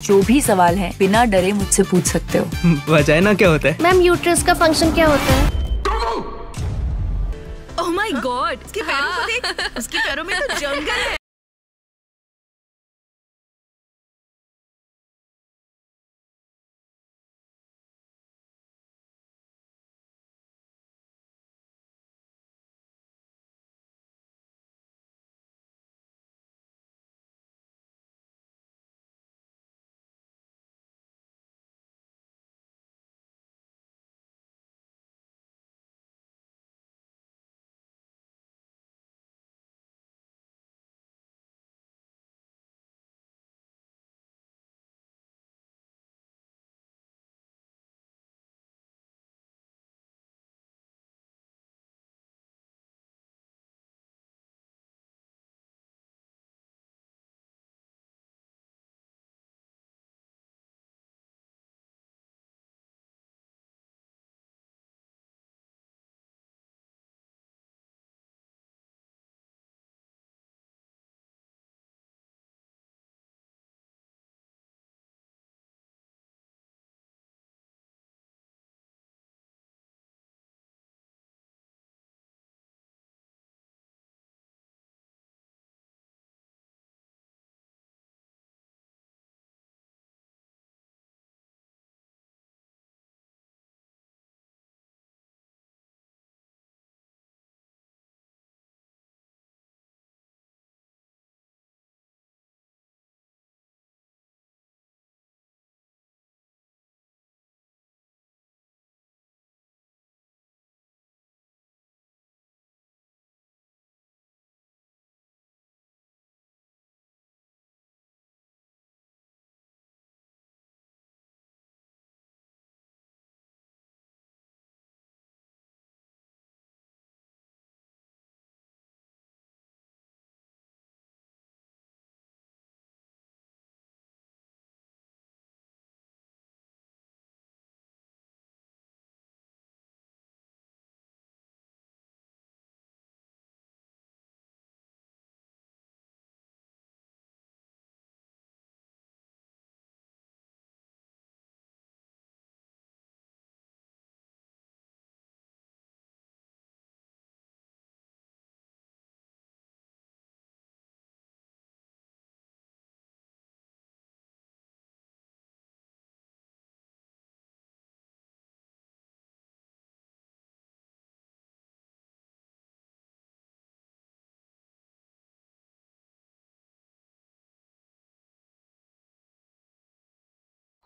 जो भी सवाल है बिना डरे मुझसे पूछ सकते हो। वजह ना क्या होता है? मैम यूट्रस का फ़ंक्शन क्या होता है? ओह माय गॉड उसके पैरों को देख उसके पैरों में तो जंगल है।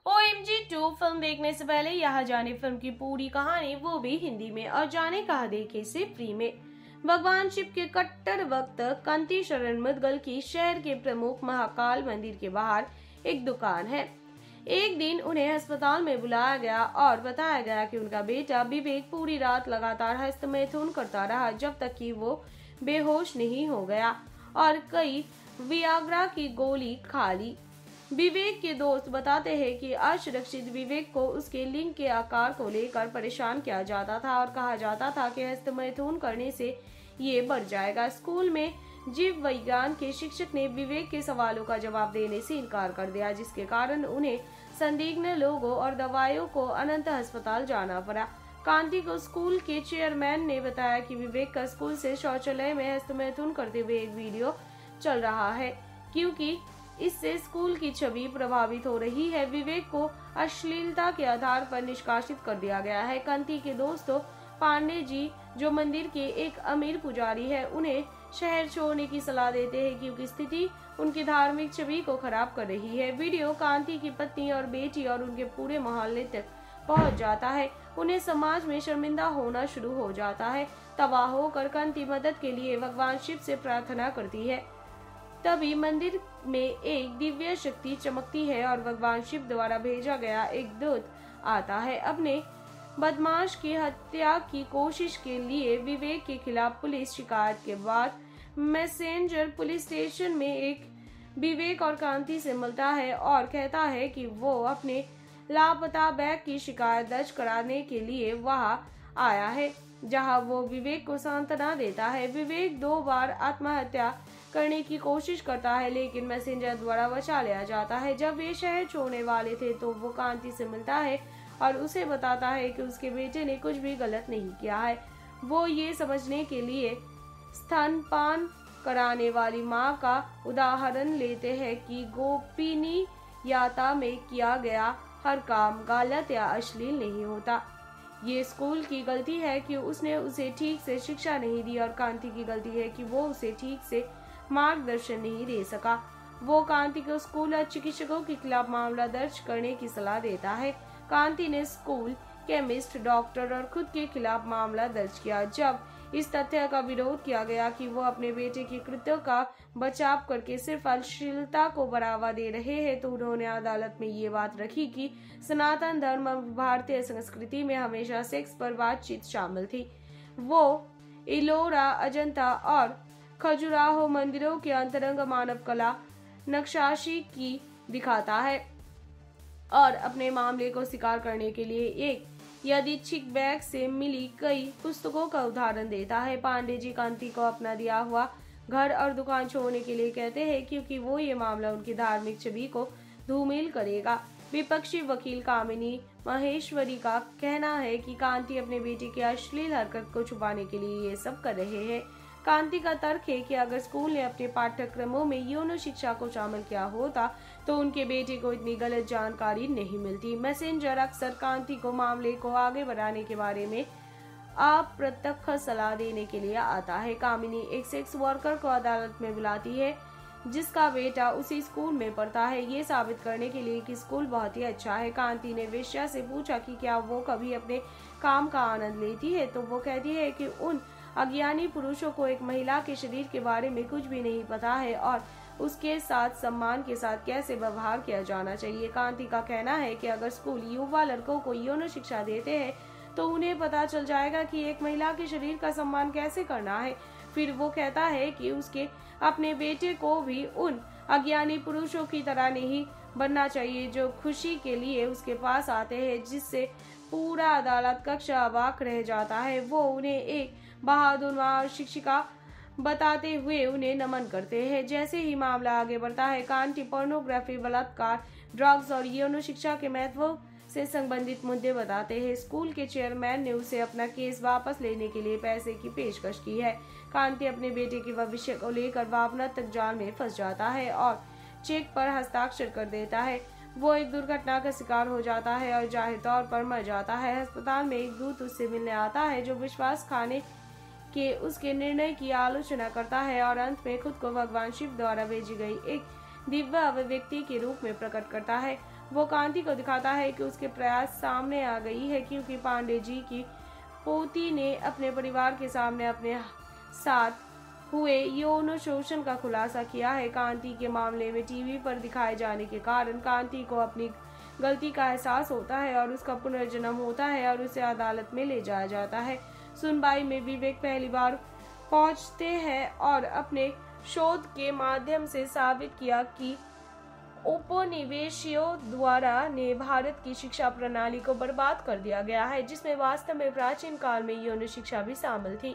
O M G two film देखने से पहले यहाँ जाने फ़िल्म की पूरी कहानी, वो भी हिंदी में, और जाने कहा देखे से फ्री में। भगवान शिव के कट्टर वक्त, कंती शरण मुदगल की शहर के प्रमुख महाकाल मंदिर के बाहर एक दुकान है। एक दिन उन्हें अस्पताल में बुलाया गया और बताया गया कि उनका बेटा विवेक पूरी रात लगातार हस्त हस्तमैथुन करता रहा, जब तक कि वो बेहोश नहीं हो गया और कई वियाग्रा की गोली खा ली। विवेक के दोस्त बताते हैं कि असुरक्षित विवेक को उसके लिंग के आकार को लेकर परेशान किया जाता था और कहा जाता था कि हस्तमैथुन करने से ये बढ़ जाएगा। स्कूल में जीव विज्ञान के शिक्षक ने विवेक के सवालों का जवाब देने से इनकार कर दिया, जिसके कारण उन्हें संदिग्ध लोगों और दवाइयों को अनंत अस्पताल जाना पड़ा। कांति को स्कूल के चेयरमैन ने बताया कि विवेक का स्कूल से शौचालय में हस्तमैथुन करते हुए एक वीडियो चल रहा है, क्योंकि इससे स्कूल की छवि प्रभावित हो रही है। विवेक को अश्लीलता के आधार पर निष्कासित कर दिया गया है। कंती के दोस्तों, पांडे जी, जो मंदिर के एक अमीर पुजारी है, उन्हें शहर छोड़ने की सलाह देते हैं क्योंकि स्थिति उनकी धार्मिक छवि को खराब कर रही है। वीडियो कांति की पत्नी और बेटी और उनके पूरे मोहल्ले तक पहुँच जाता है। उन्हें समाज में शर्मिंदा होना शुरू हो जाता है। तबाह होकर कंती मदद के लिए भगवान शिव से प्रार्थना करती है। तभी मंदिर में एक दिव्य शक्ति चमकती है और भगवान शिव द्वारा भेजा गया एक दूत आता है। अपने बदमाश की हत्या की कोशिश के लिए विवेक के खिलाफ पुलिस शिकायत के बाद मैसेंजर पुलिस स्टेशन में एक विवेक और कांति से मिलता है और कहता है कि वो अपने लापता बैग की शिकायत दर्ज कराने के लिए वहाँ आया है, जहाँ वो विवेक को सांत्वना देता है। विवेक दो बार आत्महत्या करने की कोशिश करता है, लेकिन मैसेंजर द्वारा बचा लिया जाता है। जब वे शहर छोड़ने वाले थे तो वो कांति से मिलता है और उसे बताता है कि उसके बेटे ने कुछ भी गलत नहीं किया है। वो ये समझने के लिए स्तनपान कराने वाली माँ का उदाहरण लेते हैं कि गोपिनी याता में किया गया हर काम गलत या अश्लील नहीं होता। ये स्कूल की गलती है कि उसने उसे ठीक से शिक्षा नहीं दी और कांति की गलती है कि वो उसे ठीक से मार्गदर्शन नहीं दे सका। वो कांति को स्कूल और चिकित्सकों के खिलाफ मामला दर्ज करने की सलाह देता है। कांति ने स्कूल, केमिस्ट, डॉक्टर और खुद के खिलाफ मामला दर्ज किया। जब इस तथ्य का विरोध किया गया कि वो अपने बेटे के कृत्यों का बचाव करके सिर्फ़ अश्लीलता को बढ़ावा दे रहे हैं तो उन्होंने अदालत में ये बात रखी कि सनातन धर्म और भारतीय संस्कृति में हमेशा सेक्स पर बातचीत शामिल थी। वो इलोरा, अजंता और खजुराहो मंदिरों के अंतरंग मानव कला नक्शाशी की दिखाता है और अपने मामले को स्वीकार करने के लिए एक यदिच्छिक बैग से मिली कई पुस्तकों का उदाहरण देता है। पांडे जी कांति को अपना दिया हुआ घर और दुकान छोड़ने के लिए कहते हैं क्योंकि वो ये मामला उनकी धार्मिक छवि को धूमिल करेगा। विपक्षी वकील कामिनी महेश्वरी का कहना है कि कांति अपने बेटे की अश्लील हरकत को छुपाने के लिए ये सब कर रहे हैं। कांति का तर्क है कि अगर स्कूल ने अपने पाठ्यक्रमों में यौन शिक्षा को शामिल किया होता तो उनके बेटे को इतनी गलत जानकारी नहीं मिलती। मैसेंजर अक्सर कांति को मामले को आगे बढ़ाने के बारे में अप्रत्यक्ष सलाह देने के लिए आता है। कामिनी एक सेक्स वर्कर को अदालत में बुलाती है, जिसका बेटा उसी स्कूल में पढ़ता है। ये साबित करने के लिए कि स्कूल बहुत ही अच्छा है। कांति ने वेश्या से पूछा कि क्या वो कभी अपने काम का आनंद लेती है? तो वो कहती है कि उन अज्ञानी पुरुषों को एक महिला के शरीर के बारे में कुछ भी नहीं पता है और उसके साथ सम्मान के साथ कैसे व्यवहार किया जाना चाहिए। कांति का कहना है कि अगर स्कूल युवा लड़कों को यौन शिक्षा देते हैं तो उन्हें पता चल जाएगा कि एक महिला के शरीर का सम्मान कैसे करना है। फिर वो कहता है कि उसके अपने बेटे को भी उन अज्ञानी पुरुषों की तरह नहीं बनना चाहिए जो खुशी के लिए उसके पास आते हैं, जिससे पूरा अदालत कक्ष अबाक रह जाता है। वो उन्हें एक बहादुर शिक्षिका बताते हुए उन्हें नमन करते हैं। जैसे ही मामला आगे बढ़ता है, कांटी पोर्नोग्राफी, बलात्कार, ड्रग्स और यौन शिक्षा के महत्व से संबंधित मुद्दे बताते हैं। स्कूल के चेयरमैन ने उसे अपना केस वापस लेने के लिए पैसे की पेशकश की है। कांति अपने बेटे के भविष्य को लेकर भावना तक जाल में फंस जाता है और चेक पर हस्ताक्षर कर देता है। वो एक दुर्घटना का शिकार हो जाता है और ज़ाहिर तौर पर मर जाता है। अस्पताल में एक दूत उससे मिलने आता है, जो विश्वास खाने के उसके निर्णय की आलोचना करता है और अंत में खुद को भगवान शिव द्वारा भेजी गई एक दिव्य अभिव्यक्ति के रूप में प्रकट करता है। वो कांति को दिखाता है कि उसके प्रयास सामने आ गई है क्योंकि पांडे जी की पोती ने अपने परिवार के सामने अपने साथ हुए। यौन शोषण का खुलासा किया है। कांति के मामले में टीवी पर दिखाए जाने के कारण कांति को अपनी गलती का एहसास होता है और उसका पुनर्जन्म होता है और उसे अदालत में ले जाया जाता है। सुनवाई में विवेक पहली बार पहुँचते हैं और अपने शोध के माध्यम से साबित किया कि उपनिवेशियों द्वारा ने भारत की शिक्षा प्रणाली को बर्बाद कर दिया गया है, जिसमें वास्तव में प्राचीन काल में यौन शिक्षा भी शामिल थी।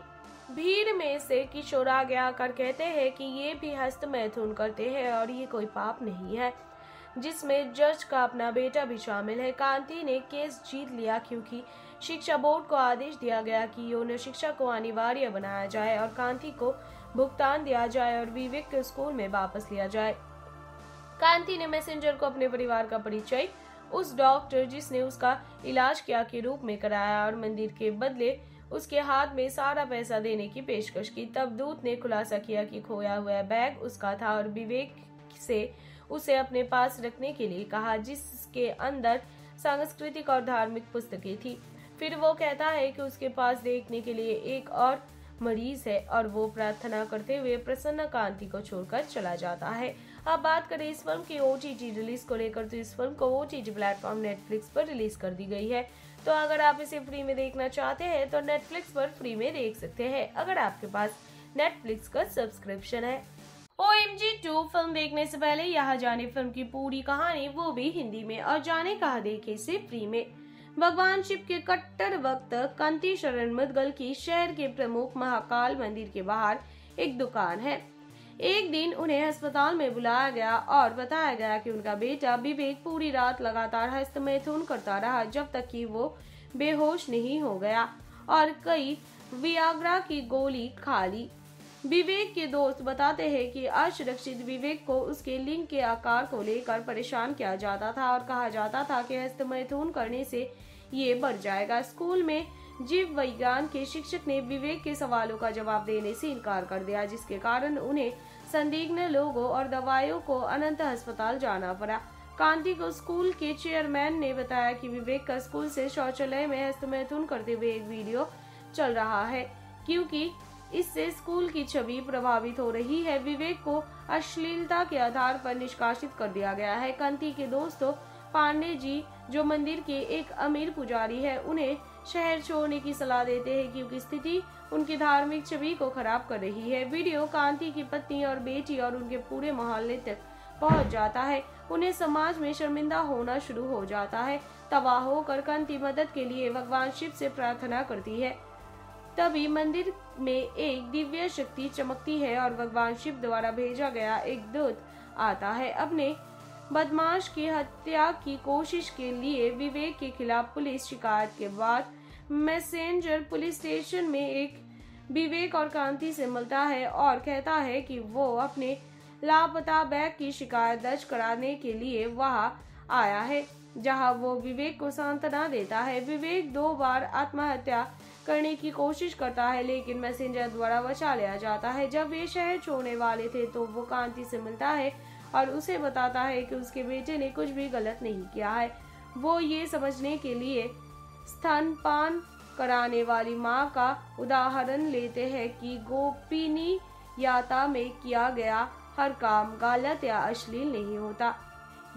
भीड़ में से किशोर आगे आकर कहते हैं कि ये भी हस्त मैथुन करते हैं और ये कोई पाप नहीं है, जिसमें जज का अपना बेटा भी शामिल है। कांति ने केस जीत लिया, क्योंकि शिक्षा बोर्ड को आदेश दिया गया कि यौन शिक्षा को अनिवार्य बनाया जाए और कांति को भुगतान दिया जाए और विवेक को स्कूल में वापस लिया जाए। कांति ने मैसेंजर को अपने परिवार का परिचय, उस डॉक्टर जिसने उसका इलाज किया के रूप में कराया और मंदिर के बदले उसके हाथ में सारा पैसा देने की पेशकश की। तब दूत ने खुलासा किया कि खोया हुआ बैग उसका था और विवेक से उसे अपने पास रखने के लिए कहा, जिसके अंदर सांस्कृतिक और धार्मिक पुस्तकें थी। फिर वो कहता है कि उसके पास देखने के लिए एक और मरीज़ है और वो प्रार्थना करते हुए प्रसन्न कांति को छोड़कर चला जाता है। अब बात करें इस फ़िल्म की ओ रिलीज़ को लेकर तो इस फ़िल्म को ओटीटी प्लेटफॉर्म नेटफ्लिक्स पर रिलीज़ कर दी गई है। तो अगर आप इसे फ्री में देखना चाहते हैं तो नेटफ्लिक्स पर फ्री में देख सकते हैं, अगर आपके पास नेटफ्लिक्स का सब्सक्रिप्शन है। O M G two film देखने से पहले यहाँ जाने फ़िल्म की पूरी कहानी वो भी हिंदी में, और जाने कहा देखे से फ्री में। भगवान शिव के कट्टर वक्त कंती शरण मुदगल की शहर के प्रमुख महाकाल मंदिर के बाहर एक दुकान है। एक दिन उन्हें अस्पताल में बुलाया गया और बताया गया कि उनका बेटा विवेक पूरी रात लगातार हस्तमैथुन करता रहा जब तक कि वो बेहोश नहीं हो गया और कई वियाग्रा की गोली खा ली। विवेक के दोस्त बताते हैं कि असुरक्षित विवेक को उसके लिंग के आकार को लेकर परेशान किया जाता था और कहा जाता था कि हस्तमैथुन करने से ये बढ़ जाएगा। स्कूल में जीव विज्ञान के शिक्षक ने विवेक के सवालों का जवाब देने से इनकार कर दिया, जिसके कारण उन्हें संदिग्ध लोगों और दवाइयों को अनंत अस्पताल जाना पड़ा। कांति को स्कूल के चेयरमैन ने बताया कि विवेक का स्कूल से शौचालय में हस्तमैथुन करते हुए एक वीडियो चल रहा है, क्योंकि इससे स्कूल की छवि प्रभावित हो रही है। विवेक को अश्लीलता के आधार पर निष्कासित कर दिया गया है। कांति के दोस्तों, पांडे जी जो मंदिर के एक अमीर पुजारी है, उन्हें शहर छोड़ने की सलाह देते हैं क्योंकि स्थिति उनकी धार्मिक छवि को खराब कर रही है। वीडियो कांति की पत्नी और बेटी और उनके पूरे मोहल्ले तक पहुँच जाता है। उन्हें समाज में शर्मिंदा होना शुरू हो जाता है। तबाह होकर कांति मदद के लिए भगवान शिव से प्रार्थना करती है। तभी मंदिर में एक दिव्य शक्ति चमकती है और भगवान शिव द्वारा भेजा गया एक दूत आता है। अपने बदमाश की हत्या की कोशिश के लिए विवेक के खिलाफ पुलिस शिकायत के बाद मैसेंजर पुलिस स्टेशन में एक विवेक और कांति से मिलता है और कहता है कि वो अपने लापता बैग की शिकायत दर्ज कराने के लिए वहाँ आया है, जहाँ वो विवेक को सांत्वना देता है। विवेक दो बार आत्महत्या करने की कोशिश करता है, लेकिन मैसेंजर द्वारा बचा लिया जाता है। जब वे शहर छोड़ने वाले थे तो वो कांति से मिलता है और उसे बताता है कि उसके बेटे ने कुछ भी गलत नहीं किया है। वो ये समझने के लिए स्तनपान कराने वाली माँ का उदाहरण लेते हैं कि गोपिनी याता में किया गया हर काम गलत या अश्लील नहीं होता।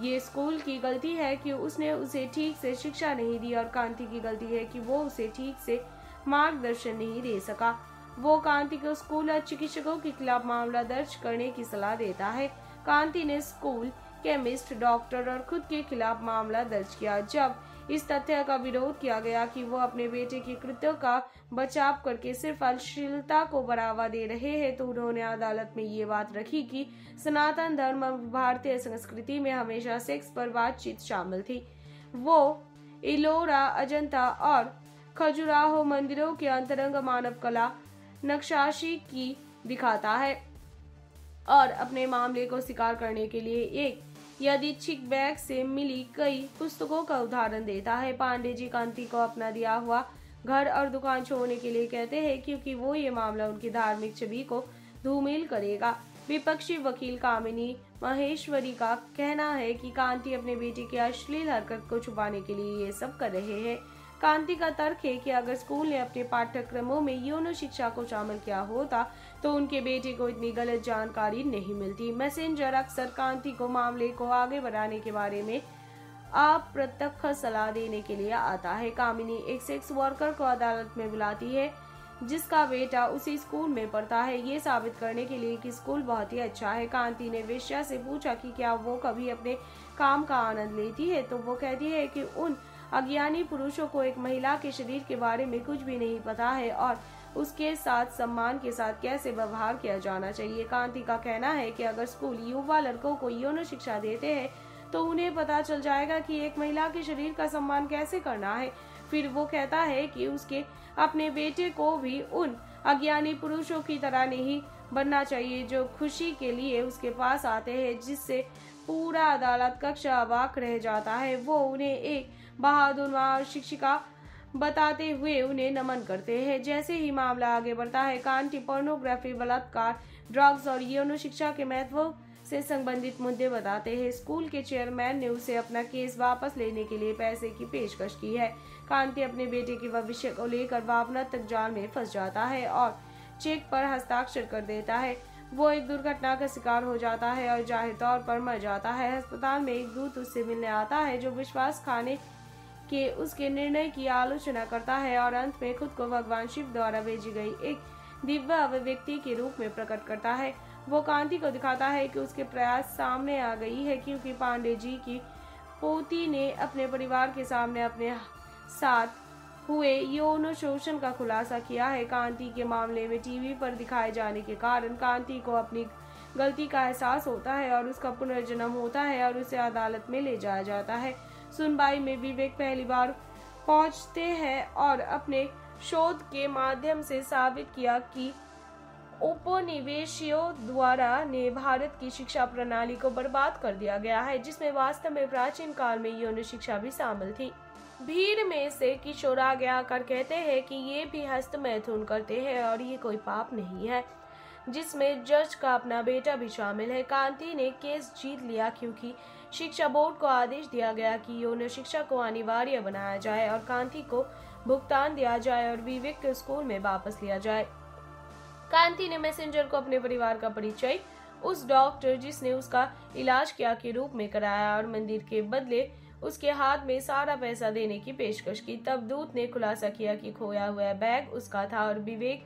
ये स्कूल की गलती है कि उसने उसे ठीक से शिक्षा नहीं दी और कांति की गलती है कि वो उसे ठीक से मार्गदर्शन नहीं दे सका। वो कांति को स्कूल और चिकित्सकों के खिलाफ मामला दर्ज करने की सलाह देता है। कांति ने स्कूल, केमिस्ट, डॉक्टर और खुद के खिलाफ मामला दर्ज किया। जब इस तथ्य का विरोध किया गया कि वो अपने बेटे के कृत्यों का बचाव करके सिर्फ़ अश्लीलता को बढ़ावा दे रहे हैं तो उन्होंने अदालत में ये बात रखी कि सनातन धर्म और भारतीय संस्कृति में हमेशा सेक्स पर बातचीत शामिल थी। वो इलोरा, अजंता और खजुराहो मंदिरों के अंतरंग मानव कला नक्शाशी की दिखाता है। और अपने मामले को स्वीकार करने के लिए एक यदिच्छिक बैग से मिली कई पुस्तकों का उदाहरण देता है। पांडे जी कांति को अपना दिया हुआ घर और दुकान छोड़ने के लिए कहते हैं क्योंकि वो ये मामला उनकी धार्मिक छवि को धूमिल करेगा। विपक्षी वकील कामिनी महेश्वरी का कहना है कि कांति अपने बेटे की अश्लील हरकत को छुपाने के लिए ये सब कर रहे हैं। कांति का तर्क है कि अगर स्कूल ने अपने पाठ्यक्रमों में यौन शिक्षा को शामिल किया होता तो उनके बेटे को इतनी गलत जानकारी नहीं मिलती। मैसेंजर अक्सर कांति को मामले को आगे बढ़ाने के बारे में अप्रत्यक्ष सलाह देने के लिए आता है। कामिनी एक सेक्स वर्कर को अदालत में बुलाती है, जिसका बेटा उसी स्कूल में पढ़ता है। ये साबित करने के लिए कि स्कूल बहुत ही अच्छा है। कांति ने वेश्या से पूछा कि क्या वो कभी अपने काम का आनंद लेती है? तो वो कहती है कि उन अज्ञानी पुरुषों को एक महिला के शरीर के बारे में कुछ भी नहीं पता है और उसके साथ सम्मान के साथ कैसे व्यवहार किया जाना चाहिए? कांति का कहना है कि अगर स्कूल युवा लड़कों को यौन शिक्षा देते हैं तो उन्हें पता चल जाएगा कि एक महिला के शरीर का सम्मान कैसे करना है। फिर वो कहता है कि उसके अपने बेटे को भी उन अज्ञानी पुरुषों की तरह नहीं बनना चाहिए जो खुशी के लिए उसके पास आते हैं, जिससे पूरा अदालत कक्ष अबाक रह जाता है। वो उन्हें एक बहादुर शिक्षिका बताते हुए उन्हें नमन करते हैं। जैसे ही मामला आगे बढ़ता है, कांटी पोर्नोग्राफी, बलात्कार, ड्रग्स और यौन शिक्षा के महत्व से संबंधित मुद्दे बताते हैं। स्कूल के चेयरमैन ने उसे अपना केस वापस लेने के लिए पैसे की पेशकश की है। कांति अपने बेटे के भविष्य को लेकर भावना तक जाल में फंस जाता है और चेक पर हस्ताक्षर कर देता है। वो एक दुर्घटना का शिकार हो जाता है और ज़ाहिर तौर पर मर जाता है। अस्पताल में एक दूत उससे मिलने आता है, जो विश्वास खाने के उसके निर्णय की आलोचना करता है और अंत में खुद को भगवान शिव द्वारा भेजी गई एक दिव्य अभिव्यक्ति के रूप में प्रकट करता है। वो कांति को दिखाता है कि उसके प्रयास सामने आ गई है क्योंकि पांडे जी की पोती ने अपने परिवार के सामने अपने साथ हुए। यौन शोषण का खुलासा किया है। कांति के मामले में टीवी पर दिखाए जाने के कारण कांति को अपनी गलती का एहसास होता है और उसका पुनर्जन्म होता है और उसे अदालत में ले जाया जाता है। सुनवाई में विवेक पहली बार पहुँचते हैं और अपने शोध के माध्यम से साबित किया कि उपनिवेशियों द्वारा ने भारत की शिक्षा प्रणाली को बर्बाद कर दिया गया है, जिसमें वास्तव में प्राचीन काल में यौन शिक्षा भी शामिल थी। भीड़ में से किशोर आगे आकर कहते हैं कि ये भी हस्त मैथुन करते हैं और ये कोई पाप नहीं है, जिसमें जज का अपना बेटा भी शामिल है। कांति ने केस जीत लिया क्योंकि शिक्षा बोर्ड को आदेश दिया गया कि यौन शिक्षा को अनिवार्य बनाया जाए और कांति को भुगतान दिया जाए और विवेक को स्कूल में वापस लिया जाए। कांति ने मैसेंजर को अपने परिवार का परिचय, उस डॉक्टर जिसने उसका इलाज किया के रूप में कराया और मंदिर के बदले उसके हाथ में सारा पैसा देने की पेशकश की। तब दूत ने खुलासा किया कि खोया हुआ बैग उसका था और विवेक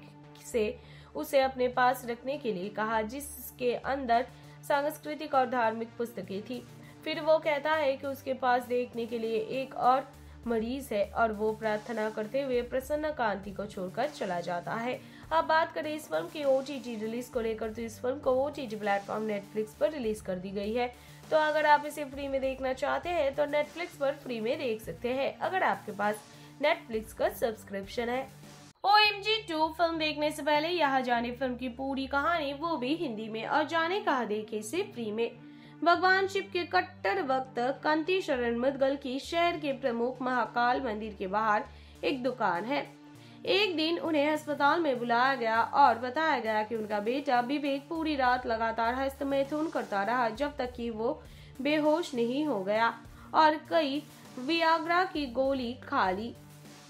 से उसे अपने पास रखने के लिए कहा, जिसके अंदर सांस्कृतिक और धार्मिक पुस्तकें थी। फिर वो कहता है कि उसके पास देखने के लिए एक और मरीज़ है और वो प्रार्थना करते हुए प्रसन्न कांति को छोड़कर चला जाता है। अब बात करें इस फ़िल्म की ओ रिलीज़ को लेकर तो इस फ़िल्म को ओ प्लेटफॉर्म नेटफ्लिक्स पर रिलीज़ कर दी गई है। तो अगर आप इसे फ्री में देखना चाहते हैं तो नेटफ्लिक्स पर फ्री में देख सकते हैं, अगर आपके पास नेटफ्लिक्स का सब्सक्रिप्शन है। O M G two film देखने से पहले यहाँ जाने फ़िल्म की पूरी कहानी वो भी हिंदी में, और जाने कहा देखे से फ्री में। भगवान शिव के कट्टर वक्त कंती शरण मुदगल की शहर के प्रमुख महाकाल मंदिर के बाहर एक दुकान है। एक दिन उन्हें अस्पताल में बुलाया गया और बताया गया कि उनका बेटा विवेक पूरी रात लगातार हस्त मैथुन करता रहा जब तक कि वो बेहोश नहीं हो गया और कई वियाग्रा की गोली खा ली।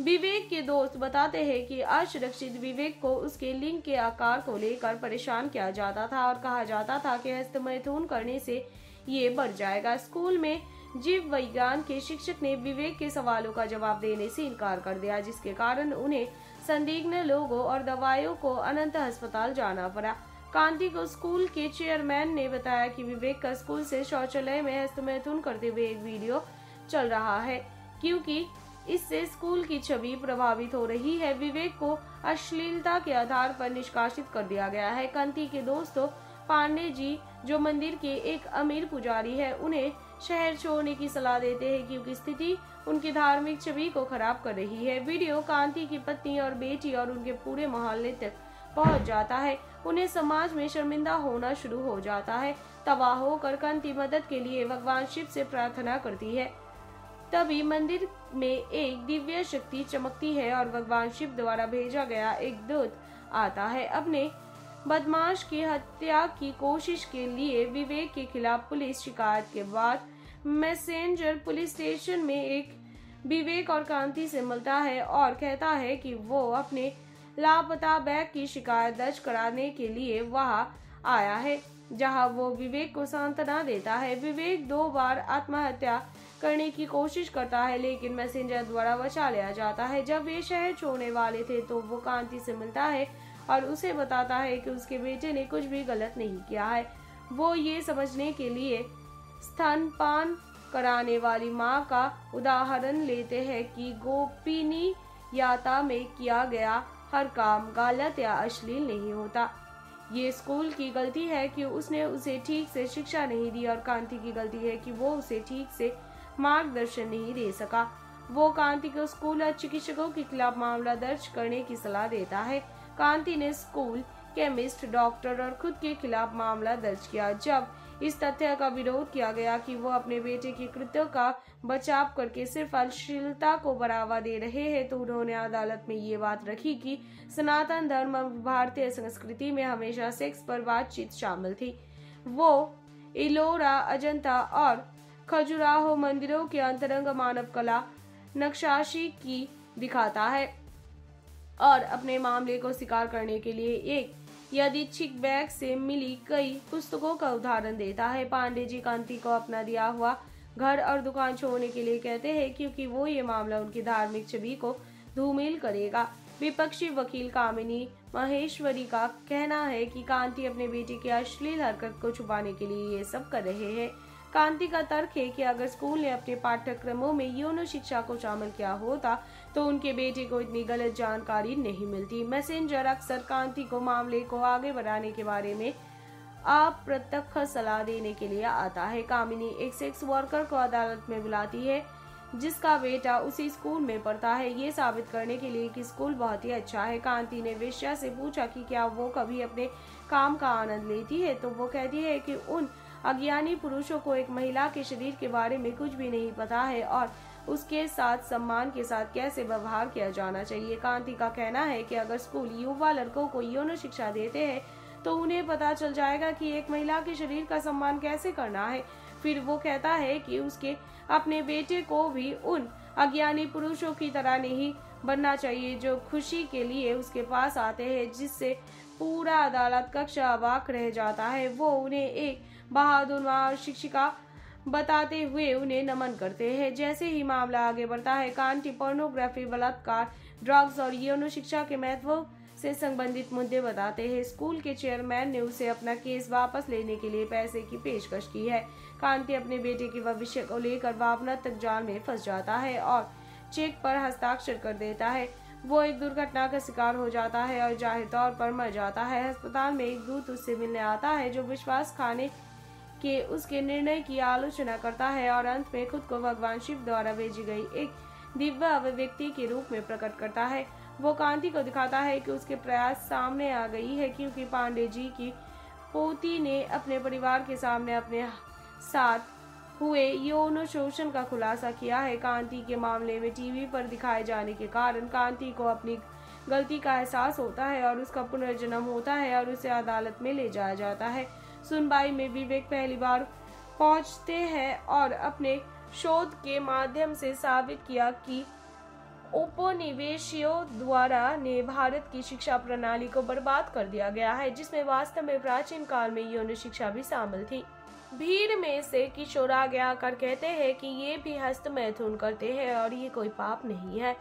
विवेक के दोस्त बताते हैं कि असुरक्षित विवेक को उसके लिंग के आकार को लेकर परेशान किया जाता था और कहा जाता था कि हस्त मैथुन करने से ये बढ़ जाएगा। स्कूल में जीव विज्ञान के शिक्षक ने विवेक के सवालों का जवाब देने से इनकार कर दिया, जिसके कारण उन्हें संदिग्ध लोगों और दवाइयों को अनंत अस्पताल जाना पड़ा। कांति को स्कूल के चेयरमैन ने बताया कि विवेक का स्कूल से शौचालय में हस्तमैथुन करते हुए एक वीडियो चल रहा है, क्योंकि इससे स्कूल की छवि प्रभावित हो रही है। विवेक को अश्लीलता के आधार पर निष्कासित कर दिया गया है। कांति के दोस्तों, पांडे जी जो मंदिर के एक अमीर पुजारी है, उन्हें शहर छोड़ने की सलाह देते हैं क्योंकि स्थिति उनकी धार्मिक छवि को खराब कर रही है। वीडियो कांति की पत्नी और बेटी और उनके पूरे मोहल्ले तक पहुँच जाता है। उन्हें समाज में शर्मिंदा होना शुरू हो जाता है। तबाह होकर कांति मदद के लिए भगवान शिव से प्रार्थना करती है। तभी मंदिर में एक दिव्य शक्ति चमकती है और भगवान शिव द्वारा भेजा गया एक दूत आता है। अपने बदमाश की हत्या की कोशिश के लिए विवेक के खिलाफ पुलिस शिकायत के बाद मैसेंजर पुलिस स्टेशन में एक विवेक और कांति से मिलता है और कहता है कि वो अपने लापता बैग की शिकायत दर्ज कराने के लिए वहाँ आया है, जहाँ वो विवेक को सांत्वना देता है। विवेक दो बार आत्महत्या करने की कोशिश करता है, लेकिन मैसेंजर द्वारा बचा लिया जाता है। जब वे शहर छोड़ने वाले थे तो वो कांति से मिलता है और उसे बताता है कि उसके बेटे ने कुछ भी गलत नहीं किया है। वो ये समझने के लिए स्तनपान कराने वाली माँ का उदाहरण लेते हैं कि गोपिनी याता में किया गया हर काम गलत या अश्लील नहीं होता। ये स्कूल की गलती है कि उसने उसे ठीक से शिक्षा नहीं दी और कांति की गलती है कि वो उसे ठीक से मार्गदर्शन नहीं दे सका। वो कांति को स्कूल और चिकित्सकों के खिलाफ मामला दर्ज करने की सलाह देता है। कांति ने स्कूल, केमिस्ट, डॉक्टर और खुद के खिलाफ मामला दर्ज किया। जब इस तथ्य का विरोध किया गया कि वो अपने बेटे की कृत्यों का बचाव करके सिर्फ़ अश्लीलता को बढ़ावा दे रहे हैं तो उन्होंने अदालत में ये बात रखी कि सनातन धर्म और भारतीय संस्कृति में हमेशा सेक्स पर बातचीत शामिल थी। वो इलोरा, अजंता और खजुराहो मंदिरों के अंतरंग मानव कला नक्शाशी की दिखाता है। और अपने मामले को स्वीकार करने के लिए एक यादृच्छिक बैग से मिली कई पुस्तकों का उदाहरण देता है। पांडे जी कांति को अपना दिया हुआ घर और दुकान छोड़ने के लिए कहते हैं क्योंकि वो ये मामला उनकी धार्मिक छवि को धूमिल करेगा। विपक्षी वकील कामिनी महेश्वरी का कहना है कि कांति अपने बेटे की अश्लील हरकत को छुपाने के लिए ये सब कर रहे हैं। कांति का तर्क है कि अगर स्कूल ने अपने पाठ्यक्रमों में यौन शिक्षा को शामिल किया होता तो उनके बेटे को इतनी गलत जानकारी नहीं मिलती। मैसेंजर अक्सर कांति को मामले को आगे बढ़ाने के बारे में अप्रत्यक्ष सलाह देने के लिए आता है। कामिनी एक सेक्स वर्कर को अदालत में बुलाती है, जिसका बेटा उसी स्कूल में पढ़ता है। ये साबित करने के लिए कि स्कूल बहुत ही अच्छा है। कांति ने वेश्या से पूछा कि क्या वो कभी अपने काम का आनंद लेती है? तो वो कहती है कि उन अज्ञानी पुरुषों को एक महिला के शरीर के बारे में कुछ भी नहीं पता है और उसके साथ सम्मान के साथ कैसे व्यवहार किया जाना चाहिए? कांति का कहना है कि अगर स्कूल युवा लड़कों को यौन शिक्षा देते हैं तो उन्हें पता चल जाएगा कि एक महिला के शरीर का सम्मान कैसे करना है। फिर वो कहता है कि उसके अपने बेटे को भी उन अज्ञानी पुरुषों की तरह नहीं बनना चाहिए जो खुशी के लिए उसके पास आते हैं, जिससे पूरा अदालत कक्ष अबाक रह जाता है। वो उन्हें एक बहादुर शिक्षिका बताते हुए उन्हें नमन करते हैं। जैसे ही मामला आगे बढ़ता है कांटी पोर्नोग्राफी, बलात्कार, ड्रग्स और यौन शिक्षा के महत्व से संबंधित मुद्दे बताते हैं। स्कूल के चेयरमैन ने उसे अपना केस वापस लेने के लिए पैसे की पेशकश की है। कांति अपने बेटे के भविष्य को लेकर भावना तक जाल में फंस जाता है और चेक पर हस्ताक्षर कर देता है। वो एक दुर्घटना का शिकार हो जाता है और ज़ाहिर तौर पर मर जाता है। अस्पताल में एक दूत उससे मिलने आता है, जो विश्वास खाने के उसके निर्णय की आलोचना करता है और अंत में खुद को भगवान शिव द्वारा भेजी गई एक दिव्य अभिव्यक्ति के रूप में प्रकट करता है। वो कांति को दिखाता है कि उसके प्रयास सामने आ गई है क्योंकि पांडे जी की पोती ने अपने परिवार के सामने अपने साथ हुए। यौन शोषण का खुलासा किया है। कांति के मामले में टीवी पर दिखाए जाने के कारण कांति को अपनी गलती का एहसास होता है और उसका पुनर्जन्म होता है और उसे अदालत में ले जाया जाता है। सुनवाई में विवेक पहली बार पहुँचते हैं और अपने शोध के माध्यम से साबित किया कि उपनिवेशियों द्वारा ने भारत की शिक्षा प्रणाली को बर्बाद कर दिया गया है, जिसमें वास्तव में प्राचीन काल में यौन शिक्षा भी शामिल थी। भीड़ में से किशोर आगे आकर कहते हैं कि ये भी हस्त मैथुन करते हैं और ये कोई पाप नहीं है,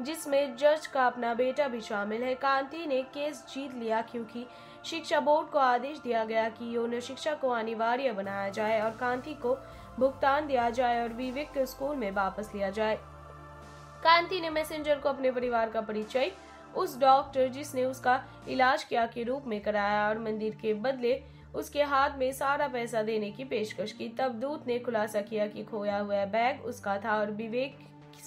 जिसमें जज का अपना बेटा भी शामिल है। कांति ने केस जीत लिया क्योंकि शिक्षा बोर्ड को आदेश दिया गया कि यौन शिक्षा को अनिवार्य बनाया जाए और कांति को भुगतान दिया जाए और विवेक को स्कूल में वापस लिया जाए। कांति ने मैसेंजर को अपने परिवार का परिचय, उस डॉक्टर जिसने उसका इलाज किया के रूप में कराया और मंदिर के बदले उसके हाथ में सारा पैसा देने की पेशकश की। तब दूत ने खुलासा किया कि खोया हुआ बैग उसका था और विवेक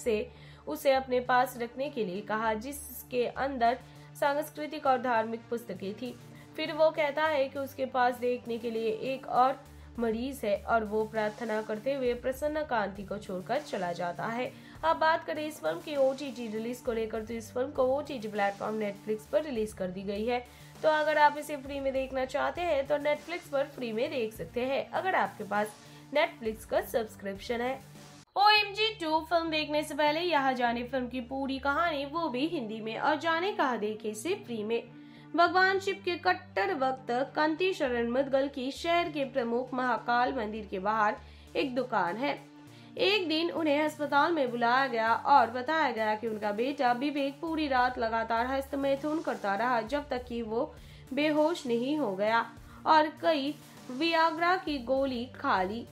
से उसे अपने पास रखने के लिए कहा, जिसके अंदर सांस्कृतिक और धार्मिक पुस्तकें थी। फिर वो कहता है कि उसके पास देखने के लिए एक और मरीज़ है और वो प्रार्थना करते हुए प्रसन्न कांति को छोड़कर चला जाता है। अब बात करें इस फ़िल्म की ओ रिलीज़ को लेकर तो इस फ़िल्म को ओ प्लेटफॉर्म नेटफ्लिक्स पर रिलीज़ कर दी गई है। तो अगर आप इसे फ्री में देखना चाहते हैं तो नेटफ्लिक्स पर फ्री में देख सकते हैं, अगर आपके पास नेटफ्लिक्स का सब्सक्रिप्शन है। O M G two film देखने से पहले यहाँ जाने फ़िल्म की पूरी कहानी, वो भी हिंदी में, और जाने कहा देखे से फ्री में। भगवान शिव के कट्टर वक्त कंती शरण मुदगल की शहर के प्रमुख महाकाल मंदिर के बाहर एक दुकान है। एक दिन उन्हें अस्पताल में बुलाया गया और बताया गया कि उनका बेटा विवेक पूरी रात लगातार हस्तमैथुन करता रहा जब तक कि वो बेहोश नहीं हो गया और कई वियाग्रा की गोली खा ली।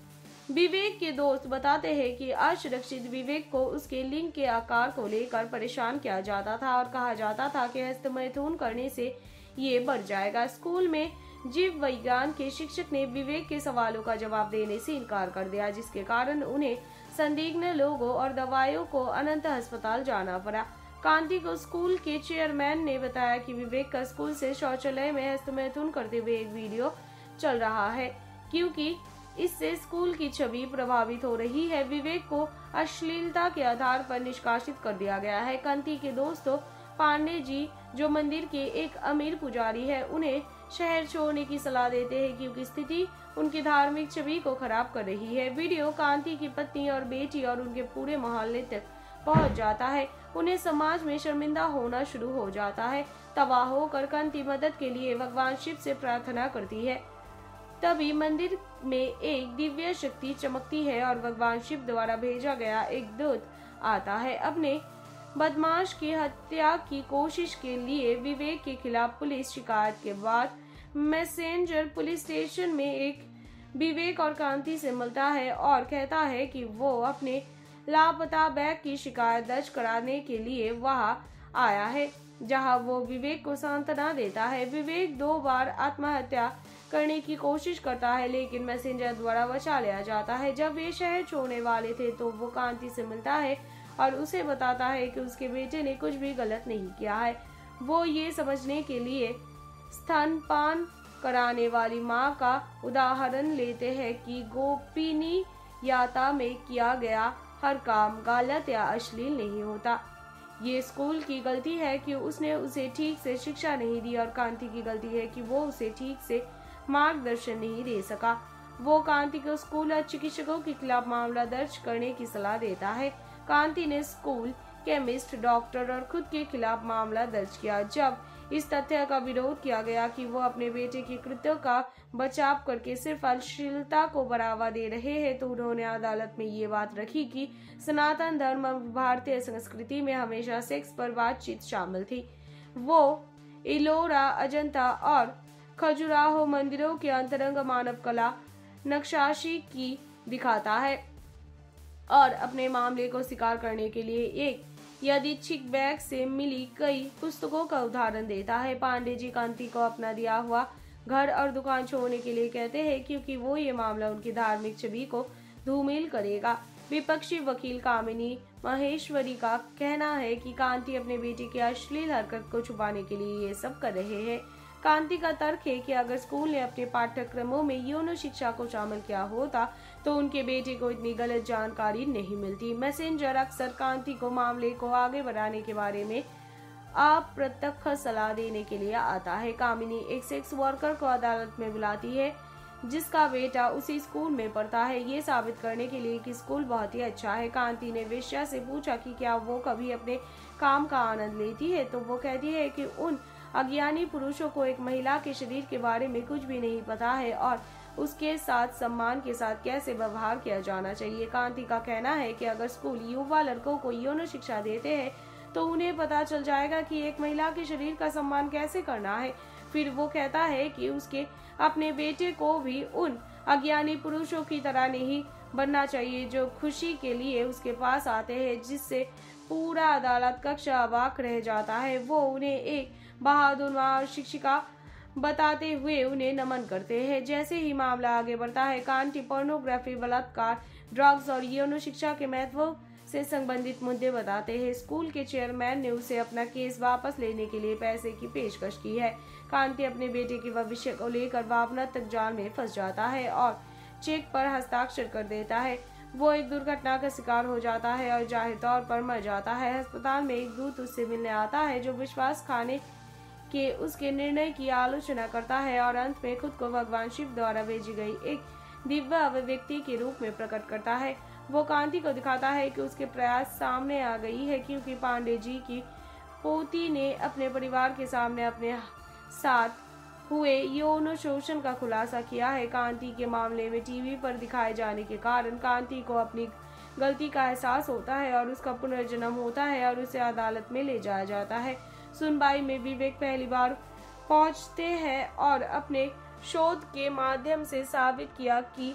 विवेक के दोस्त बताते हैं कि असुरक्षित विवेक को उसके लिंग के आकार को लेकर परेशान किया जाता था और कहा जाता था कि हस्तमैथुन करने से ये बढ़ जाएगा। स्कूल में जीव विज्ञान के शिक्षक ने विवेक के सवालों का जवाब देने से इनकार कर दिया, जिसके कारण उन्हें संदिग्ध लोगों और दवाइयों को अनंत अस्पताल जाना पड़ा। कांति को स्कूल के चेयरमैन ने बताया कि विवेक का स्कूल से शौचालय में हस्तमैथुन करते हुए एक वीडियो चल रहा है, क्योंकि इससे स्कूल की छवि प्रभावित हो रही है। विवेक को अश्लीलता के आधार पर निष्कासित कर दिया गया है। कांति के दोस्तों पांडे जी, जो मंदिर के एक अमीर पुजारी है, उन्हें शहर छोड़ने की सलाह देते हैं क्योंकि स्थिति उनकी धार्मिक छवि को खराब कर रही है। वीडियो कांति की पत्नी और बेटी और उनके पूरे मोहल्ले तक पहुँच जाता है। उन्हें समाज में शर्मिंदा होना शुरू हो जाता है। तबाह होकर कांति मदद के लिए भगवान शिव से प्रार्थना करती है। तभी मंदिर में एक दिव्य शक्ति चमकती है और भगवान शिव द्वारा भेजा गया एक दूत आता है। अपने बदमाश की हत्या की कोशिश के लिए विवेक के खिलाफ पुलिस शिकायत के बाद मैसेंजर पुलिस स्टेशन में एक विवेक और कांति से मिलता है और कहता है कि वो अपने लापता बैग की शिकायत दर्ज कराने के लिए वहाँ आया है, जहाँ वो विवेक को सांत्वना देता है। विवेक दो बार आत्महत्या करने की कोशिश करता है, लेकिन मैसेंजर द्वारा बचा लिया जाता है। जब वे शहर छोड़ने वाले थे तो वो कांति से मिलता है और उसे बताता है कि उसके बेटे ने कुछ भी गलत नहीं किया है। वो ये समझने के लिए स्तनपान कराने वाली माँ का उदाहरण लेते हैं कि गोपिनी याता में किया गया हर काम गलत या अश्लील नहीं होता। ये स्कूल की गलती है कि उसने उसे ठीक से शिक्षा नहीं दी और कांति की गलती है कि वो उसे ठीक से मार्गदर्शन नहीं दे सका। वो कांति को स्कूल और चिकित्सकों के खिलाफ मामला दर्ज करने की सलाह देता है। कांति ने स्कूल, केमिस्ट, डॉक्टर और खुद के खिलाफ मामला दर्ज किया। जब इस तथ्य का विरोध किया गया कि वो अपने बेटे के कृत्यों का बचाव करके सिर्फ़ अश्लीलता को बढ़ावा दे रहे हैं तो उन्होंने अदालत में ये बात रखी कि सनातन धर्म और भारतीय संस्कृति में हमेशा सेक्स पर बातचीत शामिल थी। वो इलोरा अजंता और खजुराहो मंदिरों के अंतरंग मानव कला नक्शाशी की दिखाता है और अपने मामले को स्वीकार करने के लिए एक यदिच्छिक बैग से मिली कई पुस्तकों का उदाहरण देता है। पांडे जी कांति को अपना दिया हुआ घर और दुकान छोड़ने के लिए कहते हैं क्योंकि वो ये मामला उनकी धार्मिक छवि को धूमिल करेगा। विपक्षी वकील कामिनी महेश्वरी का कहना है कि कांति अपने बेटे की अश्लील हरकत को छुपाने के लिए ये सब कर रहे हैं। कांति का तर्क है कि अगर स्कूल ने अपने पाठ्यक्रमों में यौन शिक्षा को शामिल किया होता तो उनके बेटे को इतनी गलत जानकारी नहीं मिलती। मैसेंजर अक्सर कांति को मामले को आगे बढ़ाने के बारे में अप्रत्यक्ष सलाह देने के लिए आता है। कामिनी एक सेक्स वर्कर को अदालत में बुलाती है, जिसका बेटा उसी स्कूल में पढ़ता है। ये साबित करने के लिए कि स्कूल बहुत ही अच्छा है। कांति ने वेश्या से पूछा कि क्या वो कभी अपने काम का आनंद लेती है? तो वो कहती है कि उन अज्ञानी पुरुषों को एक महिला के शरीर के बारे में कुछ भी नहीं पता है और उसके साथ सम्मान के साथ कैसे व्यवहार किया जाना चाहिए। कांति का कहना है कि अगर स्कूल युवा लड़कों को यौन शिक्षा देते हैं तो उन्हें पता चल जाएगा कि एक महिला के शरीर का सम्मान कैसे करना है। फिर वो कहता है कि उसके अपने बेटे को भी उन अज्ञानी पुरुषों की तरह नहीं बनना चाहिए जो खुशी के लिए उसके पास आते हैं, जिससे पूरा अदालत कक्ष अबाक रह जाता है। वो उन्हें एक बहादुर शिक्षिका बताते हुए उन्हें नमन करते हैं। जैसे ही मामला आगे बढ़ता है कांटी पोर्नोग्राफी बलात्कार ड्रग्स और यौन शिक्षा के महत्व से संबंधित मुद्दे बताते हैं। स्कूल के चेयरमैन ने उसे अपना केस वापस लेने के लिए पैसे की पेशकश की है। कांति अपने बेटे के भविष्य को लेकर भावना तक जाल में फंस जाता है और चेक पर हस्ताक्षर कर देता है। वो एक दुर्घटना का शिकार हो जाता है और ज़ाहिर तौर पर मर जाता है। अस्पताल में एक दूत उससे मिलने आता है, जो विश्वास खाने के उसके निर्णय की आलोचना करता है और अंत में खुद को भगवान शिव द्वारा भेजी गई एक दिव्य अभिव्यक्ति के रूप में प्रकट करता है। वो कांति को दिखाता है कि उसके प्रयास सामने आ गई है क्योंकि पांडे जी की पोती ने अपने परिवार के सामने अपने साथ हुए। यौन शोषण का खुलासा किया है। कांति के मामले में टीवी पर दिखाए जाने के कारण कांति को अपनी गलती का एहसास होता है और उसका पुनर्जन्म होता है और उसे अदालत में ले जाया जाता है। सुनवाई में विवेक पहली बार पहुँचते हैं और अपने शोध के माध्यम से साबित किया कि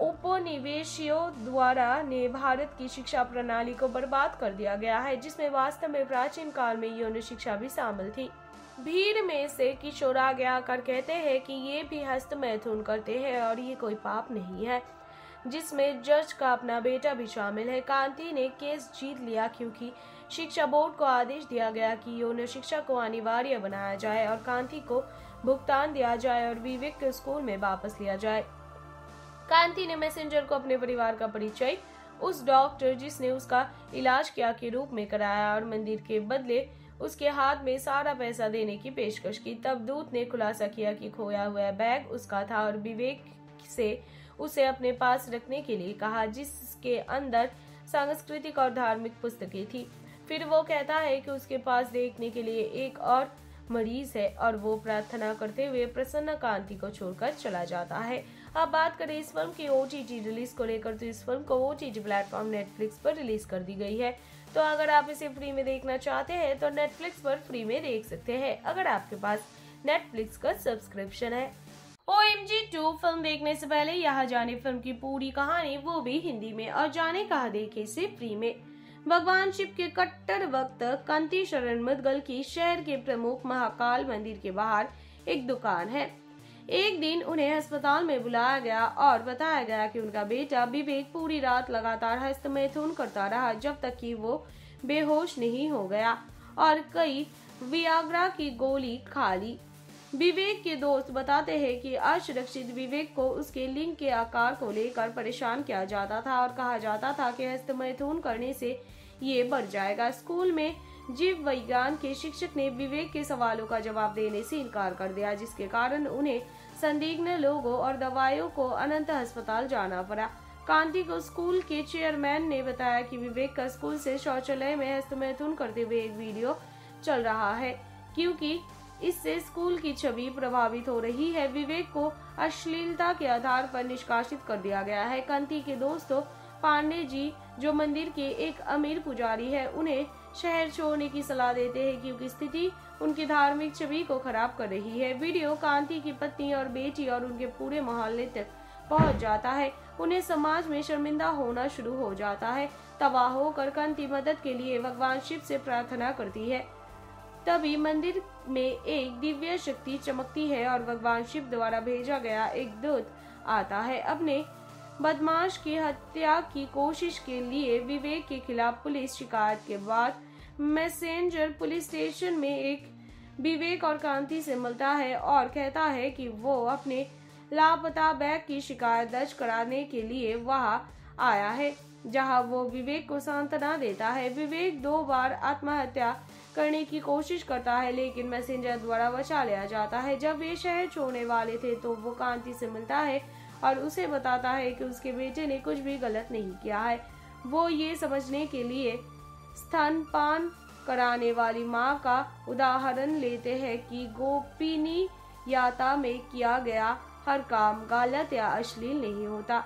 उपनिवेशियों द्वारा ने भारत की शिक्षा प्रणाली को बर्बाद कर दिया गया है, जिसमें वास्तव में प्राचीन काल में यौन शिक्षा भी शामिल थी। भीड़ में से किशोर आगे आकर कहते हैं कि ये भी हस्त मैथुन करते हैं और ये कोई पाप नहीं है, जिसमें जज का अपना बेटा भी शामिल है। कांति ने केस जीत लिया क्योंकि शिक्षा बोर्ड को आदेश दिया गया कि यौन शिक्षा को अनिवार्य बनाया जाए और कांति को भुगतान दिया जाए और विवेक को स्कूल में वापस लिया जाए। कांति ने मैसेंजर को अपने परिवार का परिचय, उस डॉक्टर जिसने उसका इलाज किया के रूप में कराया और मंदिर के बदले उसके हाथ में सारा पैसा देने की पेशकश की। तब दूत ने खुलासा किया कि खोया हुआ बैग उसका था और विवेक से उसे अपने पास रखने के लिए कहा, जिसके अंदर सांस्कृतिक और धार्मिक पुस्तकें थी। फिर वो कहता है कि उसके पास देखने के लिए एक और मरीज़ है और वो प्रार्थना करते हुए प्रसन्न कांति को छोड़कर चला जाता है। अब बात करें इस फ़िल्म की ओ रिलीज़ को लेकर तो इस फ़िल्म को ओ प्लेटफॉर्म नेटफ्लिक्स पर रिलीज़ कर दी गई है। तो अगर आप इसे फ्री में देखना चाहते हैं तो नेटफ्लिक्स पर फ्री में देख सकते हैं, अगर आपके पास नेटफ्लिक्स का सब्सक्रिप्शन है। O M G two film देखने से पहले यहाँ जाने फ़िल्म की पूरी कहानी, वो भी हिंदी में, और जाने कहा देखे से फ्री में। भगवान शिव के कट्टर वक्त कंती शरण मुदगल की शहर के प्रमुख महाकाल मंदिर के बाहर एक दुकान है। एक दिन उन्हें अस्पताल में बुलाया गया और बताया गया कि उनका बेटा विवेक पूरी रात लगातार हस्त मैथुन करता रहा जब तक कि वो बेहोश नहीं हो गया और कई वियाग्रा की गोली खा ली। विवेक के दोस्त बताते हैं कि असुरक्षित विवेक को उसके लिंग के आकार को लेकर परेशान किया जाता था और कहा जाता था कि हस्त मैथुन करने से ये बढ़ जाएगा। स्कूल में जीव विज्ञान के शिक्षक ने विवेक के सवालों का जवाब देने से इनकार कर दिया, जिसके कारण उन्हें संदिग्ध लोगों और दवाइयों को अनंत अस्पताल जाना पड़ा। कांति को स्कूल के चेयरमैन ने बताया कि विवेक का स्कूल से शौचालय में हस्तमैथुन करते हुए एक वीडियो चल रहा है, क्योंकि इससे स्कूल की छवि प्रभावित हो रही है। विवेक को अश्लीलता के आधार पर निष्कासित कर दिया गया है। कांति के दोस्तों, पांडे जी जो मंदिर के एक अमीर पुजारी है, उन्हें शहर छोड़ने की सलाह देते हैं क्योंकि स्थिति उनकी धार्मिक छवि को खराब कर रही है। वीडियो कांति की पत्नी और बेटी और उनके पूरे मोहल्ले तक पहुँच जाता है। उन्हें समाज में शर्मिंदा होना शुरू हो जाता है। तबाह होकर कांति मदद के लिए भगवान शिव से प्रार्थना करती है। तभी मंदिर में एक दिव्य शक्ति चमकती है और भगवान शिव द्वारा भेजा गया एक दूत आता है। अपने बदमाश की हत्या की कोशिश के लिए विवेक के खिलाफ पुलिस शिकायत के बाद मैसेंजर पुलिस स्टेशन में एक विवेक और कांति से मिलता है और कहता है कि वो अपने लापता बैग की शिकायत दर्ज कराने के लिए वहाँ आया है, जहाँ वो विवेक को सांत्वना देता है। विवेक दो बार आत्महत्या करने की कोशिश करता है, लेकिन मैसेंजर द्वारा बचा लिया जाता है। जब वे शहर छोड़ने वाले थे तो वो कांति से मिलता है और उसे बताता है कि उसके बेटे ने कुछ भी गलत नहीं किया है। वो ये समझने के लिए स्तनपान कराने वाली माँ का उदाहरण लेते हैं कि गोपिनी याता में किया गया हर काम गलत या अश्लील नहीं होता।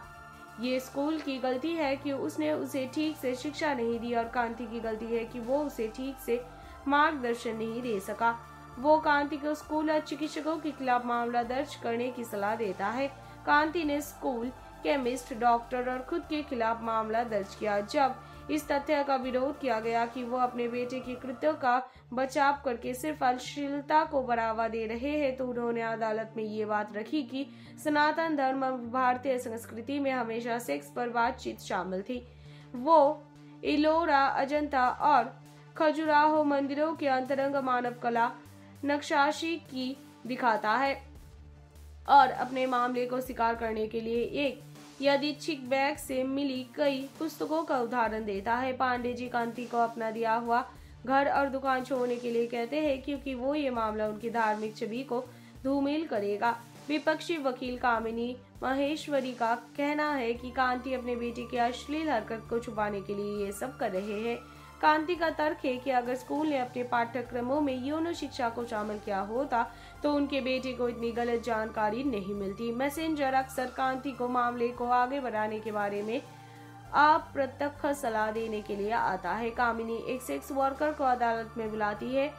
ये स्कूल की गलती है कि उसने उसे ठीक से शिक्षा नहीं दी और कांति की गलती है कि वो उसे ठीक से मार्गदर्शन नहीं दे सका। वो कांति को स्कूल और चिकित्सकों के खिलाफ मामला दर्ज करने की सलाह देता है। कांति ने स्कूल केमिस्ट, डॉक्टर और खुद के खिलाफ मामला दर्ज किया। जब इस तथ्य का विरोध किया गया कि वो अपने बेटे की कृत्यों का बचाव करके सिर्फ़ अश्लीलता को बढ़ावा दे रहे हैं तो उन्होंने अदालत में ये बात रखी कि सनातन धर्म और भारतीय संस्कृति में हमेशा सेक्स पर बातचीत शामिल थी। वो इलोरा, अजंता और खजुराहो मंदिरों के अंतरंग मानव कला नक्शाशी की दिखाता है। और अपने मामले को स्वीकार करने के लिए एक यदिच्छिक बैग से मिली कई पुस्तकों का उदाहरण देता है। पांडे जी कांति को अपना दिया हुआ घर और दुकान छोड़ने के लिए कहते हैं क्योंकि वो ये मामला उनकी धार्मिक छवि को धूमिल करेगा। विपक्षी वकील कामिनी महेश्वरी का कहना है कि कांति अपने बेटे की अश्लील हरकत को छुपाने के लिए ये सब कर रहे हैं। कांति का तर्क है कि अगर स्कूल ने अपने पाठ्यक्रमों में यौन शिक्षा को शामिल किया होता तो उनके बेटे को इतनी गलत जानकारी नहीं मिलती। मैसेंजर अक्सर कांति को मामले को आगे बढ़ाने के बारे में अप्रत्यक्ष सलाह देने के लिए आता है। कामिनी एक सेक्स वर्कर को अदालत में बुलाती है,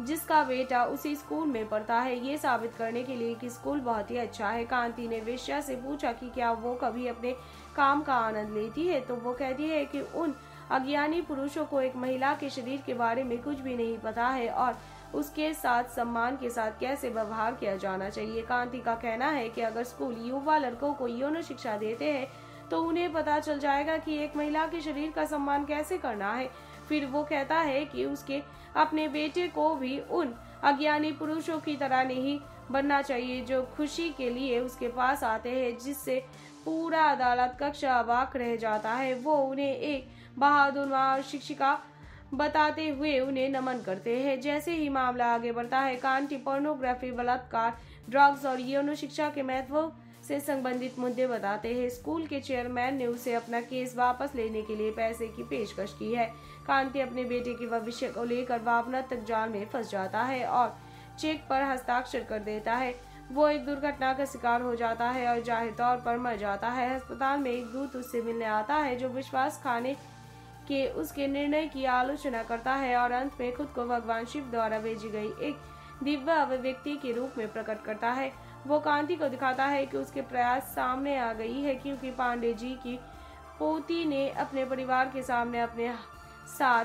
जिसका बेटा उसी स्कूल में पढ़ता है। ये साबित करने के लिए कि स्कूल बहुत ही अच्छा है। कांति ने वेश्या से पूछा कि क्या वो कभी अपने काम का आनंद लेती है? तो वो कहती है कि उन अज्ञानी पुरुषों को एक महिला के शरीर के बारे में कुछ भी नहीं पता है और उसके साथ सम्मान के साथ कैसे व्यवहार किया जाना चाहिए? कांति का कहना है कि अगर स्कूल युवा लड़कों को यौन शिक्षा देते हैं तो उन्हें पता चल जाएगा कि एक महिला के शरीर का सम्मान कैसे करना है। फिर वो कहता है कि उसके अपने बेटे को भी उन अज्ञानी पुरुषों की तरह नहीं बनना चाहिए जो खुशी के लिए उसके पास आते हैं, जिससे पूरा अदालत कक्ष अबाक रह जाता है। वो उन्हें एक बहादुर शिक्षिका बताते हुए उन्हें नमन करते हैं। जैसे ही मामला आगे बढ़ता है, कांटी पोर्नोग्राफी बलात्कार ड्रग्स और यौन शिक्षा के महत्व से संबंधित मुद्दे बताते हैं। स्कूल के चेयरमैन ने उसे अपना केस वापस लेने के लिए पैसे की पेशकश की है। कांति अपने बेटे के भविष्य को लेकर भावना तक जाल में फंस जाता है और चेक पर हस्ताक्षर कर देता है। वो एक दुर्घटना का शिकार हो जाता है और ज़ाहिर तौर पर मर जाता है। अस्पताल में एक दूत उससे मिलने आता है, जो विश्वास खाने के उसके निर्णय की आलोचना करता है और अंत में खुद को भगवान शिव द्वारा भेजी गई एक दिव्य अभिव्यक्ति के रूप में प्रकट करता है। वो कांति को दिखाता है कि उसके प्रयास सामने आ गई है क्योंकि पांडे जी की पोती ने अपने परिवार के सामने अपने साथ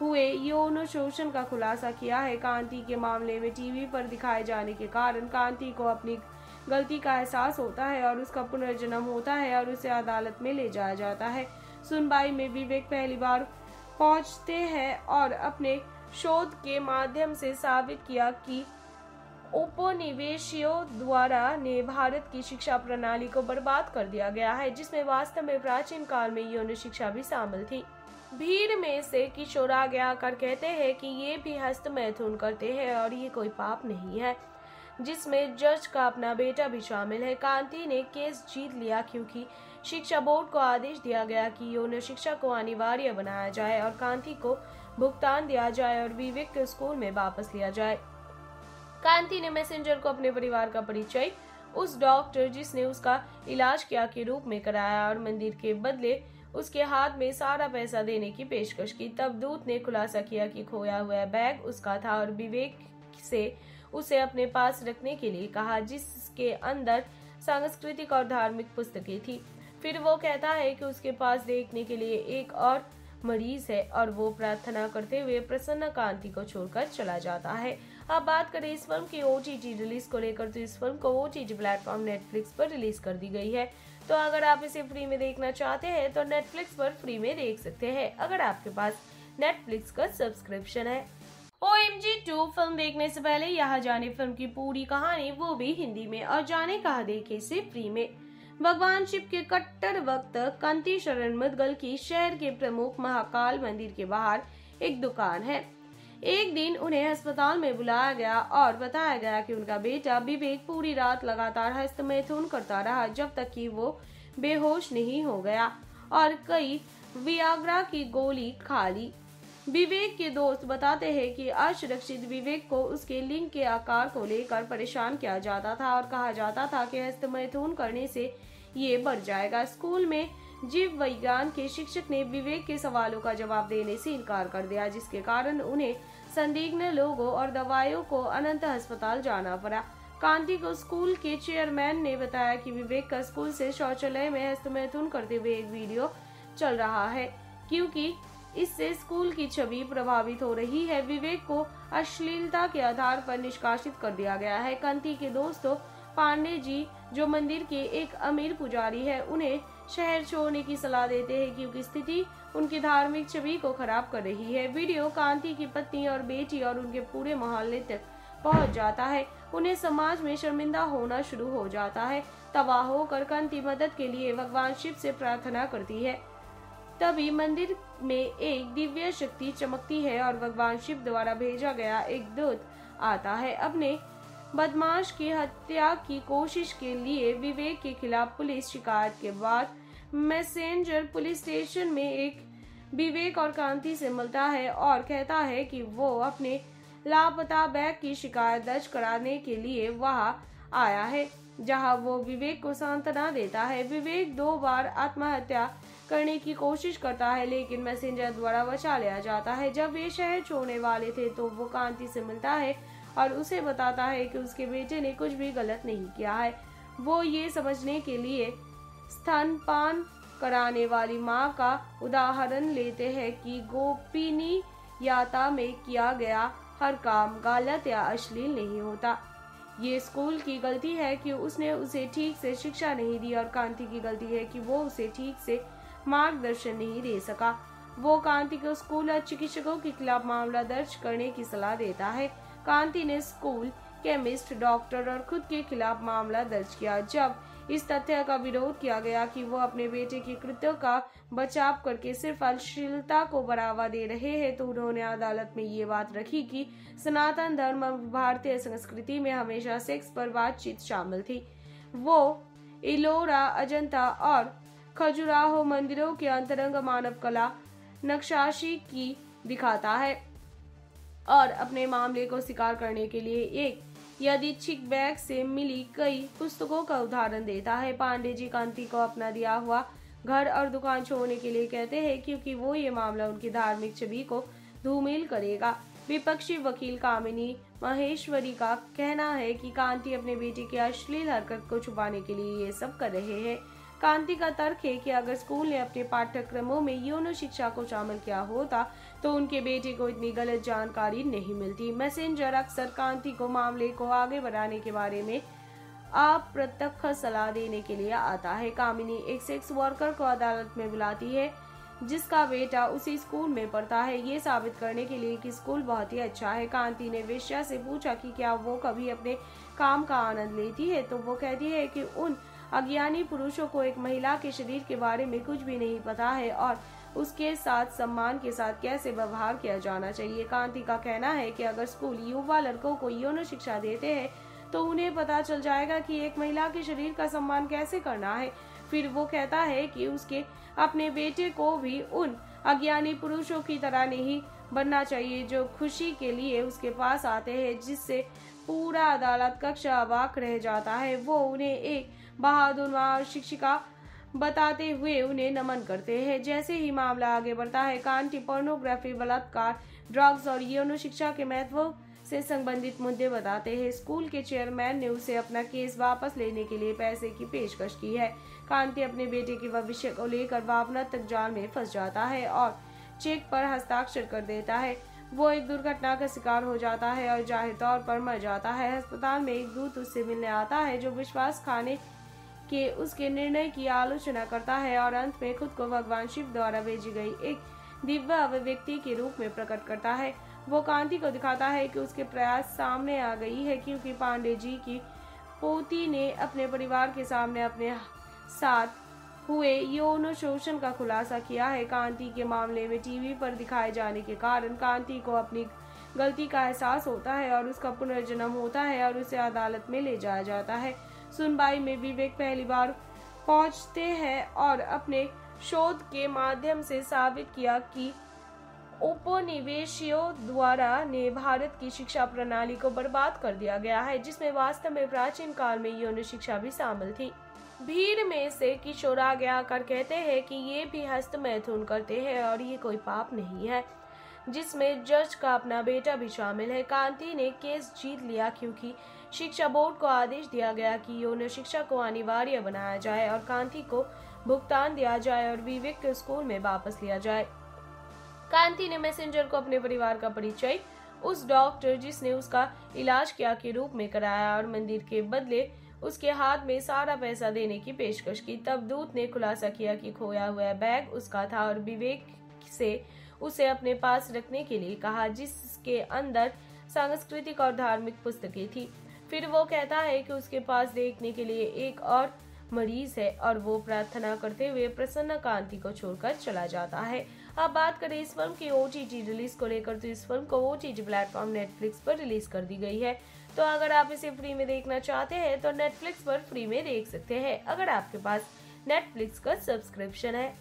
हुए। यौन शोषण का खुलासा किया है। कांति के मामले में टीवी पर दिखाए जाने के कारण कांति को अपनी गलती का एहसास होता है और उसका पुनर्जन्म होता है और उसे अदालत में ले जाया जाता है। सुनवाई में विवेक पहली बार पहुँचते हैं और अपने शोध के माध्यम से साबित किया कि उपनिवेशियों द्वारा ने भारत की शिक्षा प्रणाली को बर्बाद कर दिया गया है, जिसमें वास्तव में प्राचीन काल में यौन शिक्षा भी शामिल थी। भीड़ में से किशोर आगे आकर कहते हैं कि ये भी हस्त मैथुन करते हैं और ये कोई पाप नहीं है, जिसमें जज का अपना बेटा भी शामिल है। कांति ने केस जीत लिया, क्योंकि शिक्षा बोर्ड को आदेश दिया गया कि यौन शिक्षा को अनिवार्य बनाया जाए और कांति को भुगतान दिया जाए और विवेक को स्कूल में वापस लिया जाए। कांति ने मैसेंजर को अपने परिवार का परिचय, उस डॉक्टर जिसने उसका इलाज किया के रूप में कराया और मंदिर के बदले उसके हाथ में सारा पैसा देने की पेशकश की। तब दूत ने खुलासा किया कि खोया हुआ बैग उसका था और विवेक से उसे अपने पास रखने के लिए कहा, जिसके अंदर सांस्कृतिक और धार्मिक पुस्तकें थी। फिर वो कहता है कि उसके पास देखने के लिए एक और मरीज़ है और वो प्रार्थना करते हुए प्रसन्न कांति को छोड़कर चला जाता है। अब बात करें इस फ़िल्म की ओ रिलीज़ को लेकर तो इस फ़िल्म को ओ प्लेटफॉर्म नेटफ्लिक्स पर रिलीज़ कर दी गई है। तो अगर आप इसे फ्री में देखना चाहते हैं तो नेटफ्लिक्स पर फ्री में देख सकते हैं, अगर आपके पास नेटफ्लिक्स का सब्सक्रिप्शन है। O M G two film देखने से पहले यहाँ जाने फ़िल्म की पूरी कहानी, वो भी हिंदी में, और जाने कहा देखे से फ्री में। भगवान शिव के कट्टर वक्त कंती शरण मुदगल की शहर के प्रमुख महाकाल मंदिर के बाहर एक दुकान है। एक दिन उन्हें अस्पताल में बुलाया गया और बताया गया कि उनका बेटा विवेक पूरी रात लगातार हस्तमैथुन करता रहा जब तक कि वो बेहोश नहीं हो गया और कई वियाग्रा की गोली खा ली। विवेक के दोस्त बताते हैं कि असुरक्षित विवेक को उसके लिंग के आकार को लेकर परेशान किया जाता था और कहा जाता था कि हस्तमैथुन करने से ये बढ़ जाएगा। स्कूल में जीव विज्ञान के शिक्षक ने विवेक के सवालों का जवाब देने से इनकार कर दिया, जिसके कारण उन्हें संदिग्ध लोगों और दवाइयों को अनंत अस्पताल जाना पड़ा। कांति को स्कूल के चेयरमैन ने बताया कि विवेक का स्कूल से शौचालय में हस्तमैथुन करते हुए एक वीडियो चल रहा है, क्योंकि इससे स्कूल की छवि प्रभावित हो रही है। विवेक को अश्लीलता के आधार पर निष्कासित कर दिया गया है। कांति के दोस्तों, पांडे जी जो मंदिर के एक अमीर पुजारी है, उन्हें शहर छोड़ने की सलाह देते हैं क्योंकि स्थिति उनकी धार्मिक छवि को खराब कर रही है। वीडियो कांति की पत्नी और बेटी और उनके पूरे मोहल्ले तक पहुँच जाता है। उन्हें समाज में शर्मिंदा होना शुरू हो जाता है। तबाह होकर कांति मदद के लिए भगवान शिव से प्रार्थना करती है। तभी मंदिर में एक दिव्य शक्ति चमकती है और भगवान शिव द्वारा भेजा गया एक दूत आता है। अपने बदमाश की हत्या की कोशिश के लिए विवेक के खिलाफ पुलिस शिकायत के बाद मैसेंजर पुलिस स्टेशन में एक विवेक और कांति से मिलता है और कहता है कि वो अपने लापता बैग की शिकायत दर्ज कराने के लिए वहाँ आया है, जहाँ वो विवेक को सांत्वना देता है। विवेक दो बार आत्महत्या करने की कोशिश करता है, लेकिन मैसेंजर द्वारा बचा लिया जाता है। जब वे शहर छोड़ने वाले थे तो वो कांति से मिलता है और उसे बताता है कि उसके बेटे ने कुछ भी गलत नहीं किया है। वो ये समझने के लिए स्तनपान कराने वाली माँ का उदाहरण लेते हैं कि गोपिनी याता में किया गया हर काम गलत या अश्लील नहीं होता। ये स्कूल की गलती है कि उसने उसे ठीक से शिक्षा नहीं दी और कांति की गलती है कि वो उसे ठीक से मार्गदर्शन नहीं दे सका। वो कांति को स्कूल और चिकित्सकों के खिलाफ मामला दर्ज करने की सलाह देता है। कांति ने स्कूल केमिस्ट, डॉक्टर और खुद के खिलाफ मामला दर्ज किया। जब इस तथ्य का विरोध किया गया कि वो अपने बेटे की कृत्यों का बचाव करके सिर्फ़ अश्लीलता को बढ़ावा दे रहे हैं तो उन्होंने अदालत में ये बात रखी कि सनातन धर्म और भारतीय संस्कृति में हमेशा सेक्स पर बातचीत शामिल थी। वो इलोरा, अजंता और खजुराहो मंदिरों के अंतरंग मानव कला नक्शाशी की दिखाता है। और अपने मामले को स्वीकार करने के लिए एक यदिच्छिक बैग से मिली कई पुस्तकों का उदाहरण देता है। पांडे जी कांति को अपना दिया हुआ घर और दुकान छोड़ने के लिए कहते हैं क्योंकि वो ये मामला उनकी धार्मिक छवि को धूमिल करेगा। विपक्षी वकील कामिनी महेश्वरी का कहना है कि कांति अपने बेटे की अश्लील हरकत को छुपाने के लिए ये सब कर रहे हैं। कांति का तर्क है कि अगर स्कूल ने अपने पाठ्यक्रमों में यौन शिक्षा को शामिल किया होता तो उनके बेटे को इतनी गलत जानकारी नहीं मिलती। मैसेंजर अक्सर कांति को मामले को आगे बढ़ाने के बारे में अप्रत्यक्ष सलाह देने के लिए आता है। कामिनी एक सेक्स वर्कर को अदालत में बुलाती है, जिसका बेटा उसी स्कूल में पढ़ता है। ये साबित करने के लिए कि स्कूल बहुत ही अच्छा है। कांति ने वेश्या से पूछा कि क्या वो कभी अपने काम का आनंद लेती है? तो वो कहती है कि उन अज्ञानी पुरुषों को एक महिला के शरीर के बारे में कुछ भी नहीं पता है और उसके साथ सम्मान के साथ कैसे व्यवहार किया जाना चाहिए? कांति का कहना है कि अगर स्कूल युवा लड़कों को यौन शिक्षा देते हैं तो उन्हें पता चल जाएगा कि एक महिला के शरीर का सम्मान कैसे करना है। फिर वो कहता है कि उसके अपने बेटे को भी उन अज्ञानी पुरुषों की तरह नहीं बनना चाहिए जो खुशी के लिए उसके पास आते हैं, जिससे पूरा अदालत कक्ष अबाक रह जाता है। वो उन्हें एक बहादुर शिक्षिका बताते हुए उन्हें नमन करते हैं। जैसे ही मामला आगे बढ़ता है, कांटी पोर्नोग्राफी बलात्कार ड्रग्स और यौन शिक्षा के महत्व से संबंधित मुद्दे बताते हैं। स्कूल के चेयरमैन ने उसे अपना केस वापस लेने के लिए पैसे की पेशकश की है। कांति अपने बेटे के भविष्य को लेकर भावना तक जाल में फंस जाता है और चेक पर हस्ताक्षर कर देता है। वो एक दुर्घटना का शिकार हो जाता है और ज़ाहिर तौर पर मर जाता है। अस्पताल में एक दूत उससे मिलने आता है, जो विश्वास खाने के उसके निर्णय की आलोचना करता है और अंत में खुद को भगवान शिव द्वारा भेजी गई एक दिव्य व्यक्ति के रूप में प्रकट करता है। वो कांति को दिखाता है कि उसके प्रयास सामने आ गई है क्योंकि पांडे जी की पोती ने अपने परिवार के सामने अपने साथ हुए। यौन शोषण का खुलासा किया है। कांति के मामले में टीवी पर दिखाए जाने के कारण कांति को अपनी गलती का एहसास होता है और उसका पुनर्जन्म होता है और उसे अदालत में ले जाया जाता है। सुनवाई में विवेक पहली बार पहुँचते हैं और अपने शोध के माध्यम से साबित किया कि उपनिवेशियों द्वारा ने भारत की शिक्षा प्रणाली को बर्बाद कर दिया गया है, जिसमें वास्तव में प्राचीन काल में यौन शिक्षा भी शामिल थी। भीड़ में से किशोर आगे आकर कहते हैं कि ये भी हस्त मैथुन करते हैं और ये कोई पाप नहीं है, जिसमें जज का अपना बेटा भी शामिल है। कांति ने केस जीत लिया, क्योंकि शिक्षा बोर्ड को आदेश दिया गया कि यौन शिक्षा को अनिवार्य बनाया जाए और कांति को भुगतान दिया जाए और विवेक को स्कूल में वापस लिया जाए। कांति ने मैसेंजर को अपने परिवार का परिचय, उस डॉक्टर जिसने उसका इलाज किया के रूप में कराया और मंदिर के बदले उसके हाथ में सारा पैसा देने की पेशकश की। तब दूत ने खुलासा किया कि खोया हुआ बैग उसका था और विवेक से उसे अपने पास रखने के लिए कहा, जिसके अंदर सांस्कृतिक और धार्मिक पुस्तकें थी। फिर वो कहता है कि उसके पास देखने के लिए एक और मरीज़ है और वो प्रार्थना करते हुए प्रसन्न कांति को छोड़कर चला जाता है। अब बात करें इस फ़िल्म की ओ रिलीज़ को लेकर तो इस फ़िल्म को ओ प्लेटफॉर्म नेटफ्लिक्स पर रिलीज़ कर दी गई है। तो अगर आप इसे फ्री में देखना चाहते हैं तो नेटफ्लिक्स पर फ्री में देख सकते हैं, अगर आपके पास नेटफ्लिक्स का सब्सक्रिप्शन है।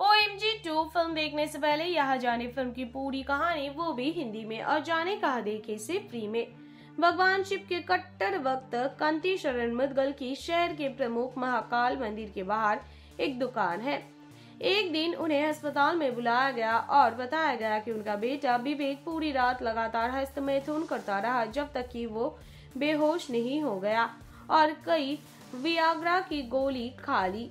O M G two film देखने से पहले यहाँ जाने फ़िल्म की पूरी कहानी वो भी हिंदी में, और जाने कहा देखे से फ्री में। भगवान शिव के कट्टर वक्त कंती शरण मुदगल की शहर के प्रमुख महाकाल मंदिर के बाहर एक दुकान है। एक दिन उन्हें अस्पताल में बुलाया गया और बताया गया कि उनका बेटा विवेक पूरी रात लगातार हस्तमैथुन करता रहा जब तक कि वो बेहोश नहीं हो गया और कई वियाग्रा की गोली खा ली।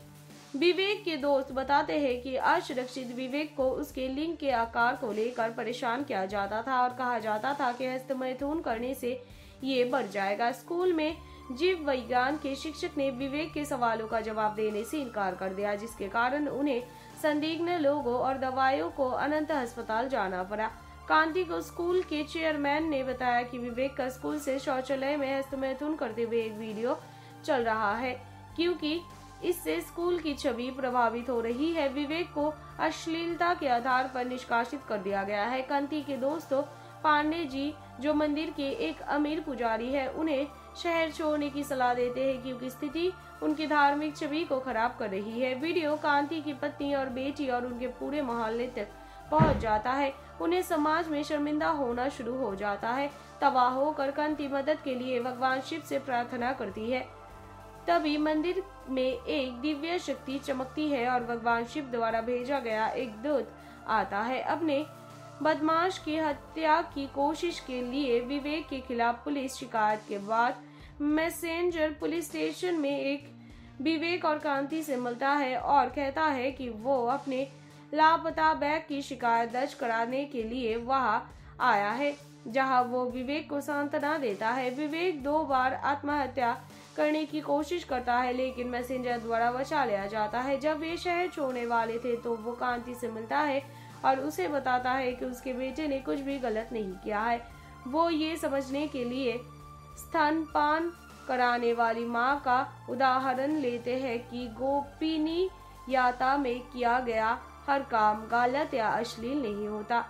विवेक के दोस्त बताते हैं कि असुरक्षित विवेक को उसके लिंग के आकार को लेकर परेशान किया जाता था और कहा जाता था कि हस्तमैथुन करने से ये बढ़ जाएगा। स्कूल में जीव विज्ञान के शिक्षक ने विवेक के सवालों का जवाब देने से इनकार कर दिया, जिसके कारण उन्हें संदिग्ध लोगों और दवाइयों को अनंत अस्पताल जाना पड़ा। कांति को स्कूल के चेयरमैन ने बताया कि विवेक का स्कूल से शौचालय में हस्तमैथुन करते हुए एक वीडियो चल रहा है, क्योंकि इससे स्कूल की छवि प्रभावित हो रही है। विवेक को अश्लीलता के आधार पर निष्कासित कर दिया गया है। कांति के दोस्तों, पांडे जी जो मंदिर के एक अमीर पुजारी है, उन्हें शहर छोड़ने की सलाह देते हैं क्योंकि स्थिति उनकी धार्मिक छवि को खराब कर रही है। वीडियो कांति की पत्नी और बेटी और उनके पूरे मोहल्ले तक पहुँच जाता है। उन्हें समाज में शर्मिंदा होना शुरू हो जाता है। तबाह होकर कांति मदद के लिए भगवान शिव से प्रार्थना करती है। तभी मंदिर में एक दिव्य शक्ति चमकती है और भगवान शिव द्वारा भेजा गया एक दूत आता है। अपने बदमाश की हत्या की कोशिश के लिए विवेक के खिलाफ पुलिस शिकायत के बाद मैसेंजर पुलिस स्टेशन में एक विवेक और कांति से मिलता है और कहता है कि वो अपने लापता बैग की शिकायत दर्ज कराने के लिए वहाँ आया है, जहाँ वो विवेक को सांत्वना देता है। विवेक दो बार आत्महत्या करने की कोशिश करता है, लेकिन मैसेंजर द्वारा बचा लिया जाता है। जब वे शहर छोड़ने वाले थे तो वो कांति से मिलता है और उसे बताता है कि उसके बेटे ने कुछ भी गलत नहीं किया है। वो ये समझने के लिए स्तनपान कराने वाली माँ का उदाहरण लेते हैं कि गोपिनी याता में किया गया हर काम गलत या अश्लील नहीं होता।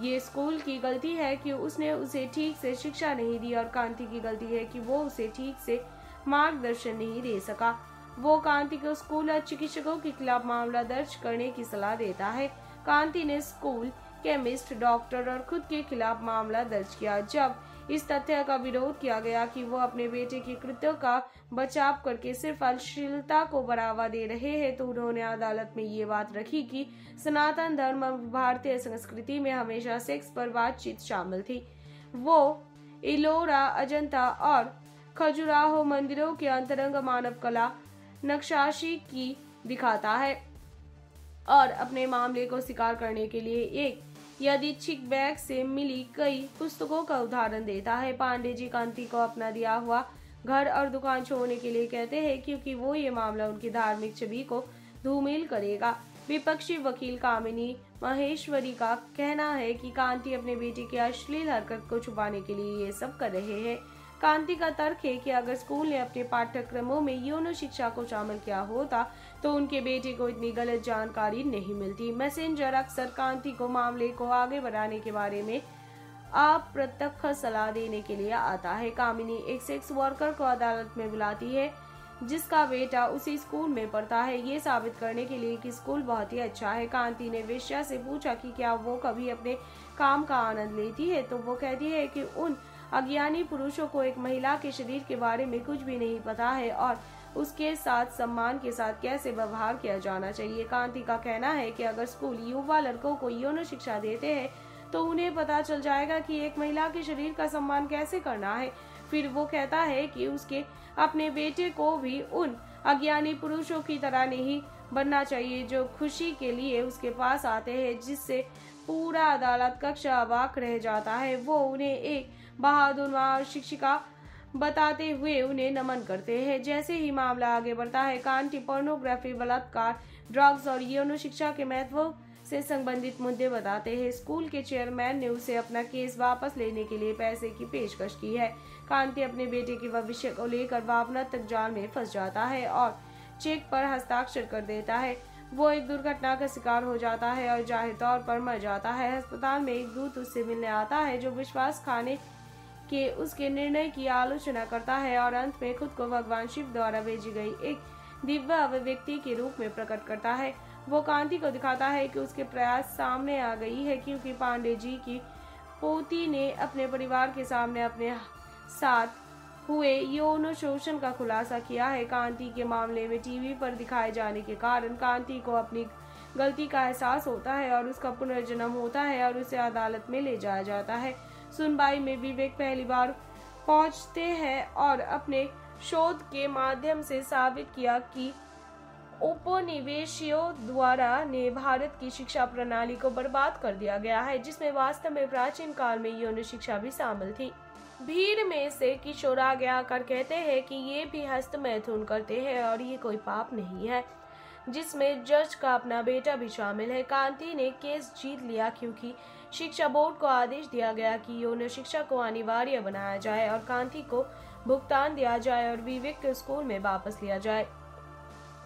ये स्कूल की गलती है कि उसने उसे ठीक से शिक्षा नहीं दी और कांति की गलती है कि वो उसे ठीक से मार्गदर्शन नहीं दे सका। वो कांति को स्कूल और चिकित्सकों के खिलाफ मामला दर्ज करने की सलाह देता है। कांति ने स्कूल, केमिस्ट, डॉक्टर और खुद के खिलाफ मामला दर्ज किया। जब इस तथ्य का विरोध किया गया कि वो अपने बेटे के कृत्यों का बचाव करके सिर्फ़ अश्लीलता को बढ़ावा दे रहे हैं तो उन्होंने अदालत में ये बात रखी कि सनातन धर्म और भारतीय संस्कृति में हमेशा सेक्स पर बातचीत शामिल थी। वो इलोरा, अजंता और खजुराहो मंदिरों के अंतरंग मानव कला नक्शाशी की दिखाता है। और अपने मामले को स्वीकार करने के लिए एक यादृच्छिक बैग से मिली कई पुस्तकों का उदाहरण देता है। पांडे जी कांति को अपना दिया हुआ घर और दुकान छोड़ने के लिए कहते हैं क्योंकि वो ये मामला उनकी धार्मिक छवि को धूमिल करेगा। विपक्षी वकील कामिनी महेश्वरी का कहना है कि कांति अपने बेटे की अश्लील हरकत को छुपाने के लिए ये सब कर रहे हैं। कांति का तर्क है कि अगर स्कूल ने अपने पाठ्यक्रमों में यौन शिक्षा को शामिल किया होता तो उनके बेटे को इतनी गलत जानकारी नहीं मिलती। मैसेंजर अक्सर कांति को मामले को आगे बढ़ाने के बारे में अप्रत्यक्ष सलाह देने के लिए आता है। कामिनी एक सेक्स वर्कर को अदालत में बुलाती है, जिसका बेटा उसी स्कूल में पढ़ता है। ये साबित करने के लिए कि स्कूल बहुत ही अच्छा है। कांति ने वेश्या से पूछा कि क्या वो कभी अपने काम का आनंद लेती है? तो वो कहती है कि उन अज्ञानी पुरुषों को एक महिला के शरीर के बारे में कुछ भी नहीं पता है और उसके साथ सम्मान के साथ कैसे व्यवहार किया जाना चाहिए? कांति का कहना है कि अगर स्कूल युवा लड़कों को यौन शिक्षा देते हैं तो उन्हें पता चल जाएगा कि एक महिला के शरीर का सम्मान कैसे करना है। फिर वो कहता है कि उसके अपने बेटे को भी उन अज्ञानी पुरुषों की तरह नहीं बनना चाहिए जो खुशी के लिए उसके पास आते हैं, जिससे पूरा अदालत कक्ष अबाक रह जाता है। वो उन्हें एक बहादुर शिक्षिका बताते हुए उन्हें नमन करते हैं। जैसे ही मामला आगे बढ़ता है, कांटी पोर्नोग्राफी, बलात्कार, ड्रग्स और यौन शिक्षा के महत्व से संबंधित मुद्दे बताते हैं। स्कूल के चेयरमैन ने उसे अपना केस वापस लेने के लिए पैसे की पेशकश की है। कांति अपने बेटे के भविष्य को लेकर भावना तक जाल में फंस जाता है और चेक पर हस्ताक्षर कर देता है। वो एक दुर्घटना का शिकार हो जाता है और ज़ाहिर तौर पर मर जाता है। अस्पताल में एक दूत उससे मिलने आता है, जो विश्वास खाने के उसके निर्णय की आलोचना करता है और अंत में खुद को भगवान शिव द्वारा भेजी गई एक दिव्य अभिव्यक्ति के रूप में प्रकट करता है। वो कांति को दिखाता है कि उसके प्रयास सामने आ गई है क्योंकि पांडे जी की पोती ने अपने परिवार के सामने अपने साथ हुए। यौन शोषण का खुलासा किया है। कांति के मामले में टीवी पर दिखाए जाने के कारण कांति को अपनी गलती का एहसास होता है और उसका पुनर्जन्म होता है और उसे अदालत में ले जाया जाता है। सुनवाई में विवेक पहली बार पहुँचते हैं और अपने शोध के माध्यम से साबित किया कि उपनिवेशियों द्वारा ने भारत की शिक्षा प्रणाली को बर्बाद कर दिया गया है, जिसमें वास्तव में प्राचीन काल में यौन शिक्षा भी शामिल थी। भीड़ में से किशोर आगे आकर कहते हैं कि ये भी हस्त मैथुन करते हैं और ये कोई पाप नहीं है, जिसमें जज का अपना बेटा भी शामिल है। कांति ने केस जीत लिया क्योंकि शिक्षा बोर्ड को आदेश दिया गया कि यौन शिक्षा को अनिवार्य बनाया जाए और कांति को भुगतान दिया जाए और विवेक को स्कूल में वापस लिया जाए।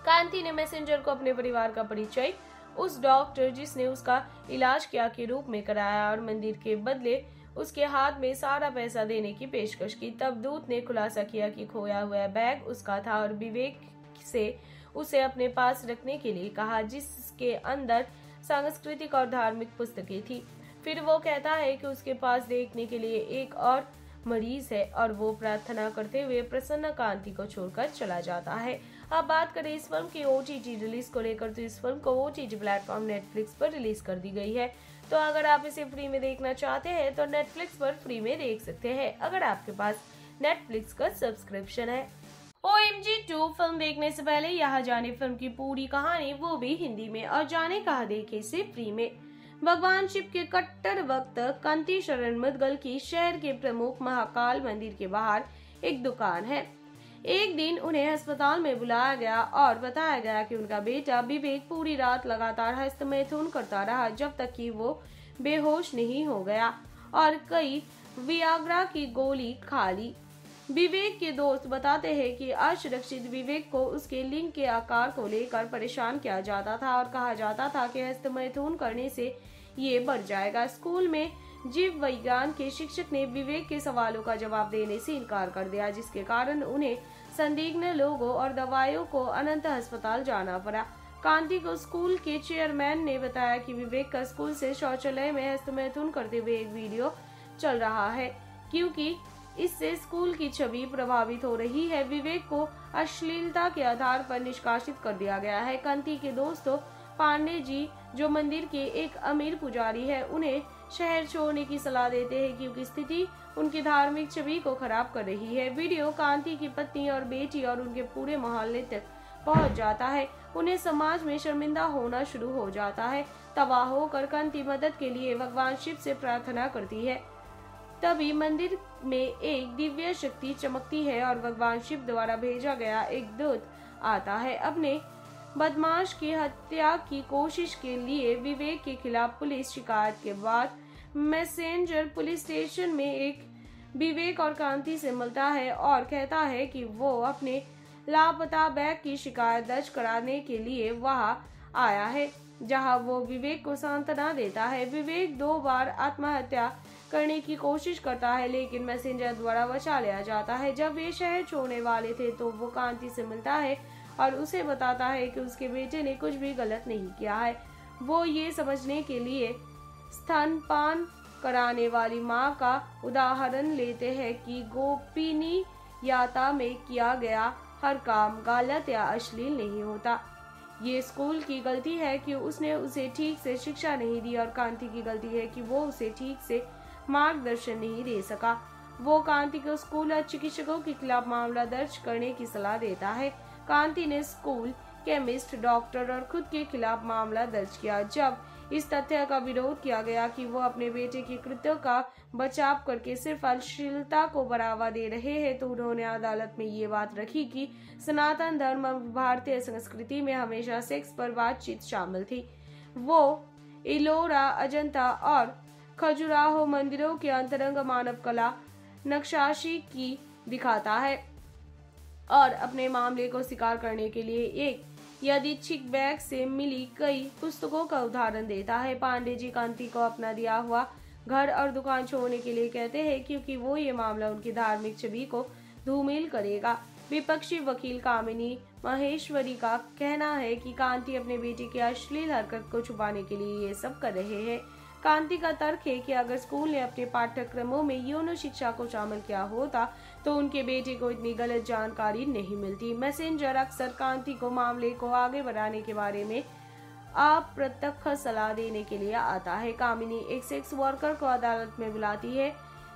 कांति ने मैसेंजर को अपने परिवार का परिचय, उस डॉक्टर जिसने उसका इलाज किया के रूप में कराया और मंदिर के बदले उसके हाथ में सारा पैसा देने की पेशकश की। तब दूत ने खुलासा किया कि खोया हुआ बैग उसका था और विवेक से उसे अपने पास रखने के लिए कहा, जिसके अंदर सांस्कृतिक और धार्मिक पुस्तकें थी। फिर वो कहता है कि उसके पास देखने के लिए एक और मरीज़ है और वो प्रार्थना करते हुए प्रसन्न कांति को छोड़कर चला जाता है। अब बात करें इस फ़िल्म की ओ रिलीज़ को लेकर तो इस फ़िल्म को ओटीटी प्लेटफॉर्म नेटफ्लिक्स पर रिलीज़ कर दी गई है। तो अगर आप इसे फ्री में देखना चाहते हैं तो नेटफ्लिक्स पर फ्री में देख सकते हैं, अगर आपके पास नेटफ्लिक्स का सब्सक्रिप्शन है। O M G two film देखने से पहले यहाँ जाने फ़िल्म की पूरी कहानी वो भी हिंदी में, और जाने कहा देखे से फ्री में। भगवान शिव के कट्टर वक्त कंती शरण मुदगल की शहर के प्रमुख महाकाल मंदिर के बाहर एक दुकान है। एक दिन उन्हें अस्पताल में बुलाया गया और बताया गया कि उनका बेटा विवेक पूरी रात लगातार हस्त मैथुन करता रहा जब तक कि वो बेहोश नहीं हो गया और कई वियाग्रा की गोली खा ली। विवेक के दोस्त बताते हैं कि असुरक्षित विवेक को उसके लिंग के आकार को लेकर परेशान किया जाता था और कहा जाता था कि हस्त मैथुन करने से ये बढ़ जाएगा। स्कूल में जीव विज्ञान के शिक्षक ने विवेक के सवालों का जवाब देने से इनकार कर दिया, जिसके कारण उन्हें संदिग्ध लोगों और दवाइयों को अनंत अस्पताल जाना पड़ा। कांति को स्कूल के चेयरमैन ने बताया कि विवेक का स्कूल से शौचालय में हस्तमैथुन करते हुए एक वीडियो चल रहा है, क्योंकि इससे स्कूल की छवि प्रभावित हो रही है। विवेक को अश्लीलता के आधार पर निष्कासित कर दिया गया है। कांति के दोस्तों, पांडे जी जो मंदिर के एक अमीर पुजारी है, उन्हें शहर छोड़ने की सलाह देते हैं क्योंकि स्थिति उनकी धार्मिक छवि को खराब कर रही है। वीडियो कांति की पत्नी और बेटी और उनके पूरे मोहल्ले तक पहुँच जाता है। उन्हें समाज में शर्मिंदा होना शुरू हो जाता है। तबाह होकर कांति मदद के लिए भगवान शिव से प्रार्थना करती है। तभी मंदिर में एक दिव्य शक्ति चमकती है और भगवान शिव द्वारा भेजा गया एक दूत आता है। अपने बदमाश की हत्या की कोशिश के लिए विवेक के खिलाफ पुलिस शिकायत के बाद मैसेंजर पुलिस स्टेशन में एक विवेक और कांति से मिलता है और कहता है कि वो अपने लापता बैग की शिकायत दर्ज कराने के लिए वहाँ आया है, जहाँ वो विवेक को सांत्वना देता है। विवेक दो बार आत्महत्या करने की कोशिश करता है, लेकिन मैसेंजर द्वारा बचा लिया जाता है। जब वे शहर छोड़ने वाले थे तो वो कांति से मिलता है और उसे बताता है कि उसके बेटे ने कुछ भी गलत नहीं किया है। वो ये समझने के लिए स्तनपान कराने वाली माँ का उदाहरण लेते हैं कि गोपिनी याता में किया गया हर काम गलत या अश्लील नहीं होता। ये स्कूल की गलती है कि उसने उसे ठीक से शिक्षा नहीं दी और कांति की गलती है कि वो उसे ठीक से मार्गदर्शन नहीं दे सका। वो कांति को स्कूल और चिकित्सकों के खिलाफ मामला दर्ज करने की सलाह देता है। कांति ने स्कूल, केमिस्ट, डॉक्टर और खुद के खिलाफ मामला दर्ज किया। जब इस तथ्य का विरोध किया गया कि वो अपने बेटे की कृत्यों का बचाव करके सिर्फ़ अश्लीलता को बढ़ावा दे रहे हैं तो उन्होंने अदालत में ये बात रखी कि सनातन धर्म और भारतीय संस्कृति में हमेशा सेक्स पर बातचीत शामिल थी। वो इलोरा, अजंता और खजुराहो मंदिरों के अंतरंग मानव कला नक्शाशी की दिखाता है। और अपने मामले को स्वीकार करने के लिए एक यादृच्छिक बैग से मिली कई पुस्तकों का उदाहरण देता है। पांडे जी कांति को अपना दिया हुआ घर और दुकान छोड़ने के लिए कहते हैं क्योंकि वो ये मामला उनकी धार्मिक छवि को धूमिल करेगा। विपक्षी वकील कामिनी महेश्वरी का कहना है कि कांति अपने बेटे की अश्लील हरकत को छुपाने के लिए ये सब कर रहे हैं। कांति का तर्क है कि अगर स्कूल ने अपने पाठ्यक्रमों में यौन शिक्षा को शामिल किया होता तो उनके बेटे को इतनी गलत जानकारी नहीं मिलती। मैसेंजर अक्सर कांति को मामले को आगे बढ़ाने के बारे में अप्रत्यक्ष सलाह देने के लिए आता है। कामिनी एक सेक्स वर्कर को अदालत में बुलाती है,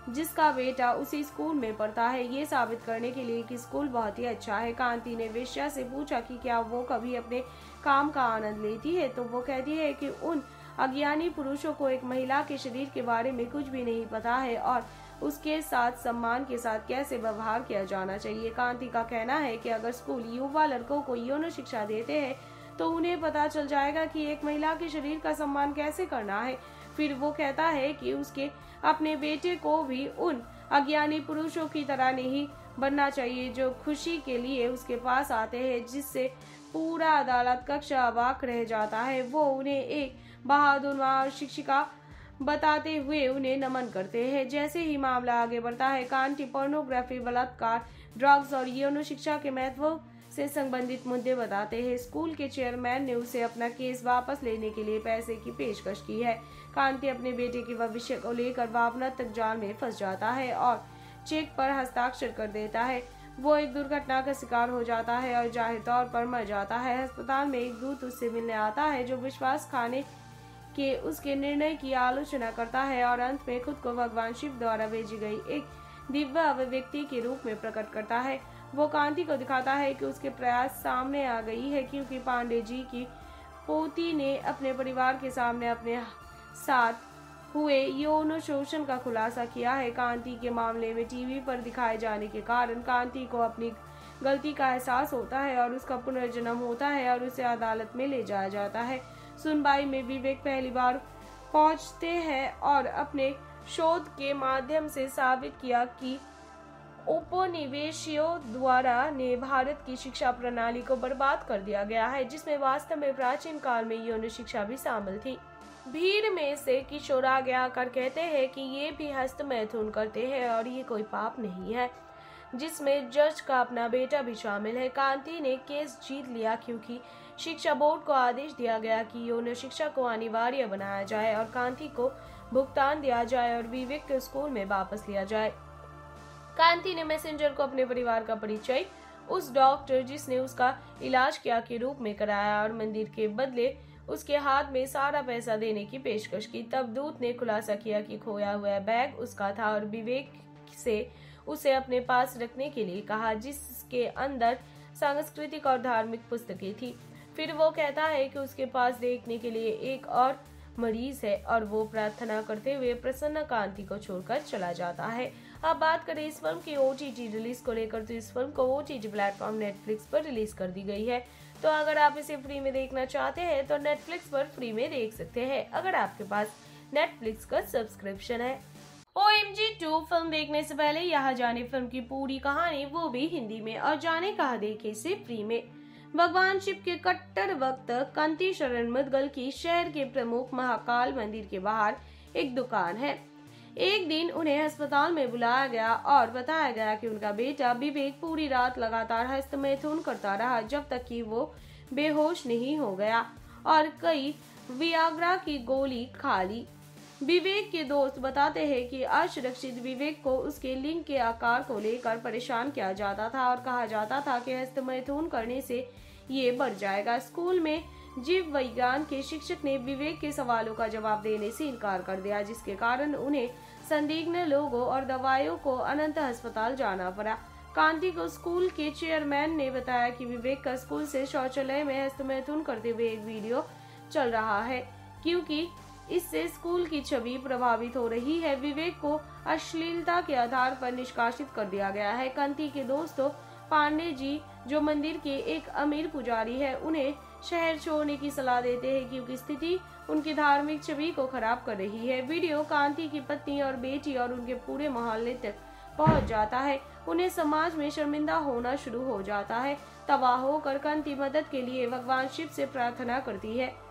जिसका बेटा उसी स्कूल में पढ़ता है। ये साबित करने के लिए कि स्कूल बहुत ही अच्छा है। कांति ने वेश्या से पूछा कि क्या वो कभी अपने काम का आनंद लेती है? तो वो कहती है कि उन अज्ञानी पुरुषों को एक महिला के शरीर के बारे में कुछ भी नहीं पता है और उसके साथ सम्मान के साथ कैसे व्यवहार किया जाना चाहिए? कांति का कहना है कि अगर स्कूल युवा लड़कों को यौन शिक्षा देते हैं तो उन्हें पता चल जाएगा कि एक महिला के शरीर का सम्मान कैसे करना है। फिर वो कहता है कि उसके अपने बेटे को भी उन अज्ञानी पुरुषों की तरह नहीं बनना चाहिए जो खुशी के लिए उसके पास आते हैं, जिससे पूरा अदालत कक्ष अबाक रह जाता है। वो उन्हें एक बहादुर शिक्षिका बताते हुए उन्हें नमन करते हैं। जैसे ही मामला आगे बढ़ता है, कांटी पोर्नोग्राफी, बलात्कार, ड्रग्स और यौन शिक्षा के महत्व से संबंधित मुद्दे बताते हैं। स्कूल के चेयरमैन ने उसे अपना केस वापस लेने के लिए पैसे की पेशकश की है। कांति अपने बेटे के भविष्य को लेकर भावना तक जाल में फंस जाता है और चेक पर हस्ताक्षर कर देता है। वो एक दुर्घटना का शिकार हो जाता है और ज़ाहिर तौर पर मर जाता है। अस्पताल में एक दूत उससे मिलने आता है, जो विश्वास खाने के उसके निर्णय की आलोचना करता है और अंत में खुद को भगवान शिव द्वारा भेजी गई एक दिव्य अभिव्यक्ति के रूप में प्रकट करता है। वो कांति को दिखाता है कि उसके प्रयास सामने आ गई है क्योंकि पांडे जी की पोती ने अपने परिवार के सामने अपने साथ हुए। यौन शोषण का खुलासा किया है। कांति के मामले में टीवी पर दिखाए जाने के कारण कांति को अपनी गलती का एहसास होता है और उसका पुनर्जन्म होता है और उसे अदालत में ले जाया जाता है। सुनवाई में विवेक पहली बार पहुँचते हैं और अपने शोध के माध्यम से साबित किया कि उपनिवेशियों द्वारा ने भारत की शिक्षा प्रणाली को बर्बाद कर दिया गया है, जिसमें वास्तव में प्राचीन काल में यौन शिक्षा भी शामिल थी। भीड़ में से किशोर आगे आकर कहते हैं कि ये भी हस्त मैथुन करते हैं और ये कोई पाप नहीं है। जिसमें जज का अपना बेटा भी शामिल है। कांति ने केस जीत लिया क्योंकि शिक्षा बोर्ड को आदेश दिया गया कि यौन शिक्षा को अनिवार्य बनाया जाए और कांति को भुगतान दिया जाए और विवेक को स्कूल में वापस लिया जाए। कांति ने मैसेंजर को अपने परिवार का परिचय, उस डॉक्टर जिसने उसका इलाज किया के रूप में कराया और मंदिर के बदले उसके हाथ में सारा पैसा देने की पेशकश की। तब दूत ने खुलासा किया कि खोया हुआ बैग उसका था और विवेक से उसे अपने पास रखने के लिए कहा, जिसके अंदर सांस्कृतिक और धार्मिक पुस्तकें थी। फिर वो कहता है कि उसके पास देखने के लिए एक और मरीज़ है और वो प्रार्थना करते हुए प्रसन्न कांति को छोड़कर चला जाता है। अब बात करें इस फ़िल्म की ओ रिलीज़ को लेकर तो इस फ़िल्म को ओ प्लेटफॉर्म नेटफ्लिक्स पर रिलीज़ कर दी गई है। तो अगर आप इसे फ्री में देखना चाहते हैं तो नेटफ्लिक्स पर फ्री में देख सकते हैं। अगर आपके पास नेटफ्लिक्स का सब्सक्रिप्शन है O M G two film देखने से पहले यहाँ जाने फ़िल्म की पूरी कहानी वो भी हिंदी में और जाने कहा देखे से फ्री में। भगवान शिव के कट्टर वक्त कंती शरण मुदगल की शहर के प्रमुख महाकाल मंदिर के बाहर एक दुकान है। एक दिन उन्हें अस्पताल में बुलाया गया और बताया गया कि उनका बेटा विवेक पूरी रात लगातार हस्त मैथुन करता रहा जब तक कि वो बेहोश नहीं हो गया और कई वियाग्रा की गोली खा ली। विवेक के दोस्त बताते हैं कि असुरक्षित विवेक को उसके लिंग के आकार को लेकर परेशान किया जाता था और कहा जाता था कि हस्त मैथुन करने से ये बढ़ जाएगा। स्कूल में जीव विज्ञान के शिक्षक ने विवेक के सवालों का जवाब देने से इनकार कर दिया, जिसके कारण उन्हें संदिग्ध लोगों और दवाइयों को अनंत अस्पताल जाना पड़ा। कांति को स्कूल के चेयरमैन ने बताया कि विवेक का स्कूल से शौचालय में हस्तमैथुन करते हुए एक वीडियो चल रहा है, क्योंकि इससे स्कूल की छवि प्रभावित हो रही है। विवेक को अश्लीलता के आधार पर निष्कासित कर दिया गया है। कांति के दोस्तों पांडे जी, जो मंदिर के एक अमीर पुजारी है, उन्हें शहर छोड़ने की सलाह देते हैं क्योंकि स्थिति उनकी धार्मिक छवि को खराब कर रही है। वीडियो कांति की पत्नी और बेटी और उनके पूरे मोहल्ले तक पहुँच जाता है। उन्हें समाज में शर्मिंदा होना शुरू हो जाता है। तबाह होकर कांति मदद के लिए भगवान शिव से प्रार्थना करती है।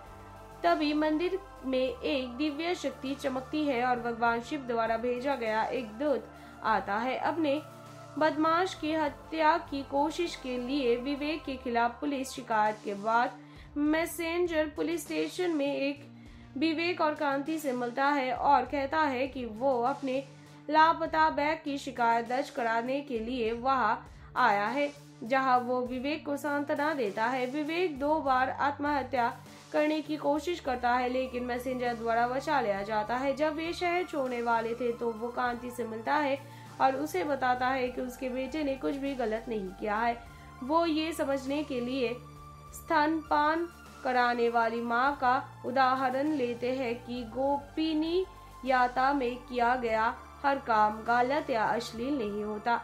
तभी मंदिर में एक दिव्य शक्ति चमकती है और भगवान शिव द्वारा भेजा गया एक दूत आता है। अपने बदमाश की हत्या की कोशिश के लिए विवेक के खिलाफ पुलिस शिकायत के बाद मैसेंजर पुलिस स्टेशन में एक विवेक और कांति से मिलता है और कहता है कि वो अपने लापता बैग की शिकायत दर्ज कराने के लिए वहाँ आया है, जहाँ वो विवेक को सांत्वना देता है। विवेक दो बार आत्महत्या करने की कोशिश करता है, लेकिन मैसेंजर द्वारा बचा लिया जाता है। जब वे शहर छोड़ने वाले थे तो वो कांति से मिलता है और उसे बताता है कि उसके बेटे ने कुछ भी गलत नहीं किया है। वो ये समझने के लिए स्तनपान कराने वाली माँ का उदाहरण लेते हैं कि गोपिनी याता में किया गया हर काम गलत या अश्लील नहीं होता।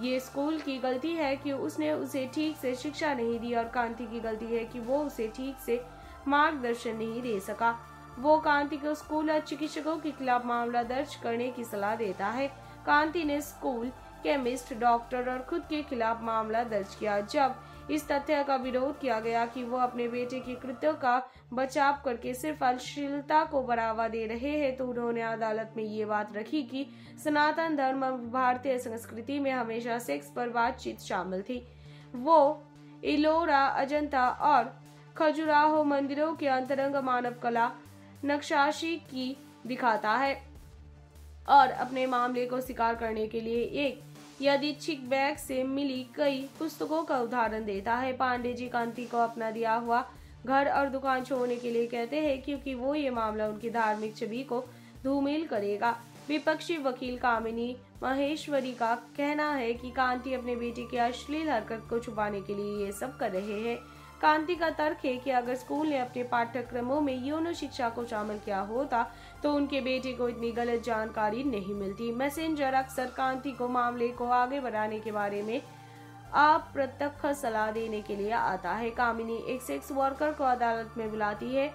ये स्कूल की गलती है कि उसने उसे ठीक से शिक्षा नहीं दी और कांति की गलती है कि वो उसे ठीक से मार्गदर्शन नहीं दे सका। वो कांति को स्कूल और चिकित्सकों के खिलाफ मामला दर्ज करने की सलाह देता है। कांति ने स्कूल, केमिस्ट, डॉक्टर और खुद के खिलाफ मामला दर्ज किया। जब इस तथ्य का विरोध किया गया कि वो अपने बेटे के कृत्यों का बचाव करके सिर्फ़ अश्लीलता को बढ़ावा दे रहे हैं तो उन्होंने अदालत में ये बात रखी कि सनातन धर्म और भारतीय संस्कृति में हमेशा सेक्स पर बातचीत शामिल थी। वो इलोरा अजंता और खजुराहो मंदिरों के अंतरंग मानव कला नक्शाशी की दिखाता है और अपने मामले को स्वीकार करने के लिए एक यदिच्छिक बैग से मिली कई पुस्तकों का उदाहरण देता है। पांडे जी कांति को अपना दिया हुआ घर और दुकान छोड़ने के लिए कहते हैं क्योंकि वो ये मामला उनकी धार्मिक छवि को धूमिल करेगा। विपक्षी वकील कामिनी महेश्वरी का कहना है कि कांति अपने बेटे की अश्लील हरकत को छुपाने के लिए ये सब कर रहे हैं। कांति का तर्क है कि अगर स्कूल ने अपने पाठ्यक्रमों में यौन शिक्षा को शामिल किया होता तो उनके बेटे को इतनी गलत जानकारी नहीं मिलती। मैसेंजर अक्सर कांति को मामले को आगे बढ़ाने के बारे में अप्रत्यक्ष सलाह देने के लिए आता है। कामिनी एक सेक्स वर्कर को अदालत में बुलाती है,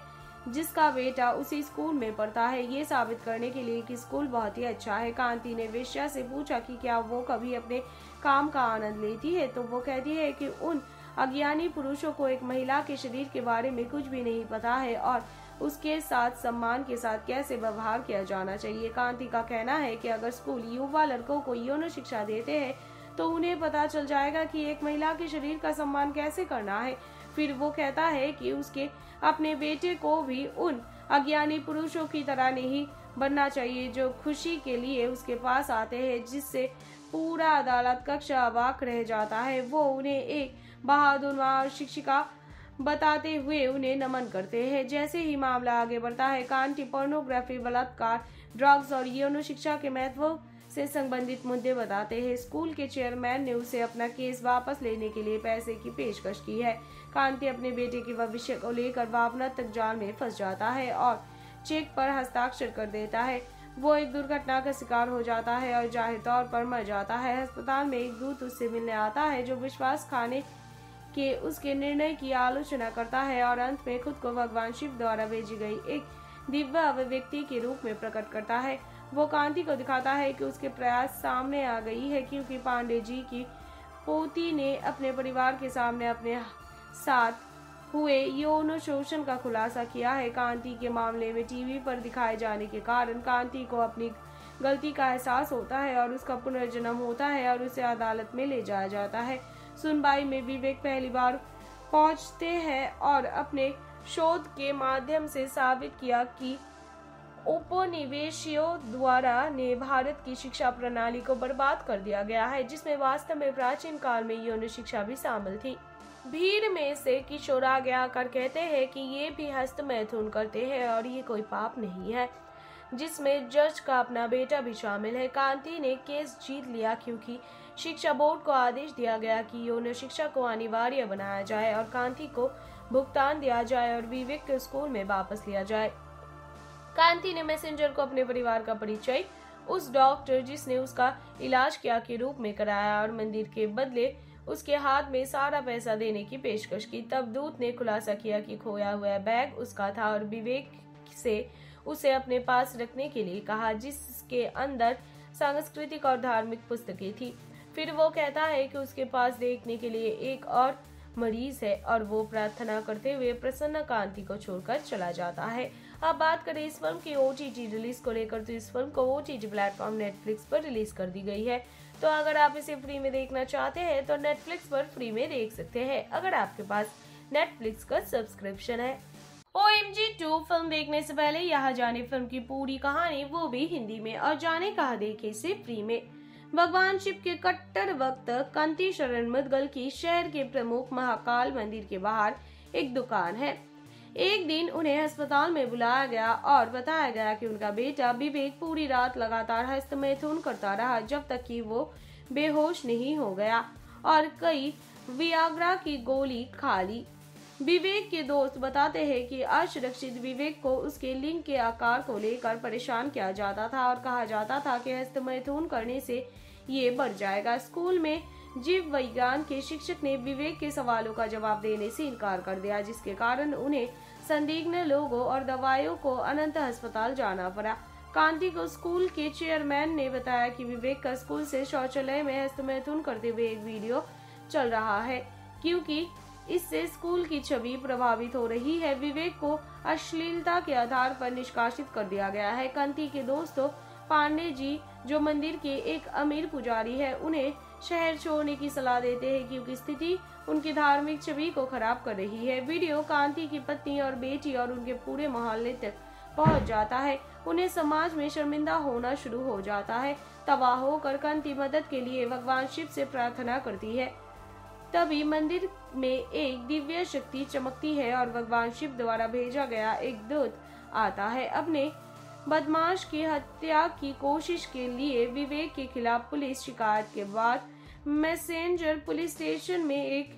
जिसका बेटा उसी स्कूल में पढ़ता है। ये साबित करने के लिए कि स्कूल बहुत ही अच्छा है। कांति ने वेश्या से पूछा कि क्या वो कभी अपने काम का आनंद लेती है? तो वो कहती है कि उन अज्ञानी पुरुषों को एक महिला के शरीर के बारे में कुछ भी नहीं पता है और उसके साथ सम्मान के साथ कैसे व्यवहार किया जाना चाहिए। कांति का कहना है कि अगर स्कूल युवा लड़कों को यौन शिक्षा देते हैं तो उन्हें पता चल जाएगा कि एक महिला के शरीर का सम्मान कैसे करना है। फिर वो कहता है कि उसके अपने बेटे को भी उन अज्ञानी पुरुषों की तरह नहीं बनना चाहिए जो खुशी के लिए उसके पास आते हैं, जिससे पूरा अदालत कक्ष अबाक रह जाता है। वो उन्हें एक बहादुर शिक्षिका बताते हुए उन्हें नमन करते हैं। जैसे ही मामला आगे बढ़ता है, कांटी पोर्नोग्राफी बलात्कार ड्रग्स और यौन शिक्षा के महत्व से संबंधित मुद्दे बताते हैं। स्कूल के चेयरमैन ने उसे अपना केस वापस लेने के लिए पैसे की पेशकश की है। कांति अपने बेटे के भविष्य को लेकर भावना तक जाल में फंस जाता है और चेक पर हस्ताक्षर कर देता है। वो एक दुर्घटना का शिकार हो जाता है और ज़ाहिर तौर पर मर जाता है। अस्पताल में एक दूत उससे मिलने आता है, जो विश्वास खाने के उसके निर्णय की आलोचना करता है और अंत में खुद को भगवान शिव द्वारा भेजी गई एक दिव्य अभिव्यक्ति के रूप में प्रकट करता है। वो कांति को दिखाता है कि उसके प्रयास सामने आ गई है क्योंकि पांडे जी की पोती ने अपने परिवार के सामने अपने साथ हुए। यौन शोषण का खुलासा किया है। कांति के मामले में टीवी पर दिखाए जाने के कारण कांति को अपनी गलती का एहसास होता है और उसका पुनर्जन्म होता है और उसे अदालत में ले जाया जाता है। सुनवाई में विवेक पहली बार पहुँचते हैं और अपने शोध के माध्यम से साबित किया कि उपनिवेशियों द्वारा ने भारत की शिक्षा प्रणाली को बर्बाद कर दिया गया है, जिसमें वास्तव में प्राचीन काल में यौन शिक्षा भी शामिल थी। भीड़ में से किशोर आगे आकर कहते हैं कि ये भी हस्त मैथुन करते हैं और ये कोई पाप नहीं है, जिसमें जज का अपना बेटा भी शामिल है। कांति ने केस जीत लिया क्योंकि शिक्षा बोर्ड को आदेश दिया गया कि यौन शिक्षा को अनिवार्य बनाया जाए और कांति को भुगतान दिया जाए और विवेक को स्कूल में वापस लिया जाए। कांति ने मैसेंजर को अपने परिवार का परिचय, उस डॉक्टर जिसने उसका इलाज किया के रूप में कराया और मंदिर के बदले उसके हाथ में सारा पैसा देने की पेशकश की। तब दूत ने खुलासा किया कि खोया हुआ बैग उसका था और विवेक से उसे अपने पास रखने के लिए कहा, जिसके अंदर सांस्कृतिक और धार्मिक पुस्तकें थी। फिर वो कहता है कि उसके पास देखने के लिए एक और मरीज़ है और वो प्रार्थना करते हुए प्रसन्न कांति को छोड़कर चला जाता है। अब बात करें इस फ़िल्म की ओ रिलीज़ को लेकर तो इस फ़िल्म को ओ प्लेटफॉर्म नेटफ्लिक्स पर रिलीज़ कर दी गई है। तो अगर आप इसे फ्री में देखना चाहते हैं तो नेटफ्लिक्स पर फ्री में देख सकते हैं, अगर आपके पास नेटफ्लिक्स का सब्सक्रिप्शन है। O M G two film देखने से पहले यहाँ जाने फ़िल्म की पूरी कहानी, वो भी हिंदी में, और जाने कहा देखे से फ्री में। भगवान शिव के कट्टर वक्त कंती शरण मुदगल की शहर के प्रमुख महाकाल मंदिर के बाहर एक दुकान है। एक दिन उन्हें अस्पताल में बुलाया गया और बताया गया कि उनका बेटा विवेक पूरी रात लगातार हस्तमैथुन करता रहा जब तक कि वो बेहोश नहीं हो गया और कई वियाग्रा की गोली खा ली। विवेक के दोस्त बताते हैं कि असुरक्षित विवेक को उसके लिंग के आकार को लेकर परेशान किया जाता था और कहा जाता था कि हस्तमैथुन करने से ये बढ़ जाएगा। स्कूल में जीव विज्ञान के शिक्षक ने विवेक के सवालों का जवाब देने से इनकार कर दिया, जिसके कारण उन्हें संदिग्ध लोगों और दवाइयों को अनंत अस्पताल जाना पड़ा। कांति को स्कूल के चेयरमैन ने बताया कि विवेक का स्कूल से शौचालय में हस्तमैथुन करते हुए एक वीडियो चल रहा है, क्योंकि इससे स्कूल की छवि प्रभावित हो रही है। विवेक को अश्लीलता के आधार पर निष्कासित कर दिया गया है। कंती के दोस्तों, पांडे जी, जो मंदिर के एक अमीर पुजारी है, उन्हें शहर छोड़ने की सलाह देते हैं क्योंकि स्थिति उनकी धार्मिक छवि को खराब कर रही है। वीडियो कांति की पत्नी और बेटी और उनके पूरे मोहल्ले तक पहुँच जाता है। उन्हें समाज में शर्मिंदा होना शुरू हो जाता है। तबाह होकर कांति मदद के लिए भगवान शिव से प्रार्थना करती है। तभी मंदिर में एक दिव्य शक्ति चमकती है और भगवान शिव द्वारा भेजा गया एक दूत आता है। अपने बदमाश की हत्या की कोशिश के लिए विवेक के खिलाफ पुलिस शिकायत के बाद मैसेंजर पुलिस स्टेशन में एक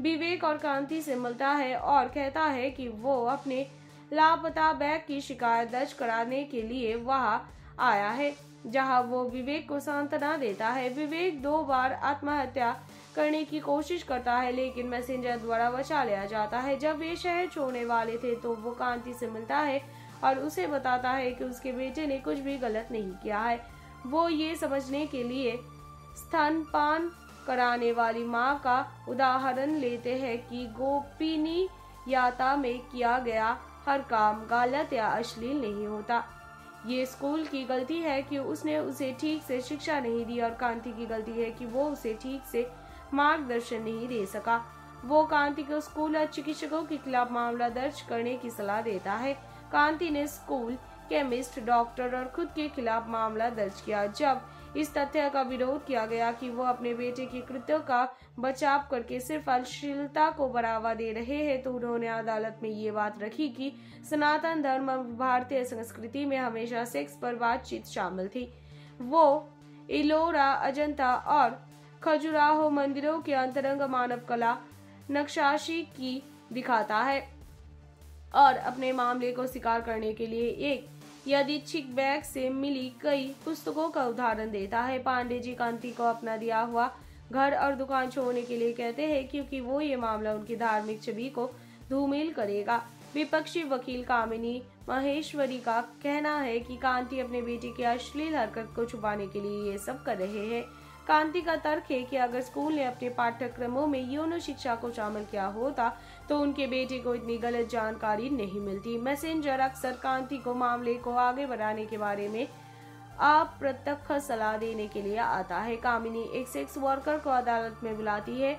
विवेक और कांति से मिलता है और कहता है कि वो अपने लापता बैग की शिकायत दर्ज कराने के लिए वहाँ आया है, जहाँ वो विवेक को सांत्वना देता है। विवेक दो बार आत्महत्या करने की कोशिश करता है, लेकिन मैसेंजर द्वारा बचा लिया जाता है। जब वे शहर छोड़ने वाले थे तो वो कांति से मिलता है और उसे बताता है कि उसके बेटे ने कुछ भी गलत नहीं किया है। वो ये समझने के लिए स्तनपान कराने वाली माँ का उदाहरण लेते हैं कि गोपिनी याता में किया गया हर काम गलत या अश्लील नहीं होता। ये स्कूल की गलती है कि उसने उसे ठीक से शिक्षा नहीं दी और कांति की गलती है कि वो उसे ठीक से मार्गदर्शन नहीं दे सका। वो कांति को स्कूल और चिकित्सकों के खिलाफ मामला दर्ज करने की सलाह देता है। कांति ने स्कूल, केमिस्ट, डॉक्टर और खुद के खिलाफ मामला दर्ज किया। जब इस तथ्य का विरोध किया गया कि वो अपने बेटे के कृत्यों का बचाव करके सिर्फ़ अश्लीलता को बढ़ावा दे रहे हैं तो उन्होंने अदालत में ये बात रखी कि सनातन धर्म और भारतीय संस्कृति में हमेशा सेक्स पर बातचीत शामिल थी। वो इलोरा अजंता और खजुराहो मंदिरों के अंतरंग मानव कला नक्शाशी की दिखाता है। और अपने मामले को स्वीकार करने के लिए एक यदिच्छिक बैग से मिली कई पुस्तकों का उदाहरण देता है। पांडे जी कांति को अपना दिया हुआ घर और दुकान छोड़ने के लिए कहते हैं, क्योंकि वो ये मामला उनकी धार्मिक छवि को धूमिल करेगा। विपक्षी वकील कामिनी महेश्वरी का कहना है कि कांति अपने बेटे की अश्लील हरकत को छुपाने के लिए ये सब कर रहे हैं। कांति का तर्क है कि अगर स्कूल ने अपने पाठ्यक्रमों में यौन शिक्षा को शामिल किया होता तो उनके बेटे को इतनी गलत जानकारी नहीं मिलती। मैसेंजर अक्सर कांति को मामले को आगे बढ़ाने के बारे में अप्रत्यक्ष सलाह देने के लिए आता है। कामिनी एक सेक्स वर्कर को अदालत में बुलाती है,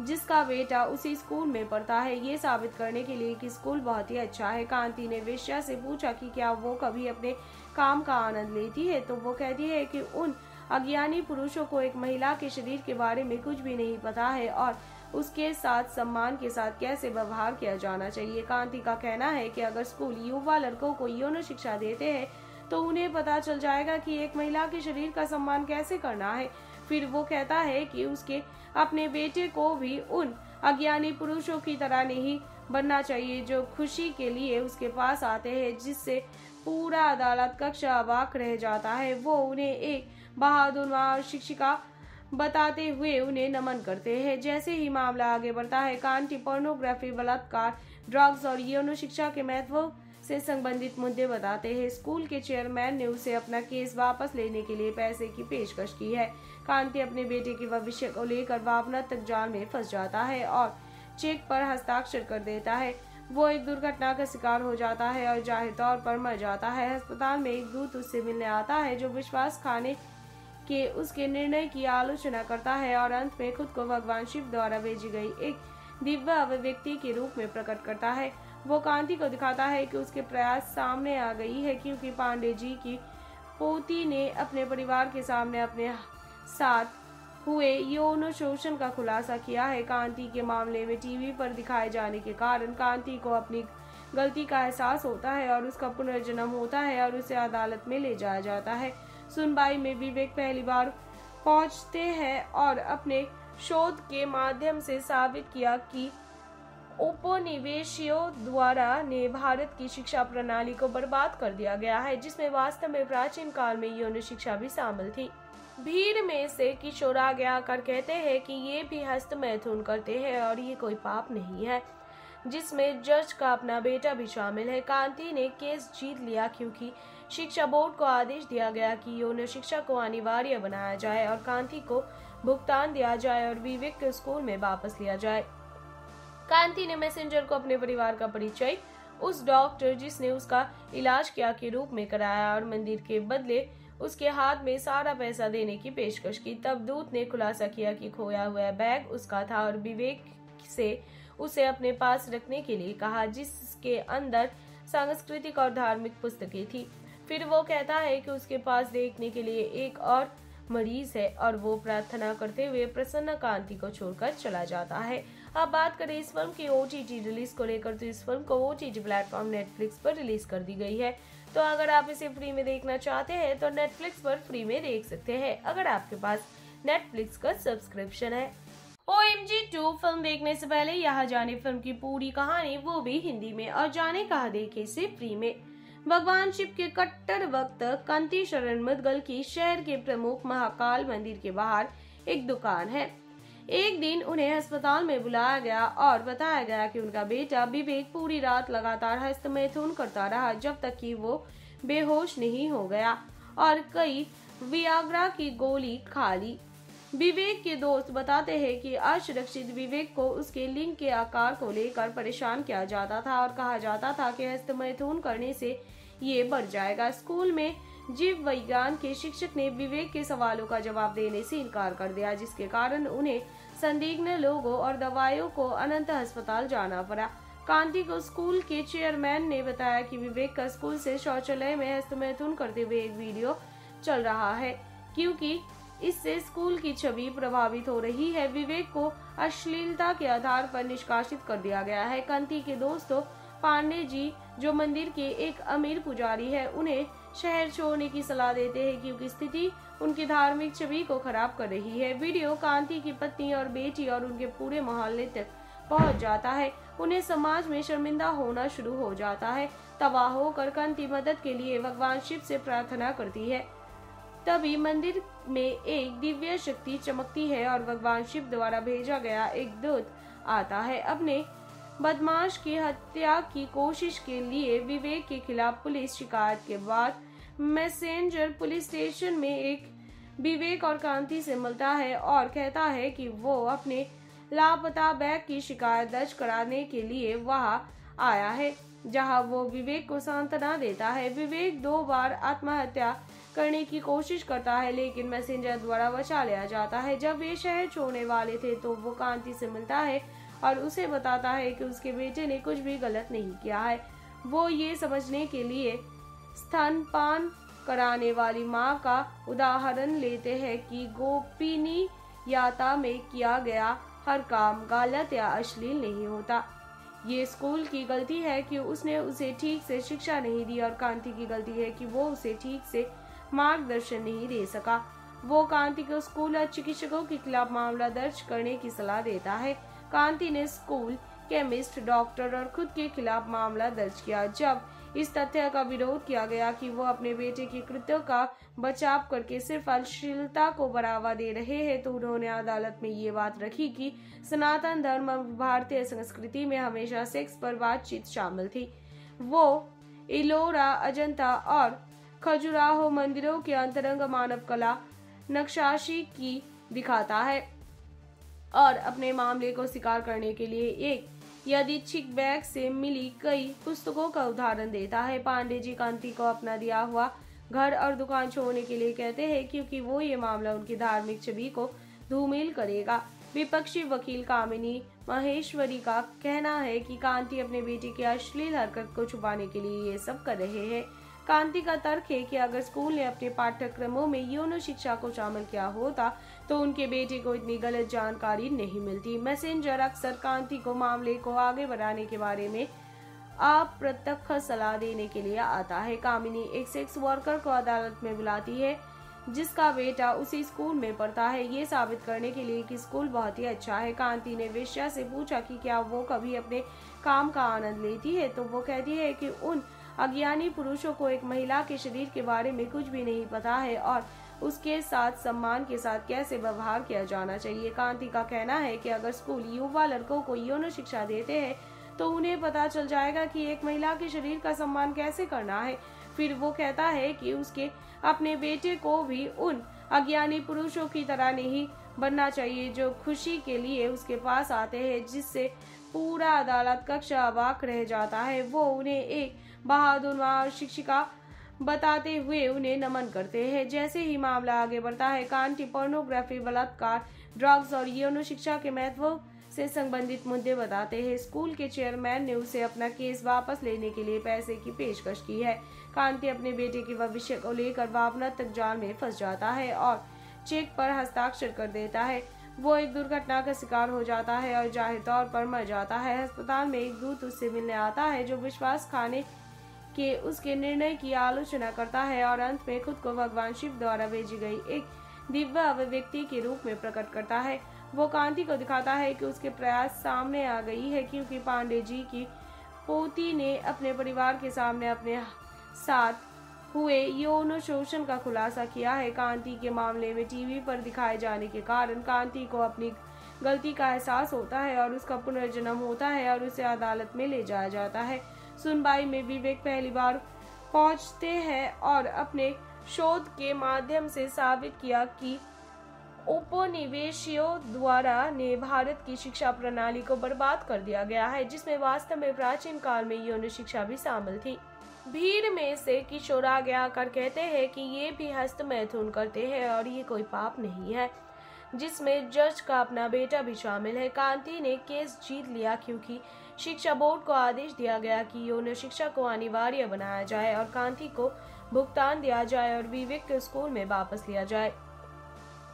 जिसका बेटा उसी स्कूल में पढ़ता है। ये साबित करने के लिए कि स्कूल बहुत ही अच्छा है। कांति ने वेश्या से पूछा कि क्या वो कभी अपने काम का आनंद लेती है? तो वो कहती है कि उन अज्ञानी पुरुषों को एक महिला के शरीर के बारे में कुछ भी नहीं पता है और उसके साथ सम्मान के साथ कैसे व्यवहार किया जाना चाहिए। कांति का कहना है कि अगर स्कूल युवा लड़कों को यौन शिक्षा देते हैं तो उन्हें पता चल जाएगा कि एक महिला के शरीर का सम्मान कैसे करना है। फिर वो कहता है कि उसके अपने बेटे को भी उन अज्ञानी पुरुषों की तरह नहीं बनना चाहिए जो खुशी के लिए उसके पास आते हैं, जिससे पूरा अदालत कक्ष अबाक रह जाता है। वो उन्हें एक बहादुर व शिक्षिका बताते हुए उन्हें नमन करते हैं। जैसे ही मामला आगे बढ़ता है, कांटी पोर्नोग्राफी बलात्कार ड्रग्स और यौन शिक्षा के महत्व से संबंधित मुद्दे बताते हैं। स्कूल के चेयरमैन ने उसे अपना केस वापस लेने के लिए पैसे की पेशकश की है। कांति अपने बेटे के भविष्य को लेकर भावना तक जाल में फंस जाता है और चेक पर हस्ताक्षर कर देता है। वो एक दुर्घटना का शिकार हो जाता है और ज़ाहिर तौर पर मर जाता है। अस्पताल में एक दूत उससे मिलने आता है, जो विश्वास खाने के उसके निर्णय की आलोचना करता है और अंत में खुद को भगवान शिव द्वारा भेजी गई एक दिव्य अभिव्यक्ति के रूप में प्रकट करता है। वो कांति को दिखाता है कि उसके प्रयास सामने आ गई है क्योंकि पांडे जी की पोती ने अपने परिवार के सामने अपने साथ हुए। यौन शोषण का खुलासा किया है। कांति के मामले में टीवी पर दिखाए जाने के कारण कांति को अपनी गलती का एहसास होता है और उसका पुनर्जन्म होता है और उसे अदालत में ले जाया जाता है। सुनवाई में विवेक पहली बार पहुँचते हैं और अपने शोध के माध्यम से साबित किया कि उपनिवेशियों द्वारा ने भारत की शिक्षा प्रणाली को बर्बाद कर दिया गया है, जिसमें वास्तव में प्राचीन काल में यौन शिक्षा भी शामिल थी। भीड़ में से किशोर आगे आकर कहते हैं कि ये भी हस्त मैथुन करते हैं और ये कोई पाप नहीं है, जिसमें जज का अपना बेटा भी शामिल है। कांति ने केस जीत लिया क्योंकि शिक्षा बोर्ड को आदेश दिया गया कि यौन शिक्षा को अनिवार्य बनाया जाए और कांति को भुगतान दिया जाए और विवेक को स्कूल में वापस लिया जाए। कांति ने मैसेंजर को अपने परिवार का परिचय, उस डॉक्टर जिसने उसका इलाज किया के रूप में कराया और मंदिर के बदले उसके हाथ में सारा पैसा देने की पेशकश की। तब दूत ने खुलासा किया कि खोया हुआ बैग उसका था और विवेक से उसे अपने पास रखने के लिए कहा, जिसके अंदर सांस्कृतिक और धार्मिक पुस्तकें थी। फिर वो कहता है कि उसके पास देखने के लिए एक और मरीज़ है और वो प्रार्थना करते हुए प्रसन्न कांति को छोड़कर चला जाता है। अब बात करें इस फ़िल्म की ओ रिलीज़ को लेकर तो इस फ़िल्म को ओ प्लेटफॉर्म नेटफ्लिक्स पर रिलीज़ कर दी गई है। तो अगर आप इसे फ्री में देखना चाहते हैं तो नेटफ्लिक्स पर फ्री में देख सकते हैं, अगर आपके पास नेटफ्लिक्स का सब्सक्रिप्शन है। O M G two film देखने से पहले यहाँ जाने फ़िल्म की पूरी कहानी, वो भी हिंदी में, और जाने कहा देखे से फ्री में। भगवान शिव के कट्टर वक्त कंती शरण मुदगल की शहर के प्रमुख महाकाल मंदिर के बाहर एक दुकान है। एक दिन उन्हें अस्पताल में बुलाया गया और बताया गया कि उनका बेटा विवेक पूरी रात लगातार हस्तमैथुन करता रहा जब तक कि वो बेहोश नहीं हो गया और कई वियाग्रा की गोली खा ली। विवेक के दोस्त बताते हैं कि असुरक्षित विवेक को उसके लिंग के आकार को लेकर परेशान किया जाता था और कहा जाता था कि हस्तमैथुन करने से ये बढ़ जाएगा। स्कूल में जीव विज्ञान के शिक्षक ने विवेक के सवालों का जवाब देने से इनकार कर दिया, जिसके कारण उन्हें संदिग्ध लोगों और दवाइयों को अनंत अस्पताल जाना पड़ा। कांति को स्कूल के चेयरमैन ने बताया कि विवेक का स्कूल से शौचालय में हस्तमैथुन करते हुए एक वीडियो चल रहा है, क्योंकि इससे स्कूल की छवि प्रभावित हो रही है। विवेक को अश्लीलता के आधार पर निष्कासित कर दिया गया है। कांति के दोस्तों, पांडे जी जो मंदिर के एक अमीर पुजारी है, उन्हें शहर छोड़ने की सलाह देते हैं क्योंकि स्थिति उनकी धार्मिक छवि को खराब कर रही है। वीडियो कांति की पत्नी और बेटी और उनके पूरे मोहल्ले तक पहुँच जाता है। उन्हें समाज में शर्मिंदा होना शुरू हो जाता है। तबाह होकर कांति मदद के लिए भगवान शिव से प्रार्थना करती है। तभी मंदिर में एक दिव्य शक्ति चमकती है और भगवान शिव द्वारा भेजा गया एक दूत आता है। अपने बदमाश की हत्या की कोशिश के लिए विवेक के खिलाफ पुलिस शिकायत के बाद मैसेंजर पुलिस स्टेशन में एक विवेक और कांति से मिलता है और कहता है कि वो अपने लापता बैग की शिकायत दर्ज कराने के लिए वहाँ आया है, जहाँ वो विवेक को सांत्वना देता है। विवेक दो बार आत्महत्या करने की कोशिश करता है, लेकिन मैसेंजर द्वारा बचा लिया जाता है। जब वे शहर छोड़ने वाले थे तो वो कांति से मिलता है और उसे बताता है कि उसके बेटे ने कुछ भी गलत नहीं किया है। वो ये समझने के लिए स्तनपान कराने वाली माँ का उदाहरण लेते हैं कि गोपिनी याता में किया गया हर काम गलत या अश्लील नहीं होता। ये स्कूल की गलती है कि उसने उसे ठीक से शिक्षा नहीं दी और कांति की गलती है कि वो उसे ठीक से मार्गदर्शन नहीं दे सका। वो कांति को स्कूल और चिकित्सकों के खिलाफ मामला दर्ज करने की सलाह देता है। कांति ने स्कूल, केमिस्ट, डॉक्टर और खुद के खिलाफ मामला दर्ज किया। जब इस तथ्य का विरोध किया गया कि वो अपने बेटे की कृत्यों का बचाव करके सिर्फ़ अश्लीलता को बढ़ावा दे रहे हैं तो उन्होंने अदालत में ये बात रखी कि सनातन धर्म और भारतीय संस्कृति में हमेशा सेक्स पर बातचीत शामिल थी। वो इलोरा, अजंता और खजुराहो मंदिरों के अंतरंग मानव कला नक्शाशी की दिखाता है। और अपने मामले को स्वीकार करने के लिए एक यदिच्छिक बैग से मिली कई पुस्तकों का उदाहरण देता है। पांडे जी कांति को अपना दिया हुआ घर और दुकान छोड़ने के लिए कहते हैं क्योंकि वो ये मामला उनकी धार्मिक छवि को धूमिल करेगा। विपक्षी वकील कामिनी महेश्वरी का कहना है कि कांति अपने बेटे की अश्लील हरकत को छुपाने के लिए ये सब कर रहे हैं। कांति का तर्क है कि अगर स्कूल ने अपने पाठ्यक्रमों में यौन शिक्षा को शामिल किया होता तो उनके बेटे को इतनी गलत जानकारी नहीं मिलती। मैसेंजर अक्सर कांति को मामले को आगे बढ़ाने के बारे में अप्रत्यक्ष सलाह देने के लिए आता है। कामिनी एक सेक्स वर्कर को अदालत में बुलाती है, जिसका बेटा उसी स्कूल में पढ़ता है। ये साबित करने के लिए कि स्कूल बहुत ही अच्छा है। कांति ने वेश्या से पूछा कि क्या वो कभी अपने काम का आनंद लेती है? तो वो कहती है कि उन अज्ञानी पुरुषों को एक महिला के शरीर के बारे में कुछ भी नहीं पता है और उसके साथ सम्मान के साथ कैसे व्यवहार किया जाना चाहिए? कांति का कहना है कि अगर स्कूल युवा लड़कों को यौन शिक्षा देते हैं तो उन्हें पता चल जाएगा कि एक महिला के शरीर का सम्मान कैसे करना है। फिर वो कहता है कि उसके अपने बेटे को भी उन अज्ञानी पुरुषों की तरह नहीं बनना चाहिए जो खुशी के लिए उसके पास आते हैं, जिससे पूरा अदालत कक्ष अबाक रह जाता है। वो उन्हें एक बहादुर शिक्षिका बताते हुए उन्हें नमन करते हैं। जैसे ही मामला आगे बढ़ता है, कांटी पोर्नोग्राफी, बलात्कार, ड्रग्स और यौन शिक्षा के महत्व से संबंधित मुद्दे बताते हैं। स्कूल के चेयरमैन ने उसे अपना केस वापस लेने के लिए पैसे की पेशकश की है। कांति अपने बेटे के भविष्य को लेकर भावना तक जाल में फंस जाता है और चेक पर हस्ताक्षर कर देता है। वो एक दुर्घटना का शिकार हो जाता है और ज़ाहिर तौर पर मर जाता है। अस्पताल में एक दूत उससे मिलने आता है, जो विश्वास खाने के उसके निर्णय की आलोचना करता है और अंत में खुद को भगवान शिव द्वारा भेजी गई एक दिव्य अभिव्यक्ति के रूप में प्रकट करता है। वो कांति को दिखाता है कि उसके प्रयास सामने आ गई है क्योंकि पांडे जी की पोती ने अपने परिवार के सामने अपने साथ हुए। यौन शोषण का खुलासा किया है। कांति के मामले में टीवी पर दिखाए जाने के कारण कांति को अपनी गलती का एहसास होता है और उसका पुनर्जन्म होता है और उसे अदालत में ले जाया जाता है। सुनवाई में विवेक पहली बार पहुँचते हैं और अपने शोध के माध्यम से साबित किया कि उपनिवेशियों द्वारा ने भारत की शिक्षा प्रणाली को बर्बाद कर दिया गया है, जिसमें वास्तव में प्राचीन काल में यौन शिक्षा भी शामिल थी। भीड़ में से किशोर आगे आकर कहते हैं कि ये भी हस्त मैथुन करते हैं और ये कोई पाप नहीं है, जिसमें जज का अपना बेटा भी शामिल है। कांति ने केस जीत लिया, क्योंकि शिक्षा बोर्ड को आदेश दिया गया कि यौन शिक्षा को अनिवार्य बनाया जाए और कांति को भुगतान दिया जाए और विवेक को स्कूल में वापस लिया जाए।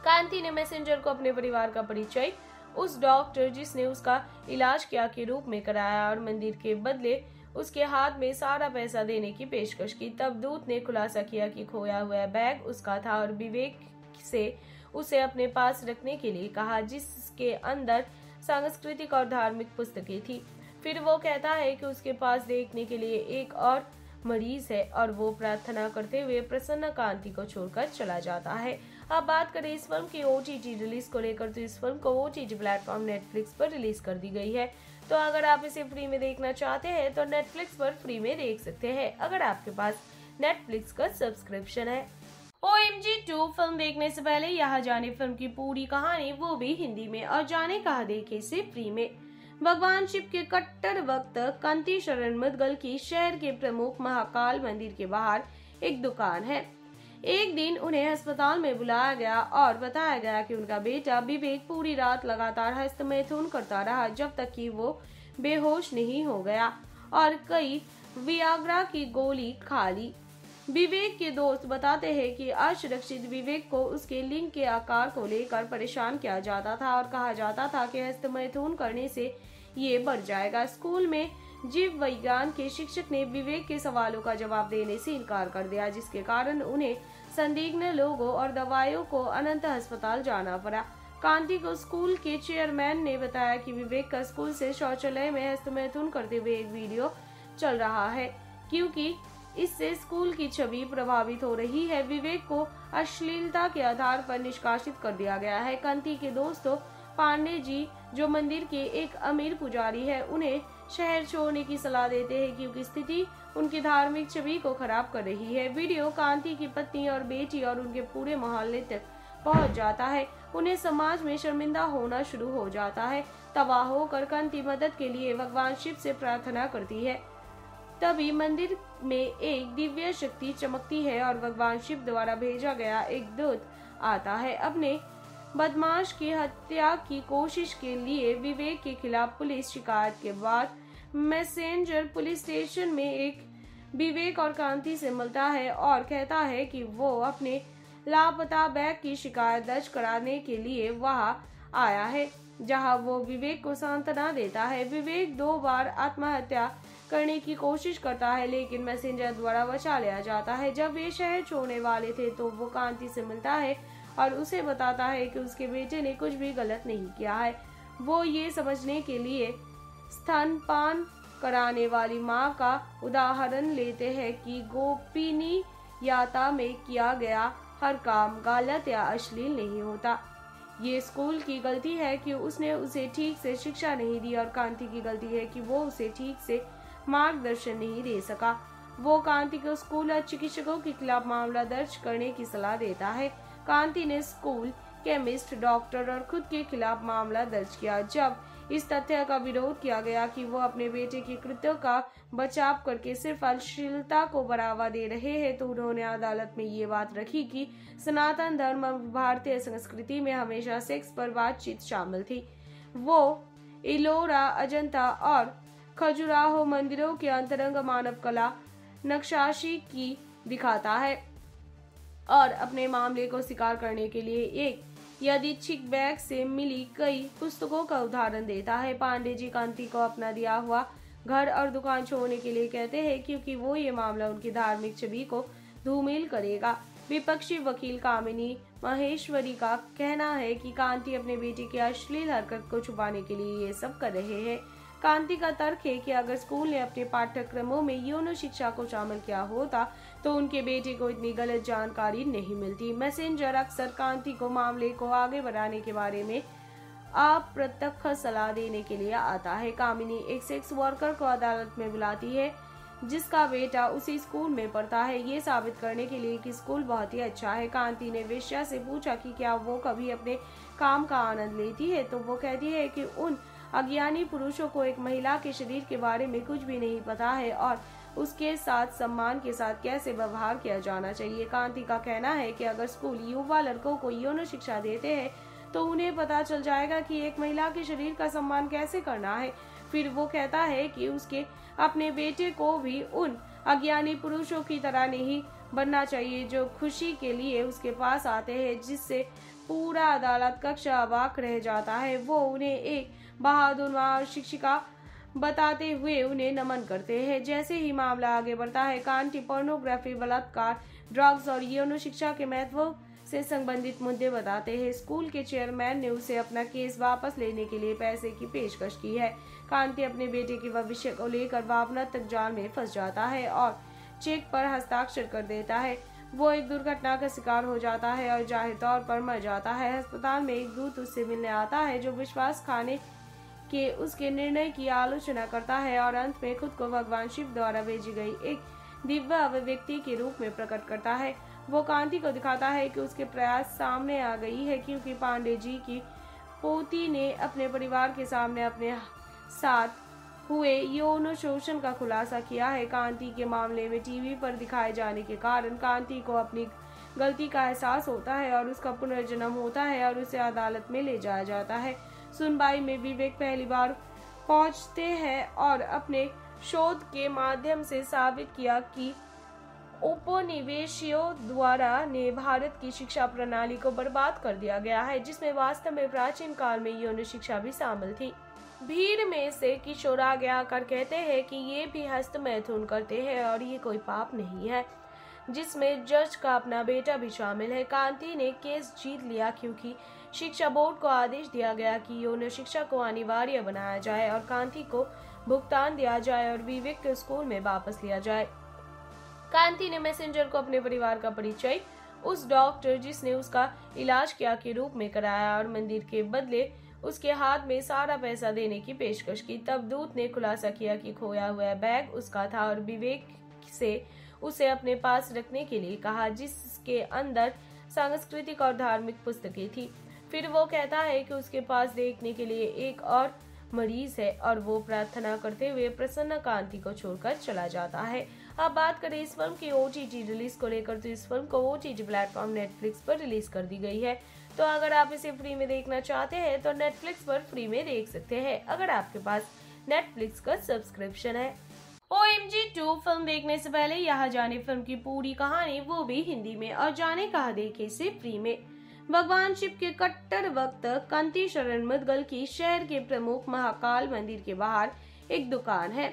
कांति ने मैसेंजर को अपने परिवार का परिचय, उस डॉक्टर जिसने उसका इलाज किया के रूप में कराया और मंदिर के बदले उसके हाथ में सारा पैसा देने की पेशकश की। तब दूत ने खुलासा किया कि खोया हुआ बैग उसका था और विवेक से उसे अपने पास रखने के लिए कहा, जिसके अंदर सांस्कृतिक और धार्मिक पुस्तकें थी। फिर वो कहता है कि उसके पास देखने के लिए एक और मरीज़ है और वो प्रार्थना करते हुए प्रसन्न कांति को छोड़कर चला जाता है। अब बात करें इस फ़िल्म की ओ रिलीज़ को लेकर तो इस फ़िल्म को ओटीटी प्लेटफॉर्म नेटफ्लिक्स पर रिलीज़ कर दी गई है। तो अगर आप इसे फ्री में देखना चाहते हैं तो नेटफ्लिक्स पर फ्री में देख सकते हैं, अगर आपके पास नेटफ्लिक्स का सब्सक्रिप्शन है। O M G two film देखने से पहले यहाँ जाने फ़िल्म की पूरी कहानी वो भी हिंदी में, और जाने कहा देखे से फ्री में। भगवान शिव के कट्टर वक्त कंती शरण मुदगल की शहर के प्रमुख महाकाल मंदिर के बाहर एक दुकान है। एक दिन उन्हें अस्पताल में बुलाया गया और बताया गया कि उनका बेटा विवेक पूरी रात लगातार हस्त मैथुन करता रहा जब तक कि वो बेहोश नहीं हो गया और कई वियाग्रा की गोली खा ली। विवेक के दोस्त बताते हैं कि असुरक्षित विवेक को उसके लिंग के आकार को लेकर परेशान किया जाता था और कहा जाता था कि हस्त मैथुन करने से ये बढ़ जाएगा। स्कूल में जीव विज्ञान के शिक्षक ने विवेक के सवालों का जवाब देने से इनकार कर दिया, जिसके कारण उन्हें संदिग्ध लोगों और दवाइयों को अनंत अस्पताल जाना पड़ा। कांति को स्कूल के चेयरमैन ने बताया कि विवेक का स्कूल से शौचालय में हस्तमैथुन करते हुए एक वीडियो चल रहा है, क्योंकि इससे स्कूल की छवि प्रभावित हो रही है। विवेक को अश्लीलता के आधार पर निष्कासित कर दिया गया है। कांति के दोस्तों, पांडे जी जो मंदिर के एक अमीर पुजारी है, उन्हें शहर छोड़ने की सलाह देते हैं क्योंकि स्थिति उनकी धार्मिक छवि को खराब कर रही है। वीडियो कांति की पत्नी और बेटी और उनके पूरे मोहल्ले तक पहुँच जाता है। उन्हें समाज में शर्मिंदा होना शुरू हो जाता है। तबाह होकर कांति मदद के लिए भगवान शिव से प्रार्थना करती है। तभी मंदिर में एक दिव्य शक्ति चमकती है और भगवान शिव द्वारा भेजा गया एक दूत आता है। अपने बदमाश की हत्या की कोशिश के लिए विवेक के खिलाफ पुलिस शिकायत के बाद मैसेंजर पुलिस स्टेशन में एक विवेक और कांति से मिलता है और कहता है कि वो अपने लापता बैग की शिकायत दर्ज कराने के लिए वहाँ आया है, जहाँ वो विवेक को सांत्वना देता है। विवेक दो बार आत्महत्या करने की कोशिश करता है, लेकिन मैसेंजर द्वारा बचा लिया जाता है। जब वे शहर छोड़ने वाले थे तो वो कांति से मिलता है और उसे बताता है कि उसके बेटे ने कुछ भी गलत नहीं किया है। वो ये समझने के लिए स्तनपान कराने वाली माँ का उदाहरण लेते हैं कि गोपिनी याता में किया गया हर काम गलत या अश्लील नहीं होता। ये स्कूल की गलती है कि उसने उसे ठीक से शिक्षा नहीं दी और कांति की गलती है कि वो उसे ठीक से मार्गदर्शन नहीं दे सका। वो कांति को स्कूल और चिकित्सकों के खिलाफ मामला दर्ज करने की सलाह देता है। कांति ने स्कूल केमिस्ट, डॉक्टर और खुद के खिलाफ मामला दर्ज किया। जब इस तथ्य का विरोध किया गया कि वो अपने बेटे के कृत्यों का बचाव करके सिर्फ़ अश्लीलता को बढ़ावा दे रहे हैं तो उन्होंने अदालत में ये बात रखी कि सनातन धर्म और भारतीय संस्कृति में हमेशा सेक्स पर बातचीत शामिल थी। वो इलोरा, अजंता और खजुराहो मंदिरों के अंतरंग मानव कला नक्शाशी की दिखाता है। और अपने मामले को स्वीकार करने के लिए एक यादृच्छिक बैग से मिली कई पुस्तकों का उदाहरण देता है। पांडे जी कांति को अपना दिया हुआ घर और दुकान छोड़ने के लिए कहते हैं क्योंकि वो ये मामला उनकी धार्मिक छवि को धूमिल करेगा। विपक्षी वकील कामिनी महेश्वरी का कहना है कि कांति अपने बेटे की अश्लील हरकत को छुपाने के लिए ये सब कर रहे हैं। कांति का तर्क है कि अगर स्कूल ने अपने पाठ्यक्रमों में यौन शिक्षा को शामिल किया होता तो उनके बेटे को इतनी गलत जानकारी नहीं मिलती। मैसेंजर अक्सर कांति को मामले को आगे बढ़ाने के बारे में अप्रत्यक्ष सलाह देने के लिए आता है। कामिनी एक सेक्स वर्कर को अदालत में बुलाती है, जिसका बेटा उसी स्कूल में पढ़ता है। ये साबित करने के लिए कि स्कूल बहुत ही अच्छा है। कांति ने वेश्या से पूछा कि क्या वो कभी अपने काम का आनंद लेती है? तो वो कहती है कि उन अज्ञानी पुरुषों को एक महिला के शरीर के बारे में कुछ भी नहीं पता है और उसके साथ सम्मान के साथ कैसे व्यवहार किया जाना चाहिए? कांति का कहना है कि अगर स्कूल युवा लड़कों को यौन शिक्षा देते हैं तो उन्हें पता चल जाएगा कि एक महिला के शरीर का सम्मान कैसे करना है। फिर वो कहता है कि उसके अपने बेटे को भी उन अज्ञानी पुरुषों की तरह नहीं बनना चाहिए जो खुशी के लिए उसके पास आते हैं, जिससे पूरा अदालत कक्ष अबाक रह जाता है। वो उन्हें एक बहादुर शिक्षिका बताते हुए उन्हें नमन करते हैं। जैसे ही मामला आगे बढ़ता है, कांटी पोर्नोग्राफी, बलात्कार, ड्रग्स और यौन शिक्षा के महत्व से संबंधित मुद्दे बताते हैं। स्कूल के चेयरमैन ने उसे अपना केस वापस लेने के लिए पैसे की पेशकश की है। कांति अपने बेटे के भविष्य को लेकर भावना तक जाल में फंस जाता है और चेक पर हस्ताक्षर कर देता है। वो एक दुर्घटना का शिकार हो जाता है और ज़ाहिर तौर पर मर जाता है। अस्पताल में एक दूत उससे मिलने आता है, जो विश्वास खाने के उसके निर्णय की आलोचना करता है और अंत में खुद को भगवान शिव द्वारा भेजी गई एक दिव्य अभिव्यक्ति के रूप में प्रकट करता है। वो कांति को दिखाता है कि उसके प्रयास सामने आ गई है क्योंकि पांडे जी की पोती ने अपने परिवार के सामने अपने साथ हुए। यौन शोषण का खुलासा किया है। कांति के मामले में टीवी पर दिखाए जाने के कारण कांति को अपनी गलती का एहसास होता है और उसका पुनर्जन्म होता है और उसे अदालत में ले जाया जाता है। सुनवाई में विवेक पहली बार पहुँचते हैं और अपने शोध के माध्यम से साबित किया कि उपनिवेशियों द्वारा ने भारत की शिक्षा प्रणाली को बर्बाद कर दिया गया है, जिसमें वास्तव में प्राचीन काल में यौन शिक्षा भी शामिल थी। भीड़ में से किशोर आगे आकर कहते हैं कि ये भी हस्त मैथुन करते हैं और ये कोई पाप नहीं है, जिसमें जज का अपना बेटा भी शामिल है। कांति ने केस जीत लिया क्योंकि शिक्षा बोर्ड को आदेश दिया गया कि यौन शिक्षा को अनिवार्य बनाया जाए और कांति को भुगतान दिया जाए और विवेक को स्कूल में वापस लिया जाए। कांति ने मैसेंजर को अपने परिवार का परिचय, उस डॉक्टर जिसने उसका इलाज किया के रूप में कराया और मंदिर के बदले उसके हाथ में सारा पैसा देने की पेशकश की। तब दूत ने खुलासा किया कि खोया हुआ बैग उसका था और विवेक से उसे अपने पास रखने के लिए कहा, जिसके अंदर सांस्कृतिक और धार्मिक पुस्तकें थी। फिर वो कहता है कि उसके पास देखने के लिए एक और मरीज़ है और वो प्रार्थना करते हुए प्रसन्न कांति को छोड़कर चला जाता है। अब बात करें इस फ़िल्म की ओ रिलीज़ को लेकर तो इस फ़िल्म को ओ प्लेटफॉर्म नेटफ्लिक्स पर रिलीज़ कर दी गई है। तो अगर आप इसे फ्री में देखना चाहते हैं तो नेटफ्लिक्स पर फ्री में देख सकते हैं, अगर आपके पास नेटफ्लिक्स का सब्सक्रिप्शन है। O M G two film देखने से पहले यहाँ जाने फ़िल्म की पूरी कहानी वो भी हिंदी में, और जाने कहा देखे से फ्री में। भगवान शिव के कट्टर वक्त कंती शरण मुदगल की शहर के प्रमुख महाकाल मंदिर के बाहर एक दुकान है।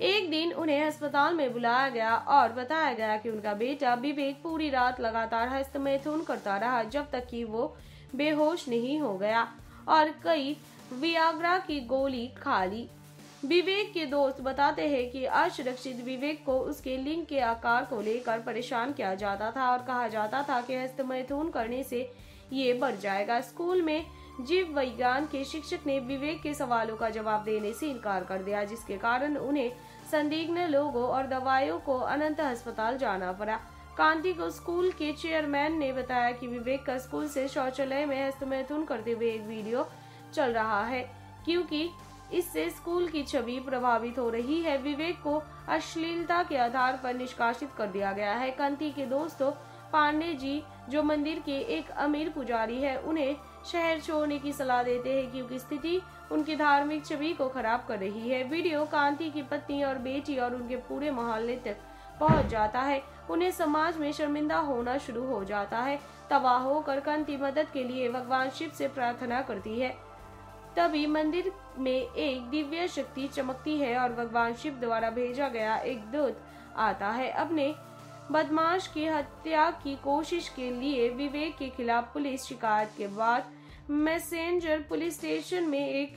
एक दिन उन्हें अस्पताल में बुलाया गया और बताया गया कि उनका बेटा विवेक पूरी रात लगातार हस्त मैथुन करता रहा जब तक कि वो बेहोश नहीं हो गया और कई वियाग्रा की गोली खा ली। विवेक के दोस्त बताते हैं कि असुरक्षित विवेक को उसके लिंग के आकार को लेकर परेशान किया जाता था और कहा जाता था कि हस्त मैथुन करने से ये बढ़ जाएगा। स्कूल में जीव विज्ञान के शिक्षक ने विवेक के सवालों का जवाब देने से इनकार कर दिया, जिसके कारण उन्हें संदिग्ध लोगों और दवाइयों को अनंत अस्पताल जाना पड़ा। कांति को स्कूल के चेयरमैन ने बताया कि विवेक का स्कूल से शौचालय में हस्तमैथुन करते हुए एक वीडियो चल रहा है, क्योंकि इससे स्कूल की छवि प्रभावित हो रही है। विवेक को अश्लीलता के आधार पर निष्कासित कर दिया गया है। कांति के दोस्तों पांडे जी, जो मंदिर के एक अमीर पुजारी है, उन्हें शहर छोड़ने की सलाह देते हैं क्योंकि स्थिति उनकी धार्मिक छवि को खराब कर रही है। वीडियो कांति की पत्नी और बेटी और उनके पूरे मोहल्ले तक पहुँच जाता है। उन्हें समाज में शर्मिंदा होना शुरू हो जाता है। तबाह होकर कांति मदद के लिए भगवान शिव से प्रार्थना करती है। तभी मंदिर में एक दिव्य शक्ति चमकती है और भगवान शिव द्वारा भेजा गया एक दूत आता है। अपने बदमाश की हत्या की कोशिश के लिए विवेक के खिलाफ पुलिस शिकायत के बाद मैसेंजर पुलिस स्टेशन में एक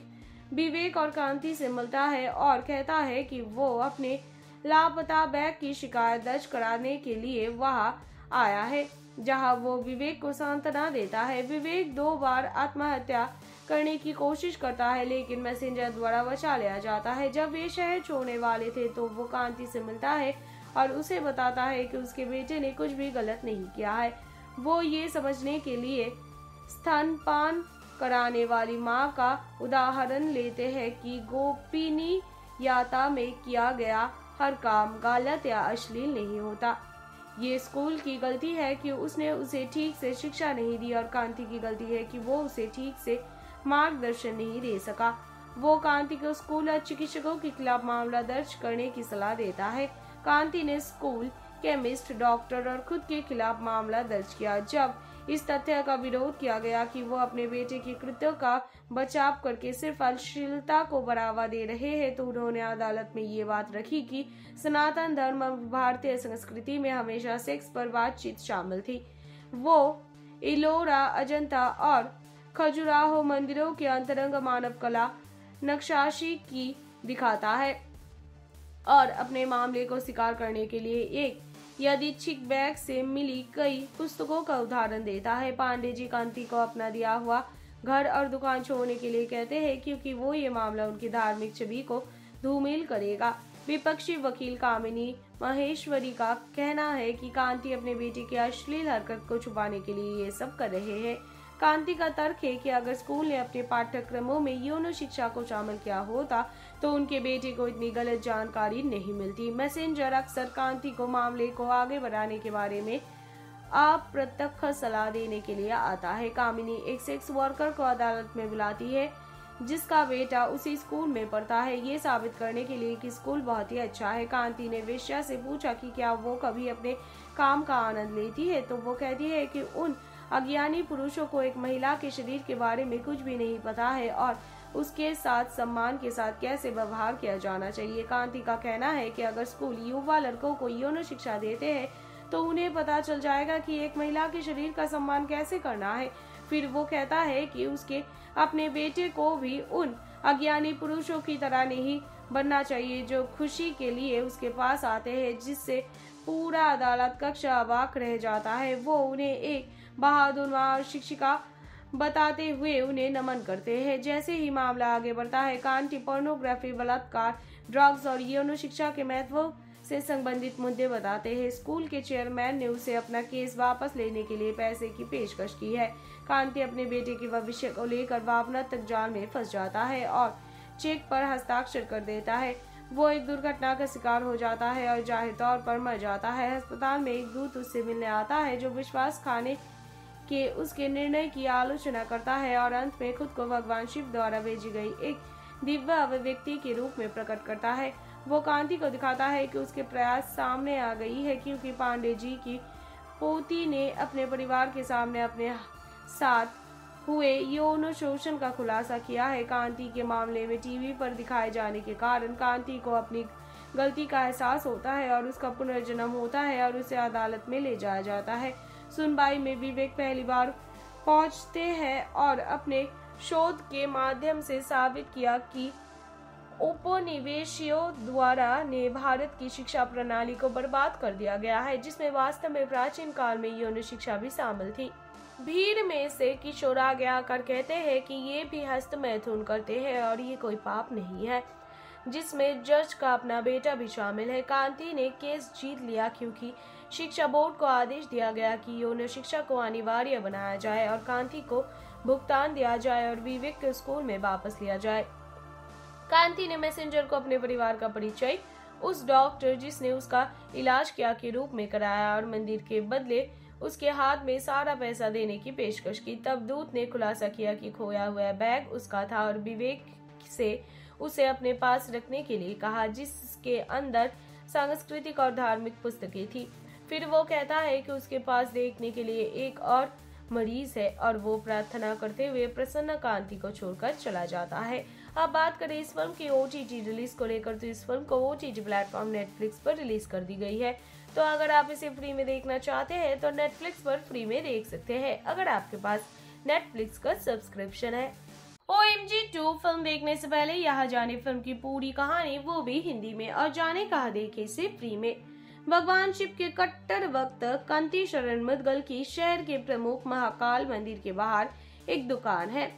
विवेक और कांति से मिलता है और कहता है कि वो अपने लापता बैग की शिकायत दर्ज कराने के लिए वहाँ आया है, जहाँ वो विवेक को सांत्वना देता है। विवेक दो बार आत्महत्या करने की कोशिश करता है, लेकिन मैसेंजर द्वारा बचा लिया जाता है। जब वे शहर छोड़ने वाले थे तो वो कांति से मिलता है और उसे बताता है कि उसके बेटे ने कुछ भी गलत नहीं किया है। वो ये समझने के लिए स्तनपान कराने वाली माँ का उदाहरण लेते हैं कि गोपिनी याता में किया गया हर काम गलत या अश्लील नहीं होता। ये स्कूल की गलती है कि उसने उसे ठीक से शिक्षा नहीं दी और कांति की गलती है कि वो उसे ठीक से मार्गदर्शन नहीं दे सका। वो कांति को स्कूल और चिकित्सकों के खिलाफ मामला दर्ज करने की सलाह देता है। कांति ने स्कूल, केमिस्ट, डॉक्टर और खुद के खिलाफ मामला दर्ज किया। जब इस तथ्य का विरोध किया गया कि वो अपने बेटे के कृत्यों का बचाव करके सिर्फ़ अश्लीलता को बढ़ावा दे रहे हैं तो उन्होंने अदालत में ये बात रखी कि सनातन धर्म और भारतीय संस्कृति में हमेशा सेक्स पर बातचीत शामिल थी। वो इलोरा, अजंता और खजुराहो मंदिरों के अंतरंग मानव कला नक्शाशी की दिखाता है। और अपने मामले को स्वीकार करने के लिए एक यादृच्छिक बैग से मिली कई पुस्तकों का उदाहरण देता है। पांडे जी कांति को अपना दिया हुआ घर और दुकान छोड़ने के लिए कहते हैं क्योंकि वो ये मामला उनकी धार्मिक छवि को धूमिल करेगा। विपक्षी वकील कामिनी महेश्वरी का कहना है कि कांति अपने बेटे की अश्लील हरकत को छुपाने के लिए ये सब कर रहे हैं। कांति का तर्क है कि अगर स्कूल ने अपने पाठ्यक्रमों में यौन शिक्षा को शामिल किया होता तो उनके बेटे को इतनी गलत जानकारी नहीं मिलती। मैसेंजर अक्सर कांति को मामले को आगे बढ़ाने के बारे में अप्रत्यक्ष सलाह देने के लिए आता है। कामिनी एक सेक्स वर्कर को अदालत में बुलाती है, जिसका बेटा उसी स्कूल में पढ़ता है। ये साबित करने के लिए कि स्कूल बहुत ही अच्छा है। कांति ने वेश्या से पूछा कि क्या वो कभी अपने काम का आनंद लेती है? तो वो कहती है कि उन अज्ञानी पुरुषों को एक महिला के शरीर के बारे में कुछ भी नहीं पता है और उसके साथ सम्मान के साथ कैसे व्यवहार किया जाना चाहिए? कांति का कहना है कि अगर स्कूल युवा लड़कों को यौन शिक्षा देते हैं तो उन्हें पता चल जाएगा कि एक महिला के शरीर का सम्मान कैसे करना है। फिर वो कहता है कि उसके अपने बेटे को भी उन अज्ञानी पुरुषों की तरह नहीं बनना चाहिए जो खुशी के लिए उसके पास आते हैं, जिससे पूरा अदालत कक्ष अबाक रह जाता है। वो उन्हें एक बहादुर शिक्षिका बताते हुए उन्हें नमन करते हैं। जैसे ही मामला आगे बढ़ता है कांटी पोर्नोग्राफी, बलात्कार, ड्रग्स और यौन शिक्षा के महत्व से संबंधित मुद्दे बताते हैं। स्कूल के चेयरमैन ने उसे अपना केस वापस लेने के लिए पैसे की पेशकश की है। कांति अपने बेटे के भविष्य को लेकर भावना तक जाल में फंस जाता है और चेक पर हस्ताक्षर कर देता है। वो एक दुर्घटना का शिकार हो जाता है और ज़ाहिर तौर पर मर जाता है। अस्पताल में एक दूत उससे मिलने आता है, जो विश्वास खाने के उसके निर्णय की आलोचना करता है और अंत में खुद को भगवान शिव द्वारा भेजी गई एक दिव्य अभिव्यक्ति के रूप में प्रकट करता है। वो कांति को दिखाता है कि उसके प्रयास सामने आ गई है क्योंकि पांडे जी की पोती ने अपने परिवार के सामने अपने साथ हुए। यौन शोषण का खुलासा किया है। कांति के मामले में टीवी पर दिखाए जाने के कारण कांति को अपनी गलती का एहसास होता है और उसका पुनर्जन्म होता है और उसे अदालत में ले जाया जाता है। सुनवाई में विवेक पहली बार पहुँचते हैं और अपने शोध के माध्यम से साबित किया कि उपनिवेशियों द्वारा ने भारत की शिक्षा प्रणाली को बर्बाद कर दिया गया है, जिसमें वास्तव में प्राचीन काल में यौन शिक्षा भी शामिल थी। भीड़ में से किशोर आगे आकर कहते हैं कि ये भी हस्त मैथुन करते हैं और ये कोई पाप नहीं है, जिसमें जज का अपना बेटा भी शामिल है। कांति ने केस जीत लिया क्योंकि शिक्षा बोर्ड को आदेश दिया गया कि यौन शिक्षा को अनिवार्य बनाया जाए और कांति को भुगतान दिया जाए और विवेक को स्कूल में वापस लिया जाए। कांति ने मैसेंजर को अपने परिवार का परिचय, उस डॉक्टर जिसने उसका इलाज किया के रूप में कराया और मंदिर के बदले उसके हाथ में सारा पैसा देने की पेशकश की। तब दूत ने खुलासा किया कि खोया हुआ बैग उसका था और विवेक से उसे अपने पास रखने के लिए कहा, जिसके अंदर सांस्कृतिक और धार्मिक पुस्तकें थी। फिर वो कहता है कि उसके पास देखने के लिए एक और मरीज़ है और वो प्रार्थना करते हुए प्रसन्न कांति को छोड़कर चला जाता है। अब बात करें इस फ़िल्म की ओटीटी रिलीज़ को लेकर तो इस फ़िल्म को ओ प्लेटफॉर्म नेटफ्लिक्स पर रिलीज़ कर दी गई है। तो अगर आप इसे फ्री में देखना चाहते हैं तो नेटफ्लिक्स पर फ्री में देख सकते हैं, अगर आपके पास नेटफ्लिक्स का सब्सक्रिप्शन है। O M G two film देखने से पहले यहाँ जाने फ़िल्म की पूरी कहानी, वो भी हिंदी में, और जाने कहा देखे से फ्री में। भगवान शिव के कट्टर वक्त कंती शरण मुदगल की शहर के प्रमुख महाकाल मंदिर के बाहर एक दुकान है।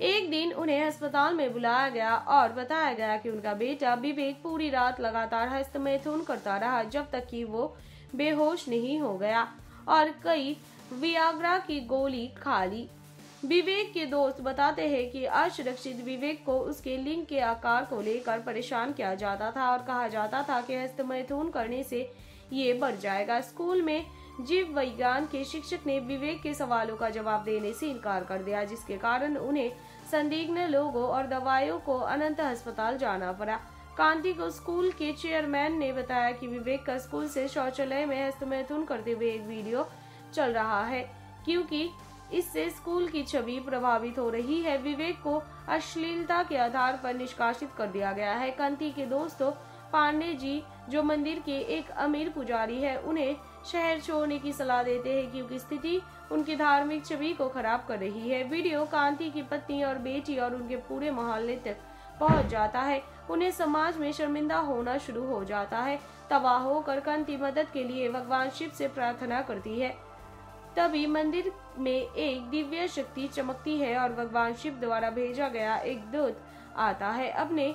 एक दिन उन्हें अस्पताल में बुलाया गया और बताया गया कि उनका बेटा विवेक पूरी रात लगातार हस्तमैथुन करता रहा जब तक कि वो बेहोश नहीं हो गया और कई वियाग्रा की गोली खा ली। विवेक के दोस्त बताते हैं कि असुरक्षित विवेक को उसके लिंग के आकार को लेकर परेशान किया जाता था और कहा जाता था कि हस्तमैथुन करने से ये बढ़ जाएगा। स्कूल में जीव विज्ञान के शिक्षक ने विवेक के सवालों का जवाब देने से इनकार कर दिया, जिसके कारण उन्हें संदिग्ध लोगों और दवाइयों को अनंत अस्पताल जाना पड़ा। कांति को स्कूल के चेयरमैन ने बताया कि विवेक का स्कूल से शौचालय में हस्तमैथुन करते हुए एक वीडियो चल रहा है, क्योंकि इससे स्कूल की छवि प्रभावित हो रही है। विवेक को अश्लीलता के आधार पर निष्कासित कर दिया गया है। कांति के दोस्तों पांडे जी, जो मंदिर के एक अमीर पुजारी है, उन्हें शहर छोड़ने की सलाह देते हैं क्योंकि स्थिति उनकी धार्मिक छवि को खराब कर रही है। वीडियो कांति की पत्नी और बेटी और उनके पूरे मोहल्ले तक पहुँच जाता है। उन्हें समाज में शर्मिंदा होना शुरू हो जाता है। तबाह होकर कांति मदद के लिए भगवान शिव से प्रार्थना करती है। तभी मंदिर में एक दिव्य शक्ति चमकती है और भगवान शिव द्वारा भेजा गया एक दूत आता है। अपने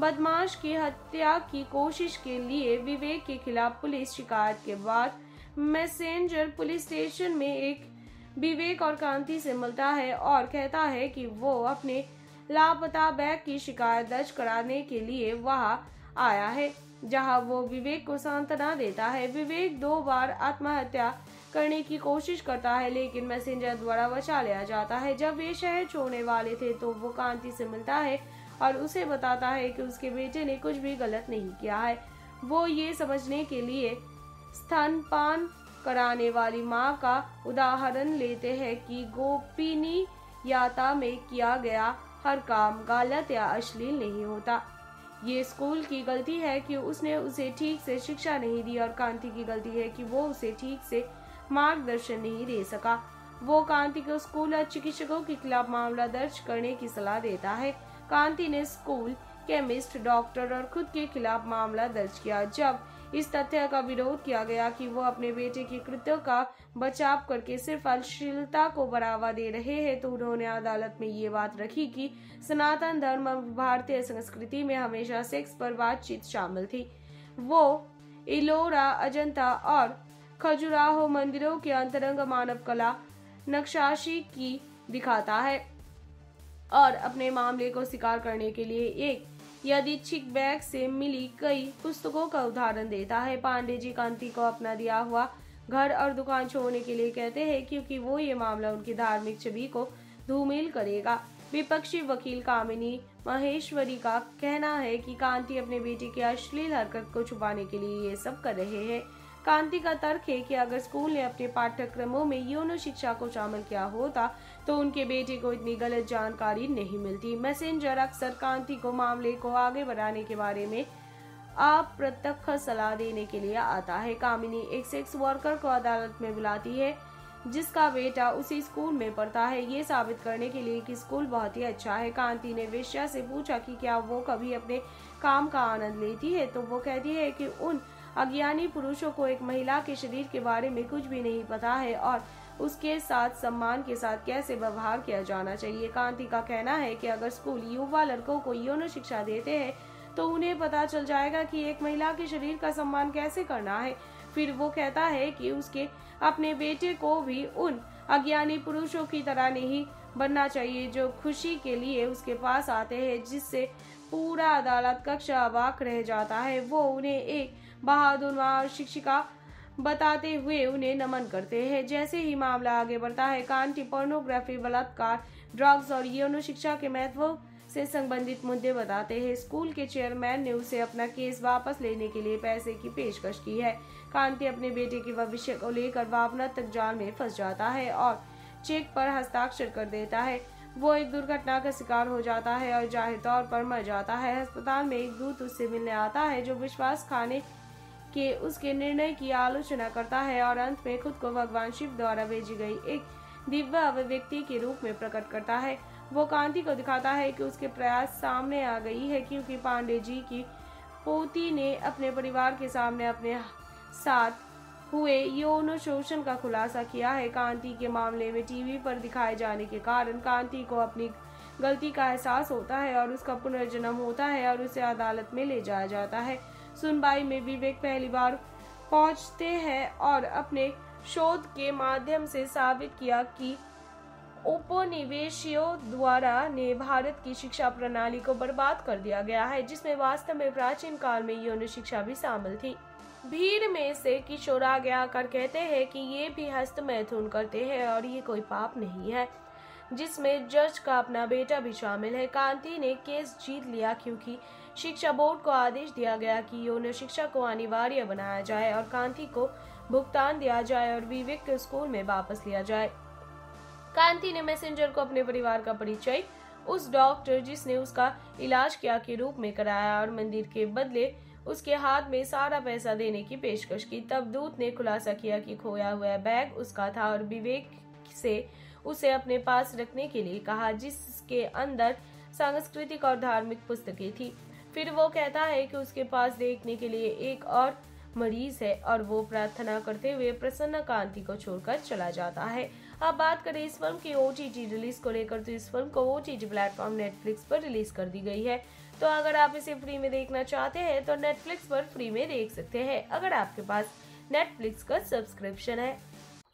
बदमाश की हत्या की कोशिश के लिए विवेक के खिलाफ पुलिस शिकायत के बाद मैसेंजर पुलिस स्टेशन में एक विवेक और कांति से मिलता है और कहता है कि वो अपने लापता बैग की शिकायत दर्ज कराने के लिए वहाँ आया है, जहाँ वो विवेक को सांत्वना देता है। विवेक दो बार आत्महत्या करने की कोशिश करता है, लेकिन मैसेंजर द्वारा बचा लिया जाता है। जब वे शहर छोड़ने वाले थे तो वो कांति से मिलता है और उसे बताता है कि उसके बेटे ने कुछ भी गलत नहीं किया है। वो ये समझने के लिए स्तनपान कराने वाली माँ का उदाहरण लेते हैं कि गोपिनी याता में किया गया हर काम गलत या अश्लील नहीं होता। ये स्कूल की गलती है कि उसने उसे ठीक से शिक्षा नहीं दी और कांति की गलती है कि वो उसे ठीक से मार्गदर्शन नहीं दे सका। वो कांति को स्कूल और चिकित्सकों के खिलाफ मामला दर्ज करने की सलाह देता है। कांति ने स्कूल, केमिस्ट, डॉक्टर और खुद के खिलाफ मामला दर्ज किया। जब इस तथ्य का विरोध किया गया कि वो अपने बेटे के कृत्यों का बचाव करके सिर्फ़ अश्लीलता को बढ़ावा दे रहे हैं तो उन्होंने अदालत में ये बात रखी कि सनातन धर्म और भारतीय संस्कृति में हमेशा सेक्स पर बातचीत शामिल थी। वो इलोरा अजंता और खजुराहो मंदिरों के अंतरंग मानव कला नक्शाशी की दिखाता है और अपने मामले को स्वीकार करने के लिए एक यादृच्छिक बैग से मिली कई पुस्तकों का उदाहरण देता है। पांडे जी कांति को अपना दिया हुआ घर और दुकान छोड़ने के लिए कहते हैं क्योंकि वो ये मामला उनकी धार्मिक छवि को धूमिल करेगा। विपक्षी वकील कामिनी महेश्वरी का कहना है कि कांति अपने बेटे की अश्लील हरकत को छुपाने के लिए ये सब कर रहे हैं। कांति का तर्क है कि अगर स्कूल ने अपने पाठ्यक्रमों में यौन शिक्षा को शामिल किया होता तो उनके बेटे को इतनी गलत जानकारी नहीं मिलती। मैसेंजर अक्सर कांति को मामले को आगे बढ़ाने के बारे में अप्रत्यक्ष सलाह देने के लिए आता है। कामिनी एक सेक्स वर्कर को अदालत में बुलाती है, जिसका बेटा उसी स्कूल में पढ़ता है। ये साबित करने के लिए कि स्कूल बहुत ही अच्छा है। कांति ने वेश्या से पूछा कि क्या वो कभी अपने काम का आनंद लेती है? तो वो कहती है कि उन अज्ञानी पुरुषों को एक महिला के शरीर के बारे में कुछ भी नहीं पता है और उसके साथ सम्मान के साथ कैसे व्यवहार किया जाना चाहिए। कांति का कहना है कि अगर स्कूल युवा लड़कों को यौन शिक्षा देते हैं तो उन्हें पता चल जाएगा कि एक महिला के शरीर का सम्मान कैसे करना है। फिर वो कहता है कि उसके अपने बेटे को भी उन अज्ञानी पुरुषों की तरह नहीं बनना चाहिए जो खुशी के लिए उसके पास आते हैं, जिससे पूरा अदालत कक्ष अबाक रह जाता है। वो उन्हें एक बहादुर शिक्षिका बताते हुए उन्हें नमन करते हैं। जैसे ही मामला आगे बढ़ता है, कांटी पोर्नोग्राफी, बलात्कार, ड्रग्स और यौन शिक्षा के महत्व से संबंधित मुद्दे बताते हैं। स्कूल के चेयरमैन ने उसे अपना केस वापस लेने के लिए पैसे की पेशकश की है। कांति अपने बेटे के भविष्य को लेकर भावना तक जाल में फंस जाता है और चेक पर हस्ताक्षर कर देता है। वो एक दुर्घटना का शिकार हो जाता है और ज़ाहिर तौर पर मर जाता है। अस्पताल में एक दूत उससे मिलने आता है जो विश्वास खाने के उसके निर्णय की आलोचना करता है और अंत में खुद को भगवान शिव द्वारा भेजी गई एक दिव्य अभिव्यक्ति के रूप में प्रकट करता है। वो कांति को दिखाता है कि उसके प्रयास सामने आ गई है क्योंकि पांडे जी की पोती ने अपने परिवार के सामने अपने साथ हुए। यौन शोषण का खुलासा किया है। कांति के मामले में टीवी पर दिखाए जाने के कारण कांति को अपनी गलती का एहसास होता है और उसका पुनर्जन्म होता है और उसे अदालत में ले जाया जाता है। सुनवाई में विवेक पहली बार पहुँचते हैं और अपने शोध के माध्यम से साबित किया कि उपनिवेशियों द्वारा ने भारत की शिक्षा प्रणाली को बर्बाद कर दिया गया है, जिसमें वास्तव में प्राचीन काल में यौन शिक्षा भी शामिल थी। भीड़ में से किशोर आगे आकर कहते हैं कि ये भी हस्त मैथुन करते हैं और ये कोई पाप नहीं है। जिसमें जज का अपना बेटा भी शामिल है। कांति ने केस जीत लिया क्योंकि शिक्षा बोर्ड को आदेश दिया गया कि यौन शिक्षा को अनिवार्य बनाया जाए और कांति को भुगतान दिया जाए और विवेक को स्कूल में वापस लिया जाए। कांति ने मैसेंजर को अपने परिवार का परिचय, उस डॉक्टर जिसने उसका इलाज किया के रूप में कराया और मंदिर के बदले उसके हाथ में सारा पैसा देने की पेशकश की। तब दूत ने खुलासा किया कि खोया हुआ बैग उसका था और विवेक से उसे अपने पास रखने के लिए कहा, जिसके अंदर सांस्कृतिक और धार्मिक पुस्तकें थी। फिर वो कहता है कि उसके पास देखने के लिए एक और मरीज़ है और वो प्रार्थना करते हुए प्रसन्न कांति को छोड़कर चला जाता है। अब बात करें इस फ़िल्म की ओ रिलीज़ को लेकर तो इस फ़िल्म को ओ प्लेटफॉर्म नेटफ्लिक्स पर रिलीज़ कर दी गई है। तो अगर आप इसे फ्री में देखना चाहते हैं तो नेटफ्लिक्स पर फ्री में देख सकते हैं, अगर आपके पास नेटफ्लिक्स का सब्सक्रिप्शन है।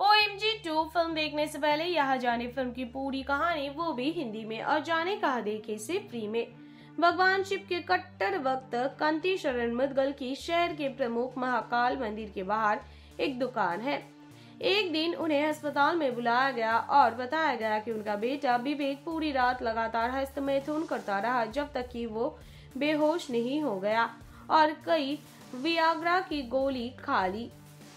O M G two film देखने से पहले यहाँ जाने फ़िल्म की पूरी कहानी, वो भी हिंदी में, और जाने कहा देखे से फ्री में। भगवान शिव के कट्टर वक्त कंती शरण मुदगल की शहर के प्रमुख महाकाल मंदिर के बाहर एक दुकान है। एक दिन उन्हें अस्पताल में बुलाया गया और बताया गया कि उनका बेटा विवेक पूरी रात लगातार हस्त मैथुन करता रहा, जब तक कि वो बेहोश नहीं हो गया और कई वियाग्रा की गोली खा ली।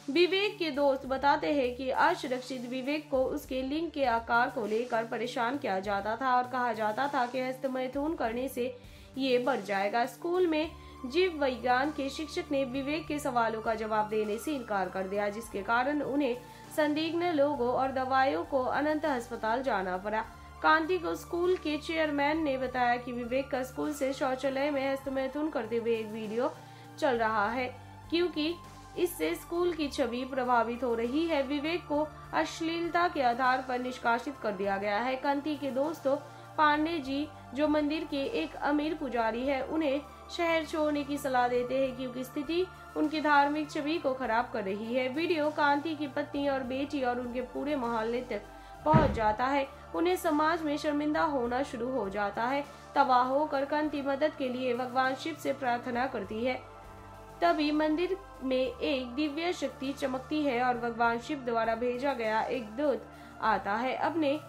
विवेक के दोस्त बताते हैं कि असुरक्षित विवेक को उसके लिंग के आकार को लेकर परेशान किया जाता था और कहा जाता था कि हस्त मैथुन करने से ये बढ़ जाएगा। स्कूल में जीव विज्ञान के शिक्षक ने विवेक के सवालों का जवाब देने से इनकार कर दिया, जिसके कारण उन्हें संदिग्ध लोगों और दवाइयों को अनंत अस्पताल जाना पड़ा। कांति को स्कूल के चेयरमैन ने बताया कि विवेक का स्कूल से शौचालय में हस्तमैथुन करते हुए एक वीडियो चल रहा है, क्योंकि इससे स्कूल की छवि प्रभावित हो रही है। विवेक को अश्लीलता के आधार पर निष्कासित कर दिया गया है। कंती के दोस्तों, पांडे जी, जो मंदिर के एक अमीर पुजारी है, उन्हें शहर छोड़ने की सलाह देते हैं क्योंकि स्थिति उनकी धार्मिक छवि को खराब कर रही है। वीडियो कांति की पत्नी और बेटी और उनके पूरे मोहल्ले तक पहुँच जाता है। उन्हें समाज में शर्मिंदा होना शुरू हो जाता है। तबाह होकर कांति मदद के लिए भगवान शिव से प्रार्थना करती है। तभी मंदिर में एक दिव्य शक्ति चमकती है और भगवान शिव द्वारा भेजा गया एक दूत आता है। अपने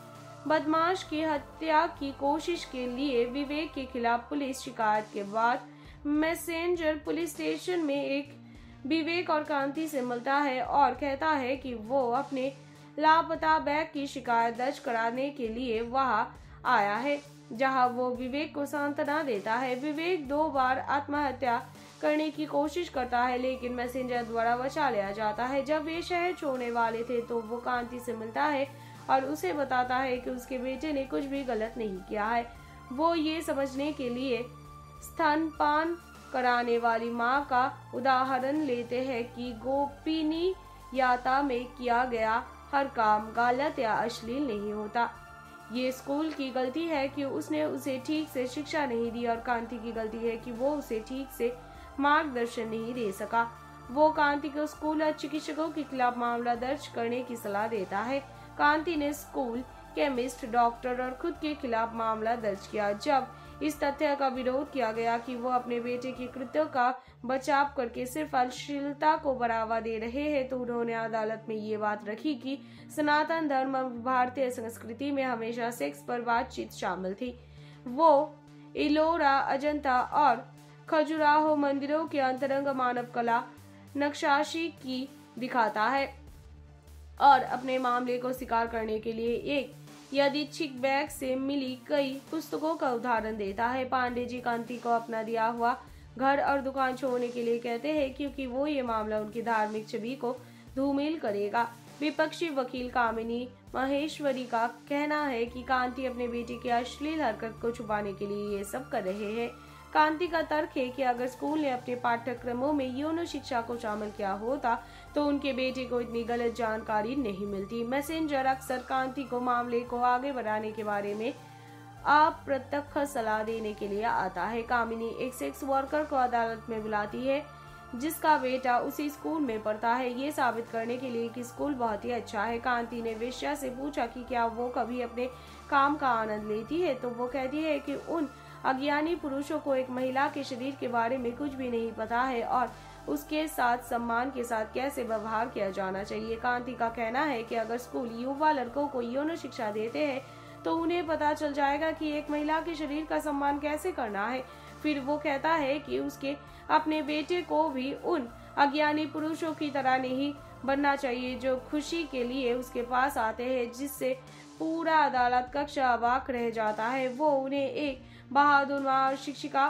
बदमाश की हत्या की कोशिश के लिए विवेक के खिलाफ पुलिस शिकायत के बाद मैसेंजर पुलिस स्टेशन में एक विवेक और कांति से मिलता है और कहता है कि वो अपने लापता बैग की शिकायत दर्ज कराने के लिए वहाँ आया है, जहाँ वो विवेक को सांत्वना देता है। विवेक दो बार आत्महत्या करने की कोशिश करता है, लेकिन मैसेंजर द्वारा बचा लिया जाता है। जब वे शहर छोड़ने वाले थे तो वो कांति से मिलता है और उसे बताता है कि उसके बेटे ने कुछ भी गलत नहीं किया है। वो ये समझने के लिए स्तनपान कराने वाली माँ का उदाहरण लेते हैं कि गोपिनी याता में किया गया हर काम गलत या अश्लील नहीं होता। ये स्कूल की गलती है कि उसने उसे ठीक से शिक्षा नहीं दी और कांति की गलती है कि वो उसे ठीक से मार्गदर्शन नहीं दे सका। वो कांति को स्कूल और चिकित्सकों के खिलाफ मामला दर्ज करने की सलाह देता है। कांति ने स्कूल केमिस्ट, डॉक्टर और खुद के खिलाफ मामला दर्ज किया। जब इस तथ्य का विरोध किया गया कि वो अपने बेटे की कृत्यों का बचाव करके सिर्फ़ अश्लीलता को बढ़ावा दे रहे हैं तो उन्होंने अदालत में ये बात रखी कि सनातन धर्म और भारतीय संस्कृति में हमेशा सेक्स पर बातचीत शामिल थी। वो इलोरा, अजंता और खजुराहो मंदिरों के अंतरंग मानव कला नक्शाशी की दिखाता है। और अपने मामले को स्वीकार करने के लिए एक यदिच्छिक बैग से मिली कई पुस्तकों का उदाहरण देता है। पांडे जी कांति को अपना दिया हुआ घर और दुकान छोड़ने के लिए कहते हैं क्योंकि वो ये मामला उनकी धार्मिक छवि को धूमिल करेगा। विपक्षी वकील कामिनी महेश्वरी का कहना है कि कांति अपने बेटे की अश्लील हरकत को छुपाने के लिए ये सब कर रहे हैं। कांति का तर्क है कि अगर स्कूल ने अपने पाठ्यक्रमों में यौन शिक्षा को शामिल किया होता तो उनके बेटे को इतनी गलत जानकारी नहीं मिलती। मैसेंजर अक्सर कांति को मामले को आगे बढ़ाने के बारे में अप्रत्यक्ष सलाह देने के लिए आता है। कामिनी एक सेक्स वर्कर को अदालत में बुलाती है, जिसका बेटा उसी स्कूल में पढ़ता है। ये साबित करने के लिए कि स्कूल बहुत ही अच्छा है। कांति ने वेश्या से पूछा कि क्या वो कभी अपने काम का आनंद लेती है? तो वो कहती है कि उन अज्ञानी पुरुषों को एक महिला के शरीर के बारे में कुछ भी नहीं पता है और उसके साथ सम्मान के साथ कैसे व्यवहार किया जाना चाहिए? कांति का कहना है कि अगर स्कूल युवा लड़कों को यौन शिक्षा देते हैं तो उन्हें पता चल जाएगा कि एक महिला के शरीर का सम्मान कैसे करना है। फिर वो कहता है कि उसके अपने बेटे को भी उन अज्ञानी पुरुषों की तरह नहीं बनना चाहिए जो खुशी के लिए उसके पास आते हैं, जिससे पूरा अदालत कक्ष अबाक रह जाता है। वो उन्हें एक बहादुर शिक्षिका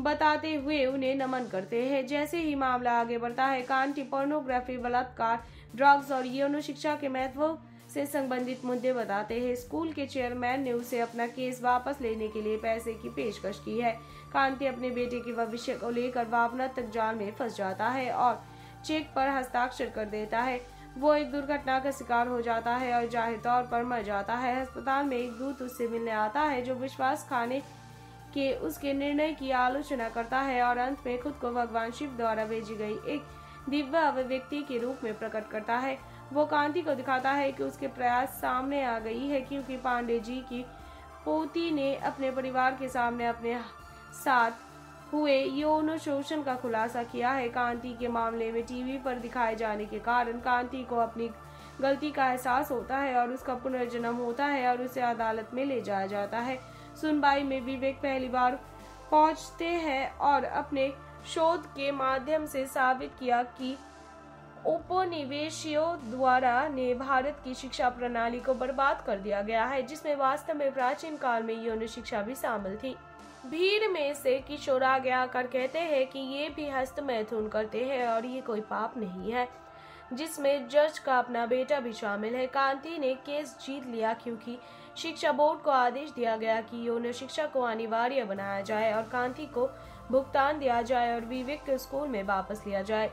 बताते हुए उन्हें नमन करते हैं। जैसे ही मामला आगे बढ़ता है, कांटी पोर्नोग्राफी बलात्कार ड्रग्स और यौन शिक्षा के महत्व से संबंधित मुद्दे बताते हैं। स्कूल के चेयरमैन ने उसे अपना केस वापस लेने के लिए पैसे की पेशकश की है। कांति अपने बेटे के भविष्य को लेकर भावना तक जाल में फंस जाता है और चेक पर हस्ताक्षर कर देता है। वो एक दुर्घटना का शिकार हो जाता है और ज़ाहिर तौर पर मर जाता है। अस्पताल में एक दूत उससे मिलने आता है, जो विश्वास खाने के उसके निर्णय की आलोचना करता है और अंत में खुद को भगवान शिव द्वारा भेजी गई एक दिव्य अभिव्यक्ति के रूप में प्रकट करता है। वो कांति को दिखाता है कि उसके प्रयास सामने आ गई है क्योंकि पांडे जी की पोती ने अपने परिवार के सामने अपने साथ हुए। यौन शोषण का खुलासा किया है। कांति के मामले में टीवी पर दिखाए जाने के कारण कांति को अपनी गलती का एहसास होता है और उसका पुनर्जन्म होता है और उसे अदालत में ले जाया जाता है। सुनवाई में विवेक पहली बार पहुँचते हैं और अपने शोध के माध्यम से साबित किया कि उपनिवेशियों द्वारा ने भारत की शिक्षा प्रणाली को बर्बाद कर दिया गया है, जिसमें वास्तव में प्राचीन काल में यौन शिक्षा भी शामिल थी। भीड़ में से किशोर आगे आकर कहते हैं कि ये भी हस्त मैथुन करते हैं और ये कोई पाप नहीं है, जिसमें जज का अपना बेटा भी शामिल है। कांति ने केस जीत लिया क्योंकि शिक्षा बोर्ड को आदेश दिया गया कि यौन शिक्षा को अनिवार्य बनाया जाए और कांति को भुगतान दिया जाए और विवेक को स्कूल में वापस लिया जाए।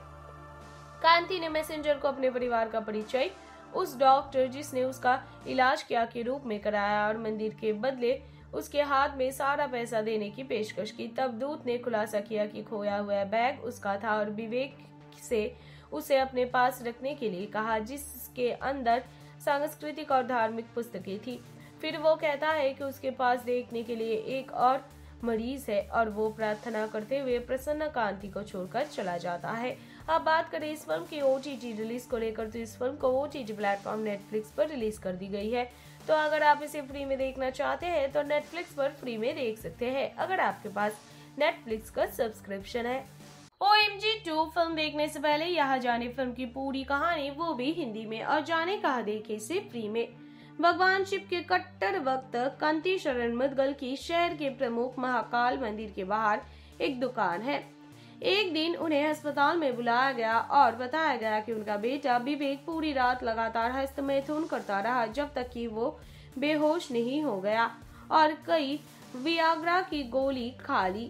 कांति ने मैसेंजर को अपने परिवार का परिचय, उस डॉक्टर जिसने उसका इलाज किया के रूप में कराया और मंदिर के बदले उसके हाथ में सारा पैसा देने की पेशकश की। तब दूत ने खुलासा किया कि खोया हुआ बैग उसका था और विवेक से उसे अपने पास रखने के लिए कहा, जिसके अंदर सांस्कृतिक और धार्मिक पुस्तकें थी। फिर वो कहता है कि उसके पास देखने के लिए एक और मरीज़ है और वो प्रार्थना करते हुए प्रसन्न कांति को छोड़कर चला जाता है। अब बात करें इस फ़िल्म की ओ रिलीज़ को लेकर तो इस फ़िल्म को ओ प्लेटफॉर्म नेटफ्लिक्स पर रिलीज़ कर दी गई है। तो अगर आप इसे फ्री में देखना चाहते हैं तो नेटफ्लिक्स पर फ्री में देख सकते हैं, अगर आपके पास नेटफ्लिक्स का सब्सक्रिप्शन है। O M G two film देखने से पहले यहाँ जाने फ़िल्म की पूरी कहानी, वो भी हिंदी में, और जाने कहा देखे से फ्री में। भगवान शिव के कट्टर वक्त कंती शरण मुदगल की शहर के प्रमुख महाकाल मंदिर के बाहर एक दुकान है। एक दिन उन्हें अस्पताल में बुलाया गया और बताया गया कि उनका बेटा विवेक पूरी रात लगातार हस्तमैथुन करता रहा जब तक कि वो बेहोश नहीं हो गया और कई वियाग्रा की गोली खा ली।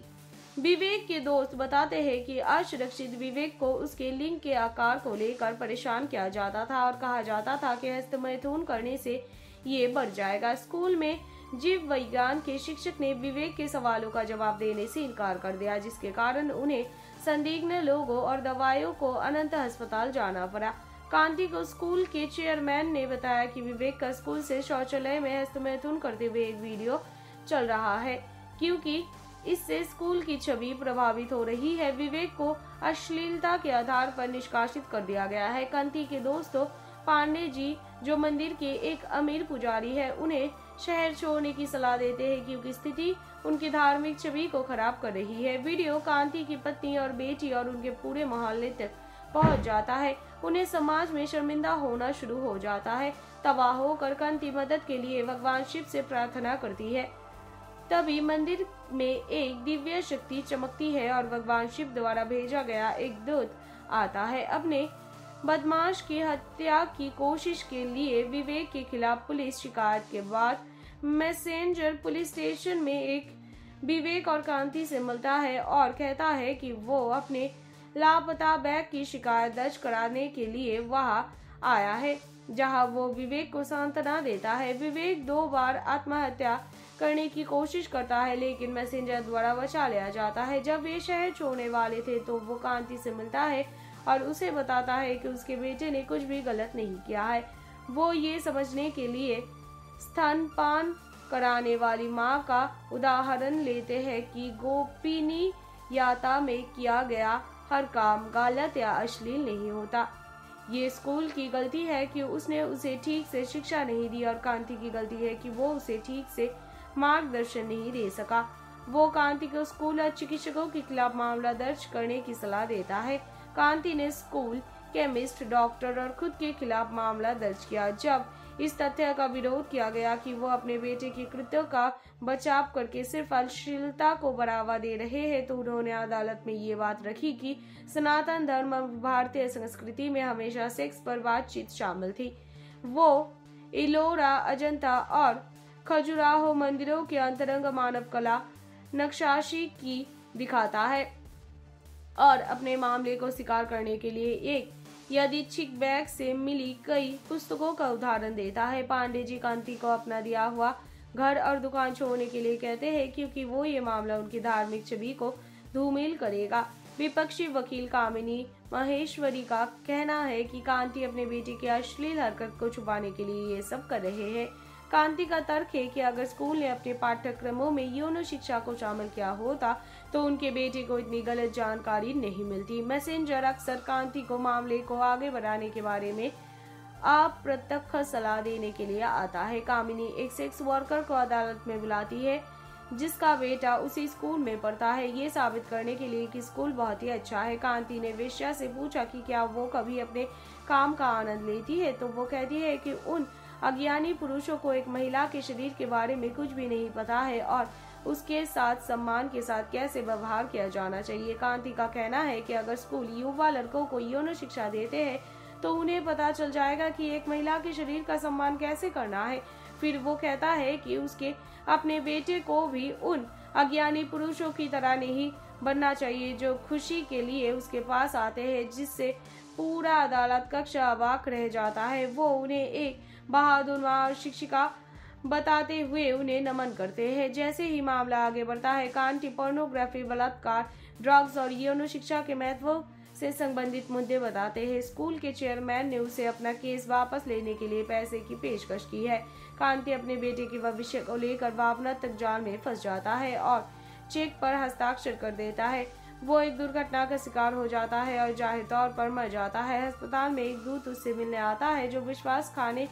विवेक के दोस्त बताते हैं कि असुरक्षित विवेक को उसके लिंग के आकार को लेकर परेशान किया जाता था और कहा जाता था कि हस्तमैथुन करने से ये बढ़ जाएगा। स्कूल में जीव विज्ञान के शिक्षक ने विवेक के सवालों का जवाब देने से इनकार कर दिया, जिसके कारण उन्हें संदिग्ध लोगों और दवाइयों को अनंत अस्पताल जाना पड़ा। कांति को स्कूल के चेयरमैन ने बताया कि विवेक का स्कूल से शौचालय में हस्तमैथुन करते हुए एक वीडियो चल रहा है, क्योंकि इससे स्कूल की छवि प्रभावित हो रही है। विवेक को अश्लीलता के आधार पर निष्कासित कर दिया गया है। कांति के दोस्तों, पांडे जी जो मंदिर के एक अमीर पुजारी है, उन्हें शहर छोड़ने की सलाह देते हैं क्योंकि स्थिति उनकी धार्मिक छवि को खराब कर रही है। वीडियो कांति की पत्नी और बेटी और उनके पूरे मोहल्ले तक पहुँच जाता है। उन्हें समाज में शर्मिंदा होना शुरू हो जाता है। तबाह होकर कांति मदद के लिए भगवान शिव से प्रार्थना करती है। तभी मंदिर में एक दिव्य शक्ति चमकती है और भगवान शिव द्वारा भेजा गया एक दूत आता है। अपने बदमाश की हत्या की कोशिश के लिए विवेक के खिलाफ पुलिस शिकायत के बाद मैसेंजर पुलिस स्टेशन में एक विवेक और कांति से मिलता है और कहता है कि वो अपने लापता बैग की शिकायत दर्ज कराने के लिए वहाँ आया है, जहाँ वो विवेक को सांत्वना देता है। विवेक दो बार आत्महत्या करने की कोशिश करता है, लेकिन मैसेंजर द्वारा बचा लिया जाता है। जब वे शहर छोड़ने वाले थे तो वो कांति से मिलता है और उसे बताता है कि उसके बेटे ने कुछ भी गलत नहीं किया है। वो ये समझने के लिए स्तनपान कराने वाली माँ का उदाहरण लेते हैं कि गोपिनी याता में किया गया हर काम गलत या अश्लील नहीं होता। ये स्कूल की गलती है कि उसने उसे ठीक से शिक्षा नहीं दी और कांति की गलती है कि वो उसे ठीक से मार्गदर्शन नहीं दे सका। वो कांति को स्कूल और चिकित्सकों के खिलाफ मामला दर्ज करने की सलाह देता है। कांति ने स्कूल, केमिस्ट, डॉक्टर और खुद के खिलाफ मामला दर्ज किया। जब इस तथ्य का विरोध किया गया कि वो अपने बेटे के कृत्यों का बचाव करके सिर्फ़ अश्लीलता को बढ़ावा दे रहे हैं तो उन्होंने अदालत में ये बात रखी कि सनातन धर्म और भारतीय संस्कृति में हमेशा सेक्स पर बातचीत शामिल थी। वो इलोरा, अजंता और खजुराहो मंदिरों के अंतरंग मानव कला नक्शाशी की दिखाता है। और अपने मामले को स्वीकार करने के लिए एक यदिच्छिक बैग से मिली कई पुस्तकों का उदाहरण देता है। पांडे जी कांति को अपना दिया हुआ घर और दुकान छोड़ने के लिए कहते हैं क्योंकि वो ये मामला उनकी धार्मिक छवि को धूमिल करेगा। विपक्षी वकील कामिनी महेश्वरी का कहना है कि कांति अपने बेटे की अश्लील हरकत को छुपाने के लिए ये सब कर रहे हैं। कांति का तर्क है कि अगर स्कूल ने अपने पाठ्यक्रमों में यौन शिक्षा को शामिल किया होता तो उनके बेटे को इतनी गलत जानकारी नहीं मिलती। मैसेंजर अक्सर कांति को मामले को आगे बढ़ाने के बारे में अप्रत्यक्ष सलाह देने के लिए आता है। कामिनी एक सेक्स वर्कर को अदालत में बुलाती है, जिसका बेटा उसी स्कूल में पढ़ता है। ये साबित करने के लिए कि स्कूल बहुत ही अच्छा है। कांति ने वेश्या से पूछा कि क्या वो कभी अपने काम का आनंद लेती है? तो वो कहती है कि उन अज्ञानी पुरुषों को एक महिला के शरीर के बारे में कुछ भी नहीं पता है और उसके साथ सम्मान के साथ कैसे व्यवहार किया जाना चाहिए? कांति का कहना है कि अगर स्कूल युवा लड़कों को यौन शिक्षा देते हैं तो उन्हें पता चल जाएगा कि एक महिला के शरीर का सम्मान कैसे करना है। फिर वो कहता है कि उसके अपने बेटे को भी उन अज्ञानी पुरुषों की तरह नहीं बनना चाहिए जो खुशी के लिए उसके पास आते हैं, जिससे पूरा अदालत कक्ष अबाक रह जाता है। वो उन्हें एक बहादुर शिक्षिका बताते हुए उन्हें नमन करते हैं। जैसे ही मामला आगे बढ़ता है, कांटी पोर्नोग्राफी बलात्कार ड्रग्स और यौन शिक्षा के महत्व से संबंधित मुद्दे बताते हैं। स्कूल के चेयरमैन ने उसे अपना केस वापस लेने के लिए पैसे की पेशकश की है। कांति अपने बेटे के भविष्य को लेकर भावना तक जाल में फंस जाता है और चेक पर हस्ताक्षर कर देता है। वो एक दुर्घटना का शिकार हो जाता है और ज़ाहिर तौर पर मर जाता है। अस्पताल में एक दूत उससे मिलने आता है, जो विश्वास खाने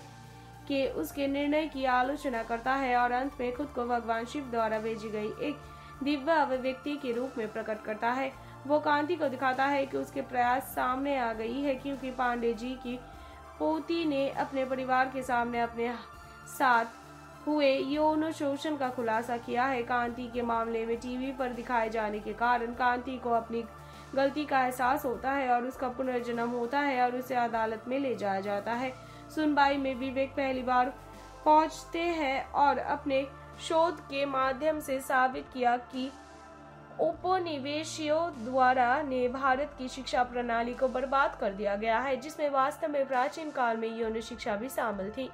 के उसके निर्णय की आलोचना करता है और अंत में खुद को भगवान शिव द्वारा भेजी गई एक दिव्य अभिव्यक्ति के रूप में प्रकट करता है। वो कांति को दिखाता है कि उसके प्रयास सामने आ गई है क्योंकि पांडे जी की पोती ने अपने परिवार के सामने अपने साथ हुए। यौन शोषण का खुलासा किया है। कांति के मामले में टीवी पर दिखाए जाने के कारण कांति को अपनी गलती का एहसास होता है और उसका पुनर्जन्म होता है और उसे अदालत में ले जाया जाता है। सुनवाई में विवेक पहली बार पहुँचते हैं और अपने शोध के माध्यम से साबित किया कि उपनिवेशियों द्वारा ने भारत की शिक्षा प्रणाली को बर्बाद कर दिया गया है, जिसमें वास्तव में प्राचीन काल में यौन शिक्षा भी शामिल थी।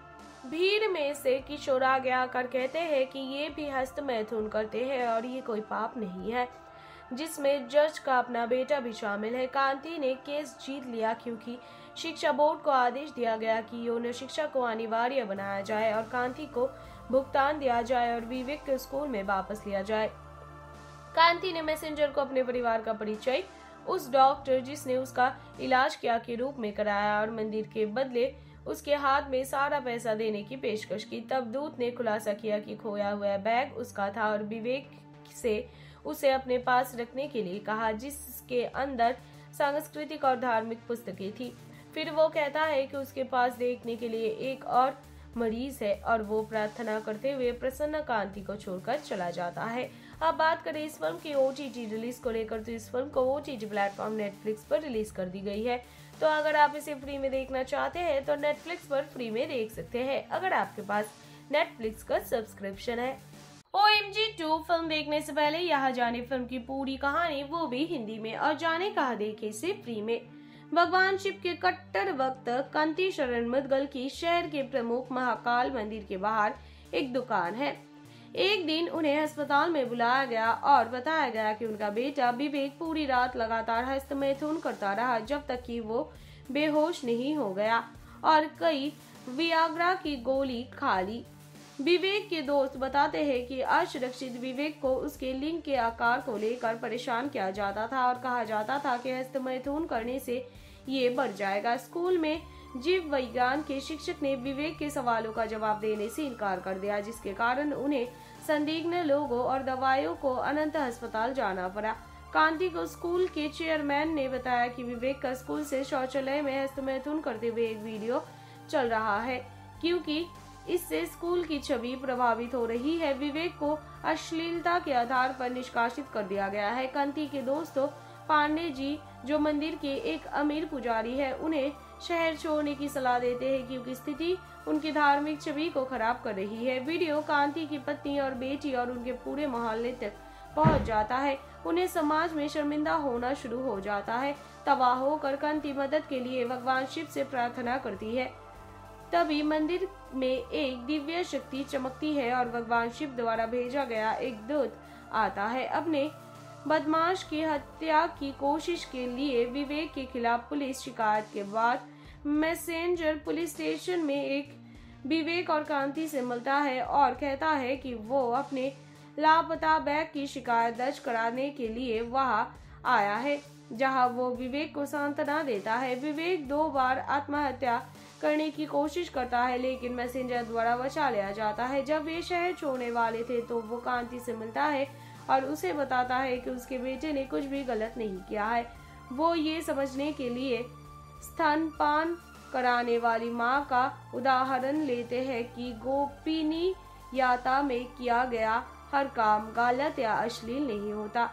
भीड़ में से किशोर आगे आकर कहते हैं कि ये भी हस्त मैथुन करते हैं और ये कोई पाप नहीं है, जिसमें जज का अपना बेटा भी शामिल है। कांति ने केस जीत लिया, क्योंकि शिक्षा बोर्ड को आदेश दिया गया कि यौन शिक्षा को अनिवार्य बनाया जाए और कांति को भुगतान दिया जाए और विवेक को स्कूल में वापस लिया जाए। कांति ने मैसेंजर को अपने परिवार का परिचय, उस डॉक्टर जिसने उसका इलाज किया के रूप में कराया और मंदिर के बदले उसके हाथ में सारा पैसा देने की पेशकश की। तब दूत ने खुलासा किया कि खोया हुआ बैग उसका था और विवेक से उसे अपने पास रखने के लिए कहा, जिसके अंदर सांस्कृतिक और धार्मिक पुस्तकें थी। फिर वो कहता है कि उसके पास देखने के लिए एक और मरीज़ है और वो प्रार्थना करते हुए प्रसन्न कांति को छोड़कर चला जाता है। अब बात करें इस फ़िल्म की ओ रिलीज़ को लेकर तो इस फ़िल्म को ओटीटी प्लेटफॉर्म नेटफ्लिक्स पर रिलीज़ कर दी गई है। तो अगर आप इसे फ्री में देखना चाहते हैं तो नेटफ्लिक्स पर फ्री में देख सकते हैं, अगर आपके पास नेटफ्लिक्स का सब्सक्रिप्शन है। O M G two film देखने से पहले यहाँ जाने फ़िल्म की पूरी कहानी वो भी हिंदी में, और जाने कहा देखे से फ्री में। भगवान शिव के कट्टर वक्त कंती शरण मुदगल की शहर के प्रमुख महाकाल मंदिर के बाहर एक दुकान है। एक दिन उन्हें अस्पताल में बुलाया गया और बताया गया कि उनका बेटा विवेक पूरी रात लगातार हस्तमैथुन करता रहा जब तक कि वो बेहोश नहीं हो गया और कई वियाग्रा की गोली खा ली। विवेक के दोस्त बताते हैं कि असुरक्षित विवेक को उसके लिंग के आकार को लेकर परेशान किया जाता था और कहा जाता था कि हस्तमैथुन करने से ये बढ़ जाएगा। स्कूल में जीव विज्ञान के शिक्षक ने विवेक के सवालों का जवाब देने से इनकार कर दिया, जिसके कारण उन्हें संदिग्ध लोगों और दवाइयों को अनंत अस्पताल जाना पड़ा। कांति को स्कूल के चेयरमैन ने बताया कि विवेक का स्कूल से शौचालय में हस्तमैथुन करते हुए एक वीडियो चल रहा है, क्योंकि इससे स्कूल की छवि प्रभावित हो रही है। विवेक को अश्लीलता के आधार पर निष्कासित कर दिया गया है। कंती के दोस्तों पांडे जी, जो मंदिर के एक अमीर पुजारी है, उन्हें शहर छोड़ने की सलाह देते हैं क्योंकि स्थिति उनकी धार्मिक छवि को खराब कर रही है। वीडियो कांति की पत्नी और बेटी और उनके पूरे मोहल्ले तक पहुँच जाता है। उन्हें समाज में शर्मिंदा होना शुरू हो जाता है। तबाह होकर कांति मदद के लिए भगवान शिव से प्रार्थना करती है। तभी मंदिर में एक दिव्य शक्ति चमकती है और भगवान शिव द्वारा भेजा गया एक दूत आता है। अपने बदमाश की हत्या की कोशिश के लिए विवेक के खिलाफ पुलिस शिकायत के बाद मैसेंजर पुलिस स्टेशन में एक विवेक और कांति से मिलता है और कहता है कि वो अपने लापता बैग की शिकायत दर्ज कराने के लिए वहाँ आया है, जहाँ वो विवेक को सांत्वना देता है। विवेक दो बार आत्महत्या करने की कोशिश करता है, लेकिन मैसेंजर द्वारा बचा लिया जाता है। जब वे शहर छोड़ने वाले थे तो वो कांति से मिलता है और उसे बताता है कि उसके बेटे ने कुछ भी गलत नहीं किया है। वो ये समझने के लिए स्तनपान कराने वाली माँ का उदाहरण लेते हैं कि गोपिनी याता में किया गया हर काम गलत या अश्लील नहीं होता।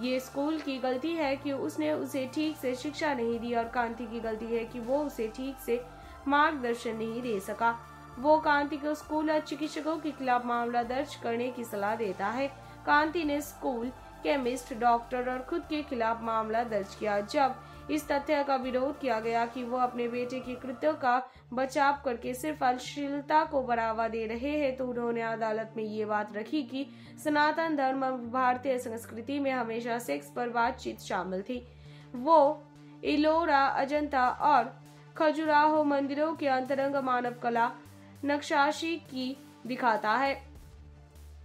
ये स्कूल की गलती है कि उसने उसे ठीक से शिक्षा नहीं दी और कांति की गलती है कि वो उसे ठीक से मार्गदर्शन नहीं दे सका। वो कांति को स्कूल और चिकित्सकों के खिलाफ मामला दर्ज करने की सलाह देता है। कांति ने स्कूल, केमिस्ट, डॉक्टर और खुद के खिलाफ मामला दर्ज किया। जब इस तथ्य का विरोध किया गया कि वो अपने बेटे के कृत्यों का बचाव करके सिर्फ़ अश्लीलता को बढ़ावा दे रहे हैं तो उन्होंने अदालत में ये बात रखी कि सनातन धर्म और भारतीय संस्कृति में हमेशा सेक्स पर बातचीत शामिल थी। वो इलोरा, अजंता और खजुराहो मंदिरों के अंतरंग मानव कला नक्शाशी की दिखाता है।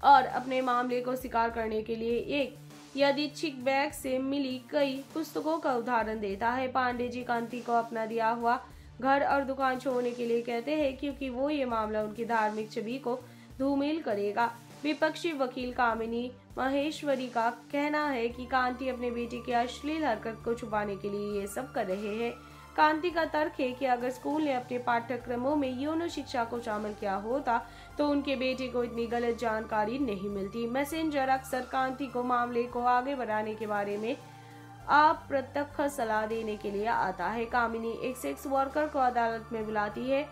और अपने मामले को स्वीकार करने के लिए एक यादृच्छिक बैग से मिली कई पुस्तकों का उदाहरण देता है। पांडे जी कांति को अपना दिया हुआ घर और दुकान छोड़ने के लिए कहते हैं क्योंकि वो ये मामला उनकी धार्मिक छवि को धूमिल करेगा। विपक्षी वकील कामिनी महेश्वरी का कहना है कि कांति अपने बेटे की अश्लील हरकत को छुपाने के लिए ये सब कर रहे हैं। कांति का तर्क है कि अगर स्कूल ने अपने पाठ्यक्रमों में यौन शिक्षा को शामिल किया होता तो उनके बेटे को इतनी गलत जानकारी नहीं मिलती। मैसेंजर अक्सर कांति को मामले को आगे बढ़ाने के बारे में अप्रत्यक्ष सलाह देने के लिए आता है। कामिनी एक सेक्स वर्कर को अदालत में बुलाती है,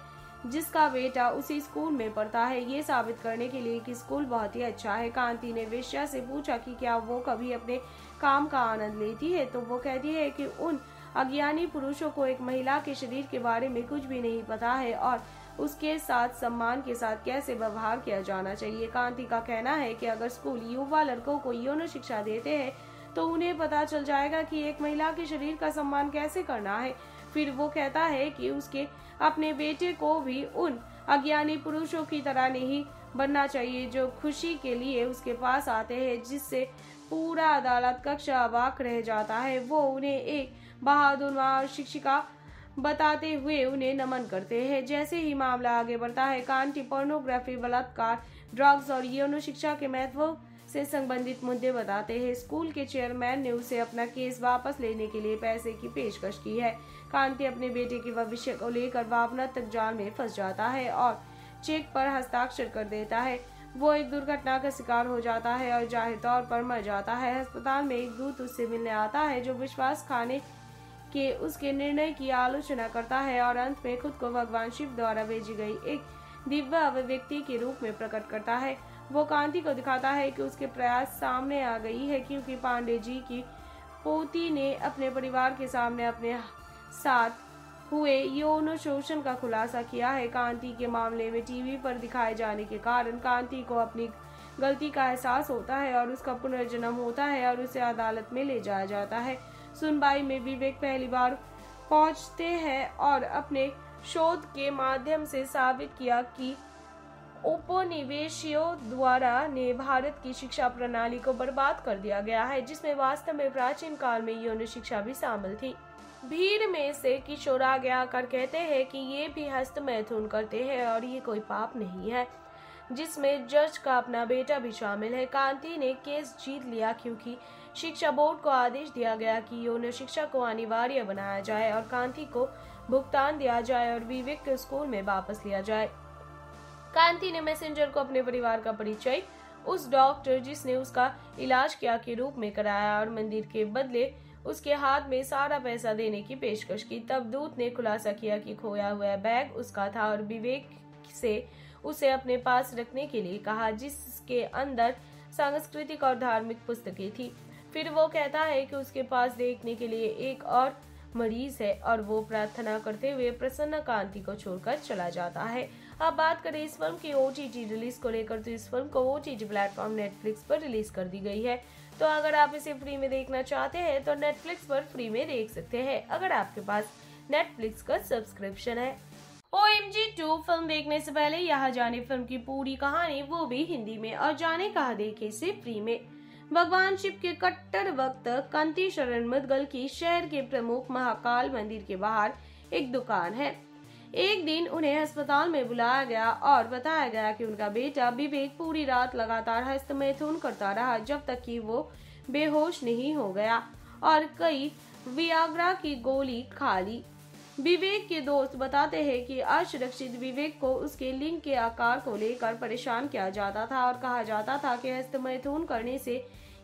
जिसका बेटा उसी स्कूल में पढ़ता है। ये साबित करने के लिए कि स्कूल बहुत ही अच्छा है। कांति ने वेश्या से पूछा कि क्या वो कभी अपने काम का आनंद लेती है? तो वो कहती है कि उन अज्ञानी पुरुषों को एक महिला के शरीर के बारे में कुछ भी नहीं पता है और उसके साथ सम्मान के साथ कैसे व्यवहार किया जाना चाहिए? कांति का कहना है कि अगर स्कूल युवा लड़कों को यौन शिक्षा देते हैं तो उन्हें पता चल जाएगा कि एक महिला के शरीर का सम्मान कैसे करना है। फिर वो कहता है कि उसके अपने बेटे को भी उन अज्ञानी पुरुषों की तरह नहीं बनना चाहिए जो खुशी के लिए उसके पास आते हैं, जिससे पूरा अदालत कक्ष अबाक रह जाता है। वो उन्हें एक बहादुर शिक्षिका बताते हुए उन्हें नमन करते हैं। जैसे ही मामला आगे बढ़ता है, कांटी पोर्नोग्राफी, बलात्कार, ड्रग्स और यौन शिक्षा के महत्व से संबंधित मुद्दे बताते हैं। स्कूल के चेयरमैन ने उसे अपना केस वापस लेने के लिए पैसे की पेशकश की है। कांति अपने बेटे के भविष्य को लेकर भावना तक जाल में फंस जाता है और चेक पर हस्ताक्षर कर देता है। वो एक दुर्घटना का शिकार हो जाता है और ज़ाहिर तौर पर मर जाता है। अस्पताल में एक दूत उससे मिलने आता है, जो विश्वास खाने के उसके निर्णय की आलोचना करता है और अंत में खुद को भगवान शिव द्वारा भेजी गई एक दिव्य अभिव्यक्ति के रूप में प्रकट करता है। वो कांति को दिखाता है कि उसके प्रयास सामने आ गई है क्योंकि पांडे जी की पोती ने अपने परिवार के सामने अपने साथ हुए। यौन शोषण का खुलासा किया है। कांति के मामले में टीवी पर दिखाए जाने के कारण कांति को अपनी गलती का एहसास होता है और उसका पुनर्जन्म होता है और उसे अदालत में ले जाया जाता है। सुनवाई में विवेक पहली बार पहुँचते हैं और अपने शोध के माध्यम से साबित किया कि उपनिवेशियों द्वारा ने भारत की शिक्षा प्रणाली को बर्बाद कर दिया गया है, जिसमें वास्तव में प्राचीन काल में यौन शिक्षा भी शामिल थी। भीड़ में से किशोर आगे आकर कहते हैं कि ये भी हस्त मैथुन करते हैं और ये कोई पाप नहीं है, जिसमें जज का अपना बेटा भी शामिल है। कांति ने केस जीत लिया क्योंकि शिक्षा बोर्ड को आदेश दिया गया कि यौन शिक्षा को अनिवार्य बनाया जाए और कांति को भुगतान दिया जाए और विवेक को स्कूल में वापस लिया जाए। कांति ने मैसेंजर को अपने परिवार का परिचय, उस डॉक्टर जिसने उसका इलाज किया के रूप में कराया और मंदिर के बदले उसके हाथ में सारा पैसा देने की पेशकश की। तब दूत ने खुलासा किया कि खोया हुआ बैग उसका था और विवेक से उसे अपने पास रखने के लिए कहा, जिसके अंदर सांस्कृतिक और धार्मिक पुस्तकें थी। फिर वो कहता है कि उसके पास देखने के लिए एक और मरीज़ है और वो प्रार्थना करते हुए प्रसन्न कांति को छोड़कर चला जाता है। अब बात करें इस फ़िल्म की ओ रिलीज़ को लेकर तो इस फ़िल्म को ओ प्लेटफॉर्म नेटफ्लिक्स पर रिलीज़ कर दी गई है। तो अगर आप इसे फ्री में देखना चाहते हैं तो नेटफ्लिक्स पर फ्री में देख सकते हैं, अगर आपके पास नेटफ्लिक्स का सब्सक्रिप्शन है। O M G two film देखने से पहले यहाँ जाने फ़िल्म की पूरी कहानी वो भी हिंदी में, और जाने कहा देखे से फ्री में। भगवान शिव के कट्टर वक्त कंती शरण मुदगल की शहर के प्रमुख महाकाल मंदिर के बाहर एक दुकान है। एक दिन उन्हें अस्पताल में बुलाया गया और बताया गया कि उनका बेटा विवेक पूरी रात लगातार हस्तमैथुन करता रहा जब तक कि वो बेहोश नहीं हो गया और कई वियाग्रा की गोली खा ली। विवेक के दोस्त बताते हैं कि असुरक्षित विवेक को उसके लिंग के आकार को लेकर परेशान किया जाता था और कहा जाता था कि हस्त मैथुन करने से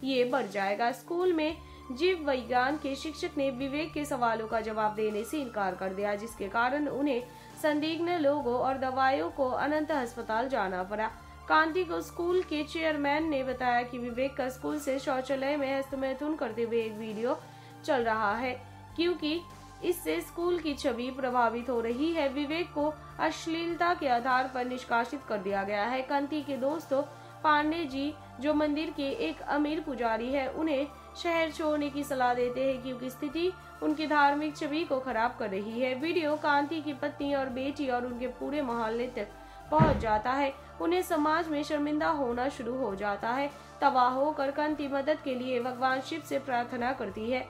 ये बढ़ जाएगा। स्कूल में जीव विज्ञान के शिक्षक ने विवेक के सवालों का जवाब देने से इनकार कर दिया, जिसके कारण उन्हें संदिग्ध लोगों और दवाइयों को अनंत अस्पताल जाना पड़ा। कांति को स्कूल के चेयरमैन ने बताया कि विवेक का स्कूल से शौचालय में हस्तमैथुन करते हुए एक वीडियो चल रहा है, क्योंकि इससे स्कूल की छवि प्रभावित हो रही है। विवेक को अश्लीलता के आधार पर निष्कासित कर दिया गया है। कांति के दोस्तों पांडे जी, जो मंदिर के एक अमीर पुजारी है, उन्हें शहर छोड़ने की सलाह देते हैं क्योंकि स्थिति उनकी धार्मिक छवि को खराब कर रही है। वीडियो कांति की पत्नी और बेटी और उनके पूरे मोहल्ले तक पहुँच जाता है। उन्हें समाज में शर्मिंदा होना शुरू हो जाता है। तबाह होकर कांति मदद के लिए भगवान शिव से प्रार्थना करती है।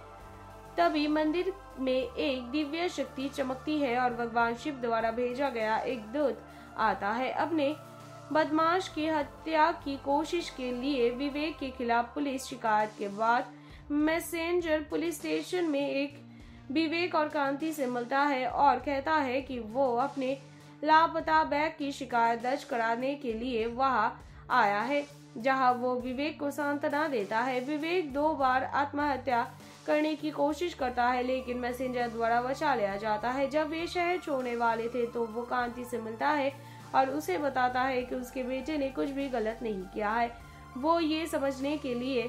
तभी मंदिर में एक दिव्य शक्ति चमकती है और भगवान शिव द्वारा भेजा गया एक दूत आता है। अपने बदमाश की हत्या की कोशिश के लिए विवेक के खिलाफ पुलिस शिकायत के बाद मैसेंजर पुलिस स्टेशन में एक विवेक और कांति से मिलता है और कहता है कि वो अपने लापता बैग की शिकायत दर्ज कराने के लिए वहाँ आया है, जहाँ वो विवेक को सांत्वना देता है। विवेक दो बार आत्महत्या करने की कोशिश करता है, लेकिन मैसेंजर द्वारा बचा लिया जाता है। जब वे शहर छोड़ने वाले थे तो वो कांति से मिलता है और उसे बताता है कि उसके बेटे ने कुछ भी गलत नहीं किया है। वो ये समझने के लिए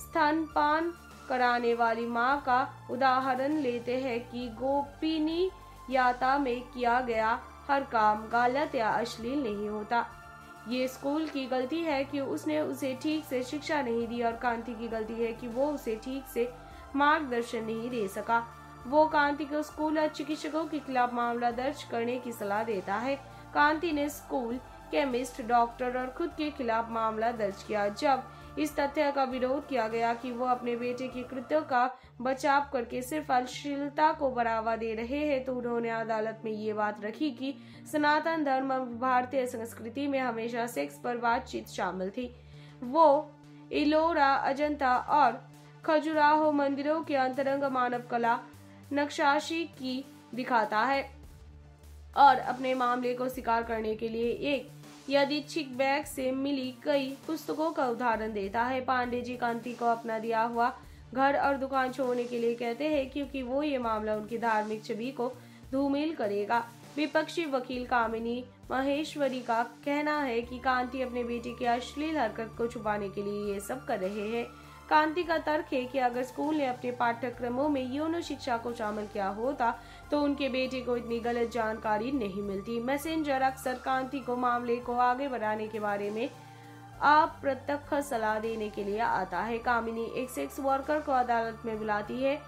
स्तनपान कराने वाली माँ का उदाहरण लेते हैं कि गोपिनी याता में किया गया हर काम गलत या अश्लील नहीं होता। ये स्कूल की गलती है कि उसने उसे ठीक से शिक्षा नहीं दी और कांति की गलती है कि वो उसे ठीक से मार्गदर्शन नहीं दे सका। वो कांति को स्कूल और चिकित्सकों के खिलाफ मामला दर्ज करने की सलाह देता है। कांति ने स्कूल, केमिस्ट, डॉक्टर और खुद के खिलाफ मामला दर्ज किया। जब इस तथ्य का विरोध किया गया कि वो अपने बेटे की कृत्यों का बचाव करके सिर्फ़ अश्लीलता को बढ़ावा दे रहे हैं तो उन्होंने अदालत में ये बात रखी कि सनातन धर्म और भारतीय संस्कृति में हमेशा सेक्स पर बातचीत शामिल थी। वो इलोरा, अजंता और खजुराहो मंदिरों के अंतरंग मानव कला नक्शाशी की दिखाता है और अपने मामले को स्वीकार करने के लिए एक यादृच्छिक बैग से मिली कई पुस्तकों का उदाहरण देता है। पांडे जी कांति को अपना दिया हुआ घर और दुकान छोड़ने के लिए कहते हैं क्योंकि वो ये मामला उनकी धार्मिक छवि को धूमिल करेगा। विपक्षी वकील कामिनी महेश्वरी का कहना है कि कांति अपने बेटे की अश्लील हरकत को छुपाने के लिए ये सब कर रहे हैं। कांति का तर्क है कि अगर स्कूल ने अपने पाठ्यक्रमों में यौन शिक्षा को शामिल किया होता तो उनके बेटे को इतनी गलत जानकारी नहीं मिलती। मैसेंजर अक्सर कांति को मामले को आगे बढ़ाने के बारे में अप्रत्यक्ष सलाह देने के लिए आता है। कामिनी एक सेक्स वर्कर को अदालत में बुलाती है,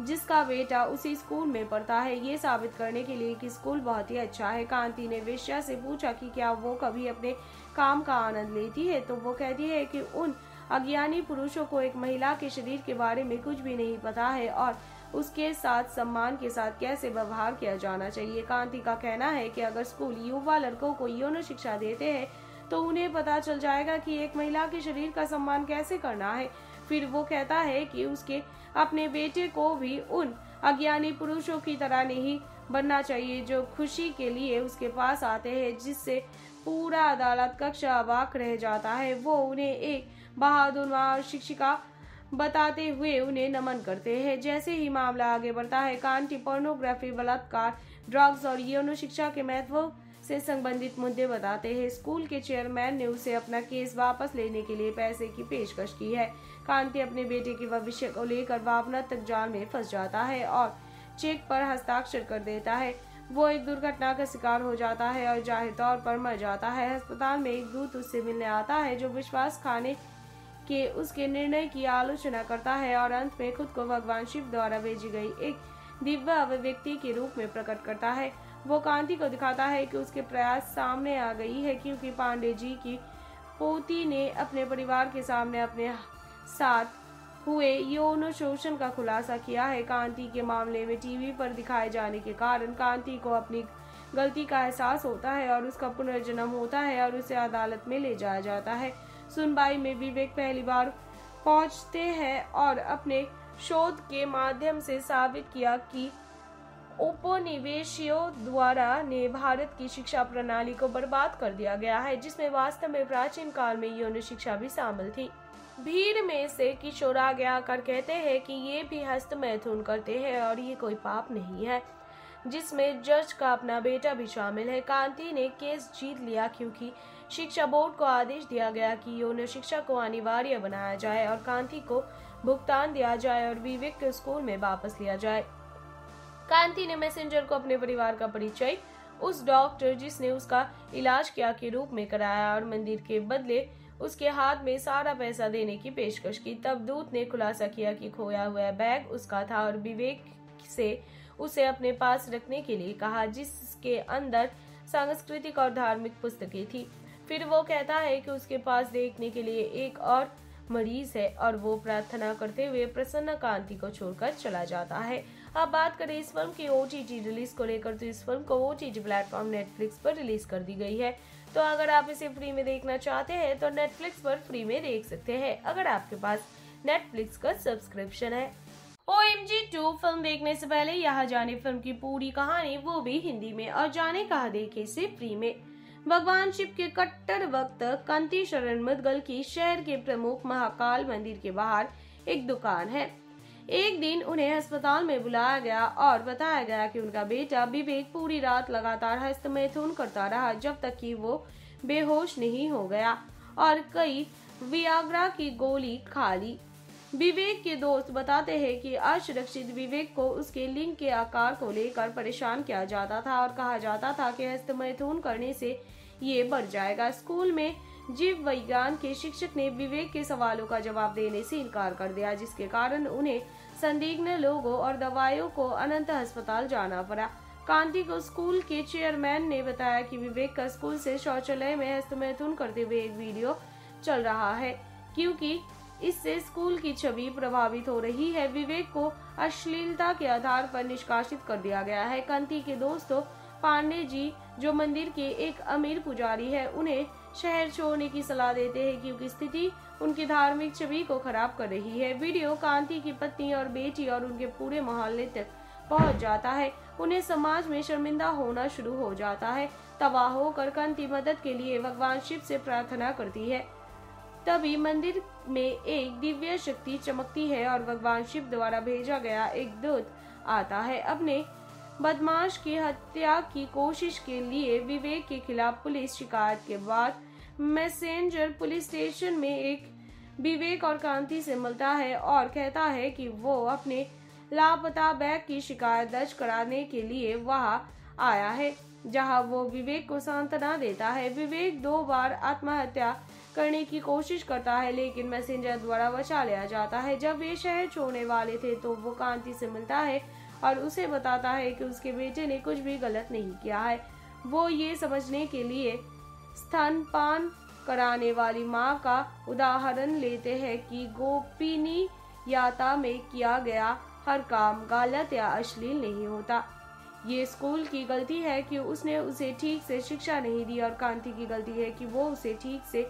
जिसका बेटा उसी स्कूल में पढ़ता है। ये साबित करने के लिए कि स्कूल बहुत ही अच्छा है। कांति ने वेश्या से पूछा कि क्या वो कभी अपने काम का आनंद लेती है? तो वो कहती है कि उन अज्ञानी पुरुषों को एक महिला के शरीर के बारे में कुछ भी नहीं पता है और उसके साथ सम्मान के साथ कैसे व्यवहार किया जाना चाहिए। कांति का कहना है कि अगर स्कूल युवा लड़कों को यौन शिक्षा देते हैं तो उन्हें पता चल जाएगा कि एक महिला के शरीर का सम्मान कैसे करना है। फिर वो कहता है कि उसके अपने बेटे को भी उन अज्ञानी पुरुषों की तरह नहीं बनना चाहिए जो खुशी के लिए उसके पास आते हैं, जिससे पूरा अदालत कक्ष अबाक रह जाता है। वो उन्हें एक बहादुर शिक्षिका बताते हुए उन्हें नमन करते हैं। जैसे ही मामला आगे बढ़ता है, कांटी पोर्नोग्राफी, बलात्कार, ड्रग्स और यौन शिक्षा के महत्व से संबंधित मुद्दे बताते हैं। स्कूल के चेयरमैन ने उसे अपना केस वापस लेने के लिए पैसे की पेशकश की है। कांति अपने बेटे के भविष्य को लेकर भावना तक जाल में फंस जाता है और चेक पर हस्ताक्षर कर देता है। वो एक दुर्घटना का शिकार हो जाता है और ज़ाहिर तौर पर मर जाता है। अस्पताल में एक दूत उससे मिलने आता है, जो विश्वास खाने के उसके निर्णय की आलोचना करता है और अंत में खुद को भगवान शिव द्वारा भेजी गई एक दिव्य अभिव्यक्ति के रूप में प्रकट करता है। वो कांति को दिखाता है कि उसके प्रयास सामने आ गई है क्योंकि पांडे जी की पोती ने अपने परिवार के सामने अपने साथ हुए। यौन शोषण का खुलासा किया है। कांति के मामले में टीवी पर दिखाए जाने के कारण कांति को अपनी गलती का एहसास होता है और उसका पुनर्जन्म होता है और उसे अदालत में ले जाया जाता है। सुनवाई में विवेक पहली बार पहुँचते हैं और अपने शोध के माध्यम से साबित किया कि उपनिवेशियों द्वारा ने भारत की शिक्षा प्रणाली को बर्बाद कर दिया गया है, जिसमें वास्तव में प्राचीन काल में यौन शिक्षा भी शामिल थी। भीड़ में से किशोर आगे आकर कहते हैं कि ये भी हस्त मैथुन करते हैं और ये कोई पाप नहीं है, जिसमें जज का अपना बेटा भी शामिल है। कांति ने केस जीत लिया क्योंकि शिक्षा बोर्ड को आदेश दिया गया कि यौन शिक्षा को अनिवार्य बनाया जाए और कांति को भुगतान दिया जाए और विवेक को स्कूल में वापस लिया जाए। कांति ने मैसेंजर को अपने परिवार का परिचय, उस डॉक्टर जिसने उसका इलाज किया के रूप में कराया और मंदिर के बदले उसके हाथ में सारा पैसा देने की पेशकश की। तब दूत ने खुलासा किया कि खोया हुआ बैग उसका था और विवेक से उसे अपने पास रखने के लिए कहा, जिसके अंदर सांस्कृतिक और धार्मिक पुस्तकें थी। फिर वो कहता है कि उसके पास देखने के लिए एक और मरीज़ है और वो प्रार्थना करते हुए प्रसन्न कांति को छोड़कर चला जाता है। अब बात करें इस फ़िल्म की ओ रिलीज़ को लेकर तो इस फ़िल्म को ओ प्लेटफॉर्म नेटफ्लिक्स पर रिलीज़ कर दी गई है। तो अगर आप इसे फ्री में देखना चाहते हैं तो नेटफ्लिक्स पर फ्री में देख सकते हैं, अगर आपके पास नेटफ्लिक्स का सब्सक्रिप्शन है। O M G two film देखने से पहले यहाँ जाने फ़िल्म की पूरी कहानी, वो भी हिंदी में, और जाने कहा देखे से फ्री में। भगवान शिव के कट्टर वक्त कंती शरण मुदगल की शहर के प्रमुख महाकाल मंदिर के बाहर एक दुकान है। एक दिन उन्हें अस्पताल में बुलाया गया और बताया गया कि उनका बेटा विवेक पूरी रात लगातार हस्तमैथुन करता रहा जब तक कि वो बेहोश नहीं हो गया और कई वियाग्रा की गोली खा ली। विवेक के दोस्त बताते हैं कि असुरक्षित विवेक को उसके लिंग के आकार को लेकर परेशान किया जाता था और कहा जाता था कि हस्तमैथुन करने से ये बढ़ जाएगा। स्कूल में जीव विज्ञान के शिक्षक ने विवेक के सवालों का जवाब देने से इनकार कर दिया, जिसके कारण उन्हें संदिग्ध लोगों और दवाइयों को अनंत अस्पताल जाना पड़ा। कांति को स्कूल के चेयरमैन ने बताया कि विवेक का स्कूल से शौचालय में हस्तमैथुन करते हुए एक वीडियो चल रहा है, क्योंकि इससे स्कूल की छवि प्रभावित हो रही है। विवेक को अश्लीलता के आधार पर निष्कासित कर दिया गया है। कांति के दोस्तों पांडे जी, जो मंदिर के एक अमीर पुजारी है, उन्हें शहर छोड़ने की सलाह देते हैं क्योंकि स्थिति उनकी धार्मिक छवि को खराब कर रही है। वीडियो कांति की पत्नी और बेटी और उनके पूरे मोहल्ले तक पहुँच जाता है। उन्हें समाज में शर्मिंदा होना शुरू हो जाता है। तबाह होकर कांति मदद के लिए भगवान शिव से प्रार्थना करती है। तभी मंदिर में एक दिव्य शक्ति चमकती है और भगवान शिव द्वारा भेजा गया एक दूत आता है। अपने बदमाश की हत्या की कोशिश के लिए विवेक के खिलाफ पुलिस शिकायत के बाद मैसेंजर पुलिस स्टेशन में एक विवेक और कांति से मिलता है और कहता है कि वो अपने लापता बैग की शिकायत दर्ज कराने के लिए वहाँ आया है, जहाँ वो विवेक को सांत्वना देता है। विवेक दो बार आत्महत्या करने की कोशिश करता है, लेकिन मैसेंजर द्वारा बचा लिया जाता है। जब वे शहर छोड़ने वाले थे तो वो कांति से मिलता है और उसे बताता है कि उसके बेटे ने कुछ भी गलत नहीं किया है। वो ये समझने के लिए स्तनपान कराने वाली माँ का उदाहरण लेते हैं कि गोपिनी याता में किया गया हर काम गलत या अश्लील नहीं होता। ये स्कूल की गलती है कि उसने उसे ठीक से शिक्षा नहीं दी और कांति की गलती है कि वो उसे ठीक से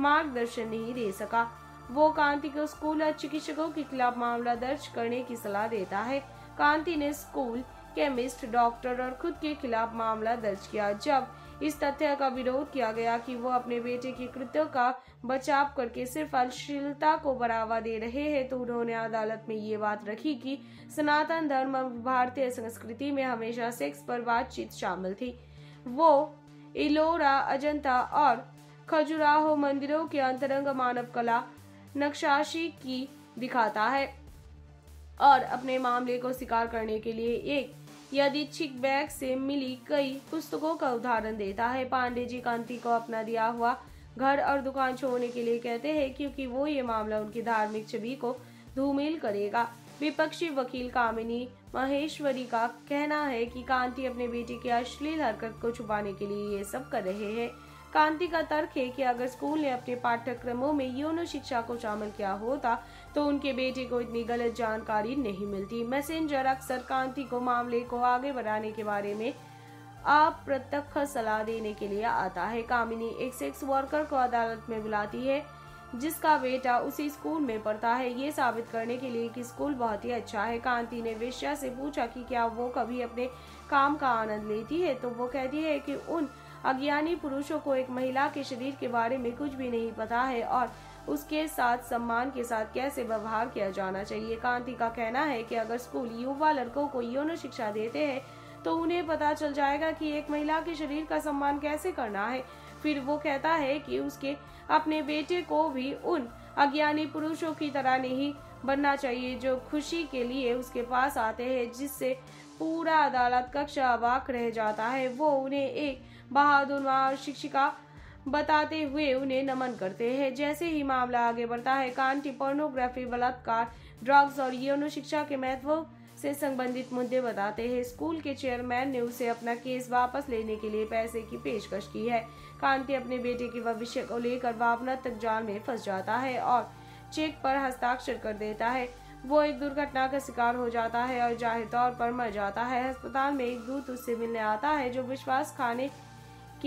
मार्गदर्शन नहीं दे सका। वो कांति को स्कूल और चिकित्सकों के खिलाफ मामला दर्ज करने की सलाह देता है। कांति ने स्कूल, केमिस्ट, डॉक्टर और खुद के खिलाफ मामला दर्ज किया। जब इस तथ्य का विरोध किया गया कि वो अपने बेटे के कृत्यों का बचाव करके सिर्फ़ अश्लीलता को बढ़ावा दे रहे हैं तो उन्होंने अदालत में ये बात रखी कि सनातन धर्म और भारतीय संस्कृति में हमेशा सेक्स पर बातचीत शामिल थी। वो इलोरा अजंता और खजुराहो मंदिरों के अंतरंग मानव कला नक्शाशी की दिखाता है और अपने मामले को स्वीकार करने के लिए एक यदिच्छिक बैग से मिली कई पुस्तकों का उदाहरण देता है। पांडे जी कांति को अपना दिया हुआ घर और दुकान छोड़ने के लिए कहते हैं क्योंकि वो ये मामला उनकी धार्मिक छवि को धूमिल करेगा। विपक्षी वकील कामिनी महेश्वरी का कहना है कि कांति अपने बेटे की अश्लील हरकत को छुपाने के लिए ये सब कर रहे हैं। कांति का तर्क है कि अगर स्कूल ने अपने पाठ्यक्रमों में यौन शिक्षा को शामिल किया होता तो उनके बेटे को इतनी गलत जानकारी नहीं मिलती। मैसेंजर अक्सर कांति को मामले को आगे बढ़ाने के बारे में अप्रत्यक्ष सलाह देने के लिए आता है। कामिनी एक सेक्स वर्कर को अदालत में बुलाती है, जिसका बेटा उसी स्कूल में पढ़ता है। ये साबित करने के लिए कि स्कूल बहुत ही अच्छा है। कांति ने वेश्या से पूछा कि क्या वो कभी अपने काम का आनंद लेती है? तो वो कहती है कि उन अज्ञानी पुरुषों को एक महिला के शरीर के बारे में कुछ भी नहीं पता है और उसके साथ सम्मान के साथ कैसे व्यवहार किया जाना चाहिए। कांति का कहना है कि अगर स्कूल युवा लड़कों को यौन शिक्षा देते हैं तो उन्हें पता चल जाएगा कि एक महिला के शरीर का सम्मान कैसे करना है। फिर वो कहता है कि उसके अपने बेटे को भी उन अज्ञानी पुरुषों की तरह नहीं बनना चाहिए जो खुशी के लिए उसके पास आते हैं, जिससे पूरा अदालत कक्ष अबाक रह जाता है। वो उन्हें एक बहादुर शिक्षिका बताते हुए उन्हें नमन करते हैं। जैसे ही मामला आगे बढ़ता है, कांटी पोर्नोग्राफी बलात्कार ड्रग्स और यौन शिक्षा के महत्व से संबंधित मुद्दे बताते हैं। स्कूल के चेयरमैन ने उसे अपना केस वापस लेने के लिए पैसे की पेशकश की है। कांति अपने बेटे के भविष्य को लेकर भावना तक जाल में फंस जाता है और चेक पर हस्ताक्षर कर देता है। वो एक दुर्घटना का शिकार हो जाता है और ज़ाहिर तौर पर मर जाता है। अस्पताल में एक दूत उससे मिलने आता है, जो विश्वास खाने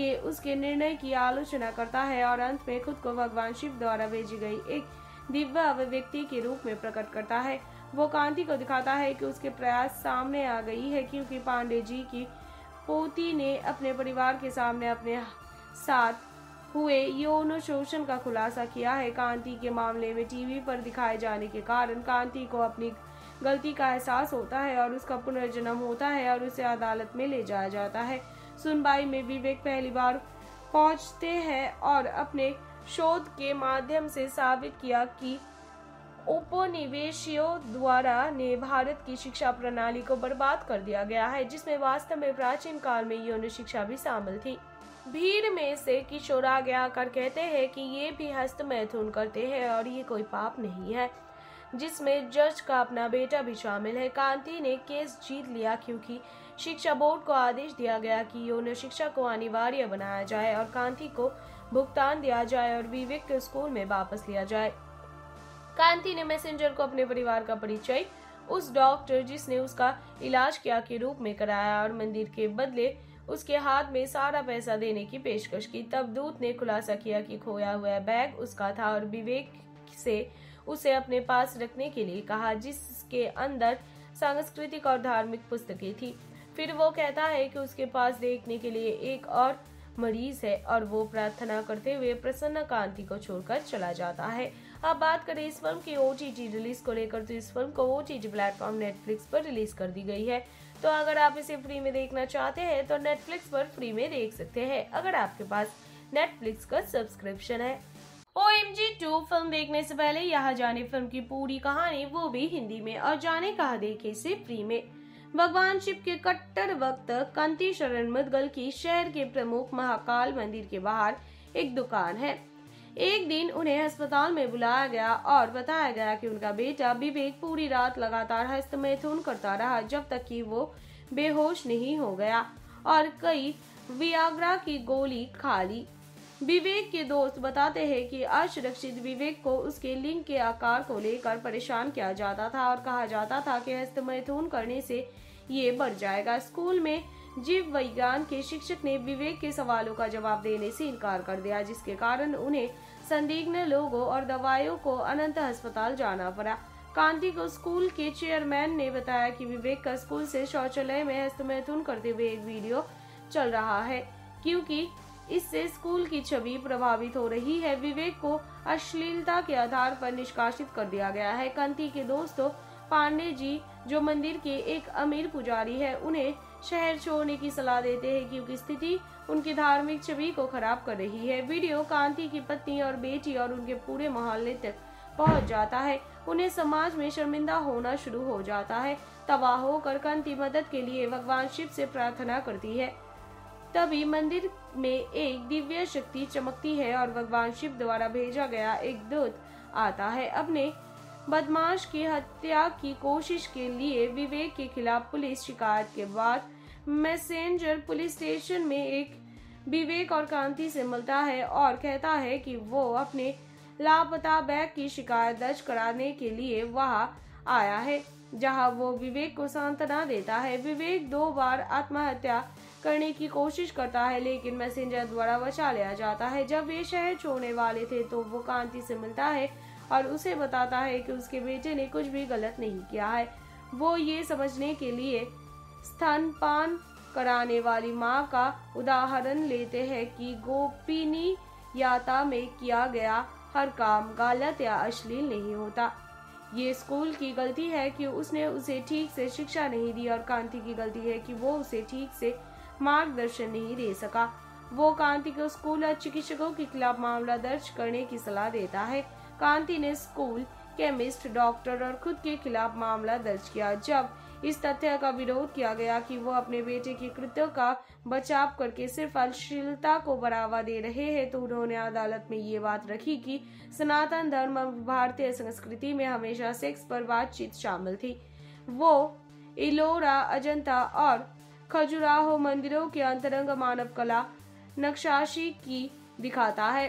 के उसके निर्णय की आलोचना करता है और अंत में खुद को भगवान शिव द्वारा भेजी गई एक दिव्य अभिव्यक्ति के रूप में प्रकट करता है। वो कांति को दिखाता है कि उसके प्रयास सामने आ गई है क्योंकि पांडे जी की पोती ने अपने परिवार के सामने अपने साथ हुए। यौन शोषण का खुलासा किया है। कांति के मामले में टीवी पर दिखाए जाने के कारण कांति को अपनी गलती का एहसास होता है और उसका पुनर्जन्म होता है और उसे अदालत में ले जाया जाता है। सुनवाई में विवेक पहली बार पहुँचते हैं और अपने शोध के माध्यम से साबित किया कि उपनिवेशियों द्वारा ने भारत की शिक्षा प्रणाली को बर्बाद कर दिया गया है, जिसमें वास्तव में प्राचीन काल में यौन शिक्षा भी शामिल थी। भीड़ में से किशोर आगे आकर कहते हैं कि ये भी हस्त मैथुन करते हैं और ये कोई पाप नहीं है, जिसमें जज का अपना बेटा भी शामिल है। कांति ने केस जीत लिया क्योंकि शिक्षा बोर्ड को आदेश दिया गया कि यौन शिक्षा को अनिवार्य बनाया जाए और कांति को भुगतान दिया जाए और विवेक को स्कूल में वापस लिया जाए। कांति ने मैसेंजर को अपने परिवार का परिचय, उस डॉक्टर जिसने उसका इलाज किया के रूप में कराया और मंदिर के बदले उसके हाथ में सारा पैसा देने की पेशकश की। तब दूत ने खुलासा किया कि खोया हुआ बैग उसका था और विवेक से उसे अपने पास रखने के लिए कहा, जिसके अंदर सांस्कृतिक और धार्मिक पुस्तकें थी। फिर वो कहता है कि उसके पास देखने के लिए एक और मरीज़ है और वो प्रार्थना करते हुए प्रसन्न कांति को छोड़कर चला जाता है। अब बात करें इस फ़िल्म की ओ रिलीज़ को लेकर तो इस फ़िल्म को ओ प्लेटफॉर्म नेटफ्लिक्स पर रिलीज़ कर दी गई है। तो अगर आप इसे फ्री में देखना चाहते हैं तो नेटफ्लिक्स पर फ्री में देख सकते हैं, अगर आपके पास नेटफ्लिक्स का सब्सक्रिप्शन है। O M G two film देखने से पहले यहाँ जाने फ़िल्म की पूरी कहानी, वो भी हिंदी में, और जाने कहा देखे से फ्री में। भगवान शिव के कट्टर वक्त कंती शरण मुदगल की शहर के प्रमुख महाकाल मंदिर के बाहर एक दुकान है। एक दिन उन्हें अस्पताल में बुलाया गया और बताया गया कि उनका बेटा विवेक पूरी रात लगातार हस्त मैथुन करता रहा जब तक कि वो बेहोश नहीं हो गया और कई वियाग्रा की गोली खा ली। विवेक के दोस्त बताते हैं कि असुरक्षित विवेक को उसके लिंग के आकार को लेकर परेशान किया जाता था और कहा जाता था कि हस्त मैथुन करने से ये बढ़ जाएगा। स्कूल में जीव विज्ञान के शिक्षक ने विवेक के सवालों का जवाब देने से इनकार कर दिया, जिसके कारण उन्हें संदिग्ध लोगों और दवाइयों को अनंत अस्पताल जाना पड़ा। कांति को स्कूल के चेयरमैन ने बताया कि विवेक का स्कूल से शौचालय में हस्तमैथुन करते हुए एक वीडियो चल रहा है, क्योंकि इससे स्कूल की छवि प्रभावित हो रही है। विवेक को अश्लीलता के आधार पर निष्कासित कर दिया गया है। कांति के दोस्तों, पांडे जी जो मंदिर के एक अमीर पुजारी है, उन्हें शहर छोड़ने की सलाह देते हैं क्योंकि स्थिति उनकी धार्मिक छवि को खराब कर रही है। वीडियो कांति की पत्नी और बेटी और उनके पूरे मोहल्ले तक पहुँच जाता है। उन्हें समाज में शर्मिंदा होना शुरू हो जाता है। तबाह होकर कांति मदद के लिए भगवान शिव से प्रार्थना करती है। तभी मंदिर में एक दिव्य शक्ति चमकती है और भगवान शिव द्वारा भेजा गया एक दूत आता है। अपने बदमाश की हत्या की कोशिश के लिए विवेक के खिलाफ पुलिस शिकायत के बाद मैसेंजर पुलिस स्टेशन में एक विवेक और कांति से मिलता है और कहता है कि वो अपने लापता बैग की शिकायत दर्ज कराने के लिए वहाँ आया है, जहाँ वो विवेक को सांत्वना देता है। विवेक दो बार आत्महत्या करने की कोशिश करता है, लेकिन मैसेंजर द्वारा बचा लिया जाता है। जब वे शहर छोड़ने वाले थे तो वो कांति से मिलता है और उसे बताता है कि उसके बेटे ने कुछ भी गलत नहीं किया है। वो ये समझने के लिए स्तनपान कराने वाली माँ का उदाहरण लेते हैं कि गोपिनी याता में किया गया हर काम गलत या अश्लील नहीं होता। ये स्कूल की गलती है कि उसने उसे ठीक से शिक्षा नहीं दी और कांति की गलती है कि वो उसे ठीक से मार्गदर्शन नहीं दे सका। वो कांति को स्कूल और चिकित्सकों के खिलाफ मामला दर्ज करने की सलाह देता है। कांति ने स्कूल केमिस्ट, डॉक्टर और खुद के खिलाफ मामला दर्ज किया। जब इस तथ्य का विरोध किया गया कि वो अपने बेटे के कृत्यों का बचाव करके सिर्फ़ अश्लीलता को बढ़ावा दे रहे हैं तो उन्होंने अदालत में ये बात रखी कि सनातन धर्म और भारतीय संस्कृति में हमेशा सेक्स पर बातचीत शामिल थी। वो इलोरा, अजंता और खजुराहो मंदिरों के अंतरंग मानव कला नक्शाशी की दिखाता है।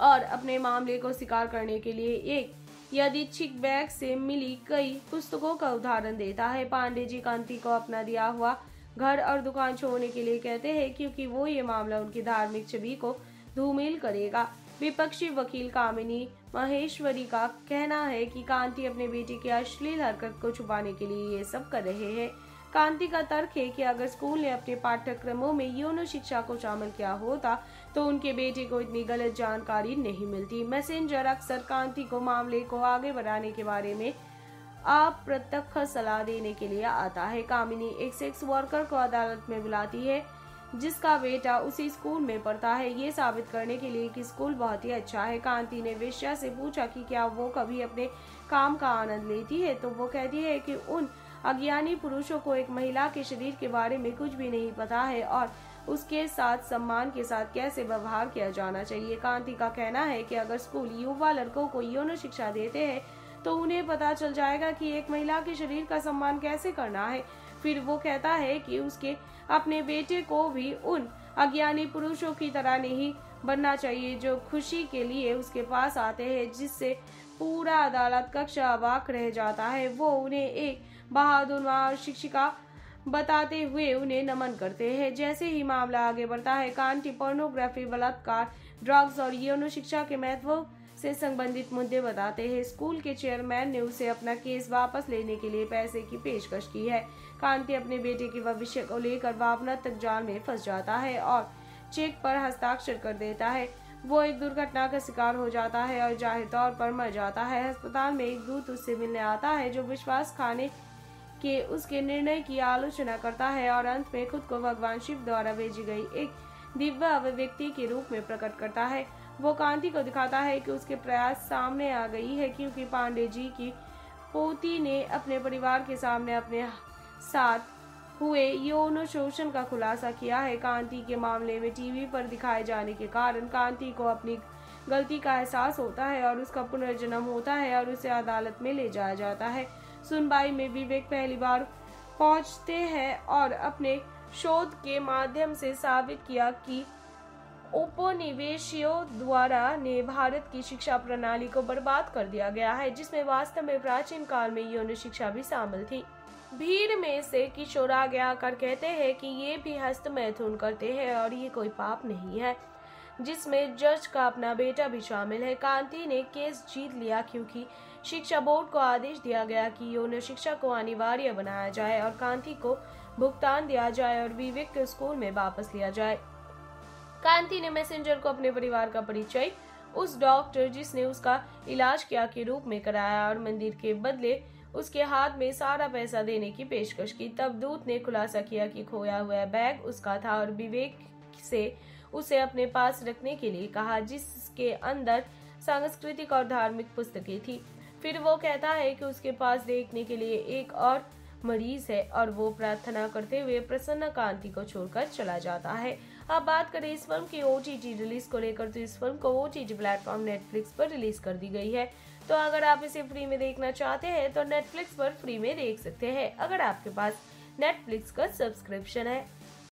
और अपने मामले को स्वीकार करने के लिए एक यदिच्छिक बैग से मिली कई पुस्तकों का उदाहरण देता है। पांडे जी कांति को अपना दिया हुआ घर और दुकान छोड़ने के लिए कहते हैं क्योंकि वो ये मामला उनकी धार्मिक छवि को धूमिल करेगा। विपक्षी वकील कामिनी महेश्वरी का कहना है कि कांति अपने बेटे की अश्लील हरकत को छुपाने के लिए ये सब कर रहे हैं। कांति का तर्क है कि अगर स्कूल ने अपने पाठ्यक्रमों में यौन शिक्षा को शामिल किया होता तो उनके बेटे को इतनी गलत जानकारी नहीं मिलती। मैसेंजर अक्सर कांति को मामले को आगे बढ़ाने के बारे में अप्रत्यक्ष सलाह देने के लिए आता है। कामिनी एक सेक्स वर्कर को अदालत में बुलाती है, जिसका बेटा उसी स्कूल में पढ़ता है। ये साबित करने के लिए कि स्कूल बहुत ही अच्छा है। कांति ने वेश्या से पूछा कि क्या वो कभी अपने काम का आनंद लेती है? तो वो कहती है कि उन अज्ञानी पुरुषों को एक महिला के शरीर के बारे में कुछ भी नहीं पता है और उसके साथ सम्मान के साथ कैसे व्यवहार किया जाना चाहिए? कांति का कहना है कि अगर स्कूल युवा लड़कों को यौन शिक्षा देते हैं तो उन्हें पता चल जाएगा कि एक महिला के शरीर का सम्मान कैसे करना है। फिर वो कहता है कि उसके अपने बेटे को भी उन अज्ञानी पुरुषों की तरह नहीं बनना चाहिए जो खुशी के लिए उसके पास आते हैं, जिससे पूरा अदालत कक्ष अबाक रह जाता है। वो उन्हें एक बहादुर शिक्षिका बताते हुए उन्हें नमन करते हैं। जैसे ही मामला आगे बढ़ता है, कांटी पोर्नोग्राफी बलात्कार ड्रग्स और यौन शिक्षा के महत्व से संबंधित मुद्दे बताते हैं। स्कूल के चेयरमैन ने उसे अपना केस वापस लेने के लिए पैसे की पेशकश की है। कांति अपने बेटे के भविष्य को लेकर भावनात्मक जाल में फंस जाता है और चेक पर हस्ताक्षर कर देता है। वो एक दुर्घटना का शिकार हो जाता है और ज़ाहिर तौर पर मर जाता है। अस्पताल में एक दूत उससे मिलने आता है, जो विश्वास खाने के उसके निर्णय की आलोचना करता है और अंत में खुद को भगवान शिव द्वारा भेजी गई एक दिव्य व्यक्ति के रूप में प्रकट करता है। वो कांति को दिखाता है कि उसके प्रयास सामने आ गई है क्योंकि पांडे जी की पोती ने अपने परिवार के सामने अपने साथ हुए। यौन शोषण का खुलासा किया है। कांति के मामले में टीवी पर दिखाए जाने के कारण कांति को अपनी गलती का एहसास होता है और उसका पुनर्जन्म होता है और उसे अदालत में ले जाया जाता है। सुनवाई में विवेक पहली बार पहुँचते हैं और अपने शोध के माध्यम से साबित किया कि उपनिवेशियों द्वारा ने भारत की शिक्षा प्रणाली को बर्बाद कर दिया गया है, जिसमें वास्तव में प्राचीन काल में यौन शिक्षा भी शामिल थी। भीड़ में से किशोर आगे आकर कहते हैं कि ये भी हस्त मैथुन करते हैं और ये कोई पाप नहीं है, जिसमें जज का अपना बेटा भी शामिल है। कांति ने केस जीत लिया क्योंकि शिक्षा बोर्ड को आदेश दिया गया कि यौन शिक्षा को अनिवार्य बनाया जाए और कांति को भुगतान दिया जाए और विवेक को स्कूल में वापस लिया जाए। कांति ने मैसेंजर को अपने परिवार का परिचय, उस डॉक्टर जिसने उसका इलाज किया के रूप में कराया और मंदिर के बदले उसके हाथ में सारा पैसा देने की पेशकश की। तब दूत ने खुलासा किया कि खोया हुआ बैग उसका था और विवेक से उसे अपने पास रखने के लिए कहा, जिसके अंदर सांस्कृतिक और धार्मिक पुस्तकें थी। फिर वो कहता है कि उसके पास देखने के लिए एक और मरीज़ है और वो प्रार्थना करते हुए प्रसन्न कांति को छोड़कर चला जाता है। अब बात करें इस फ़िल्म की ओ रिलीज़ को लेकर तो इस फ़िल्म को ओ प्लेटफॉर्म नेटफ्लिक्स पर रिलीज़ कर दी गई है। तो अगर आप इसे फ्री में देखना चाहते हैं तो नेटफ्लिक्स पर फ्री में देख सकते हैं। अगर आपके पास नेटफ्लिक्स का सब्सक्रिप्शन है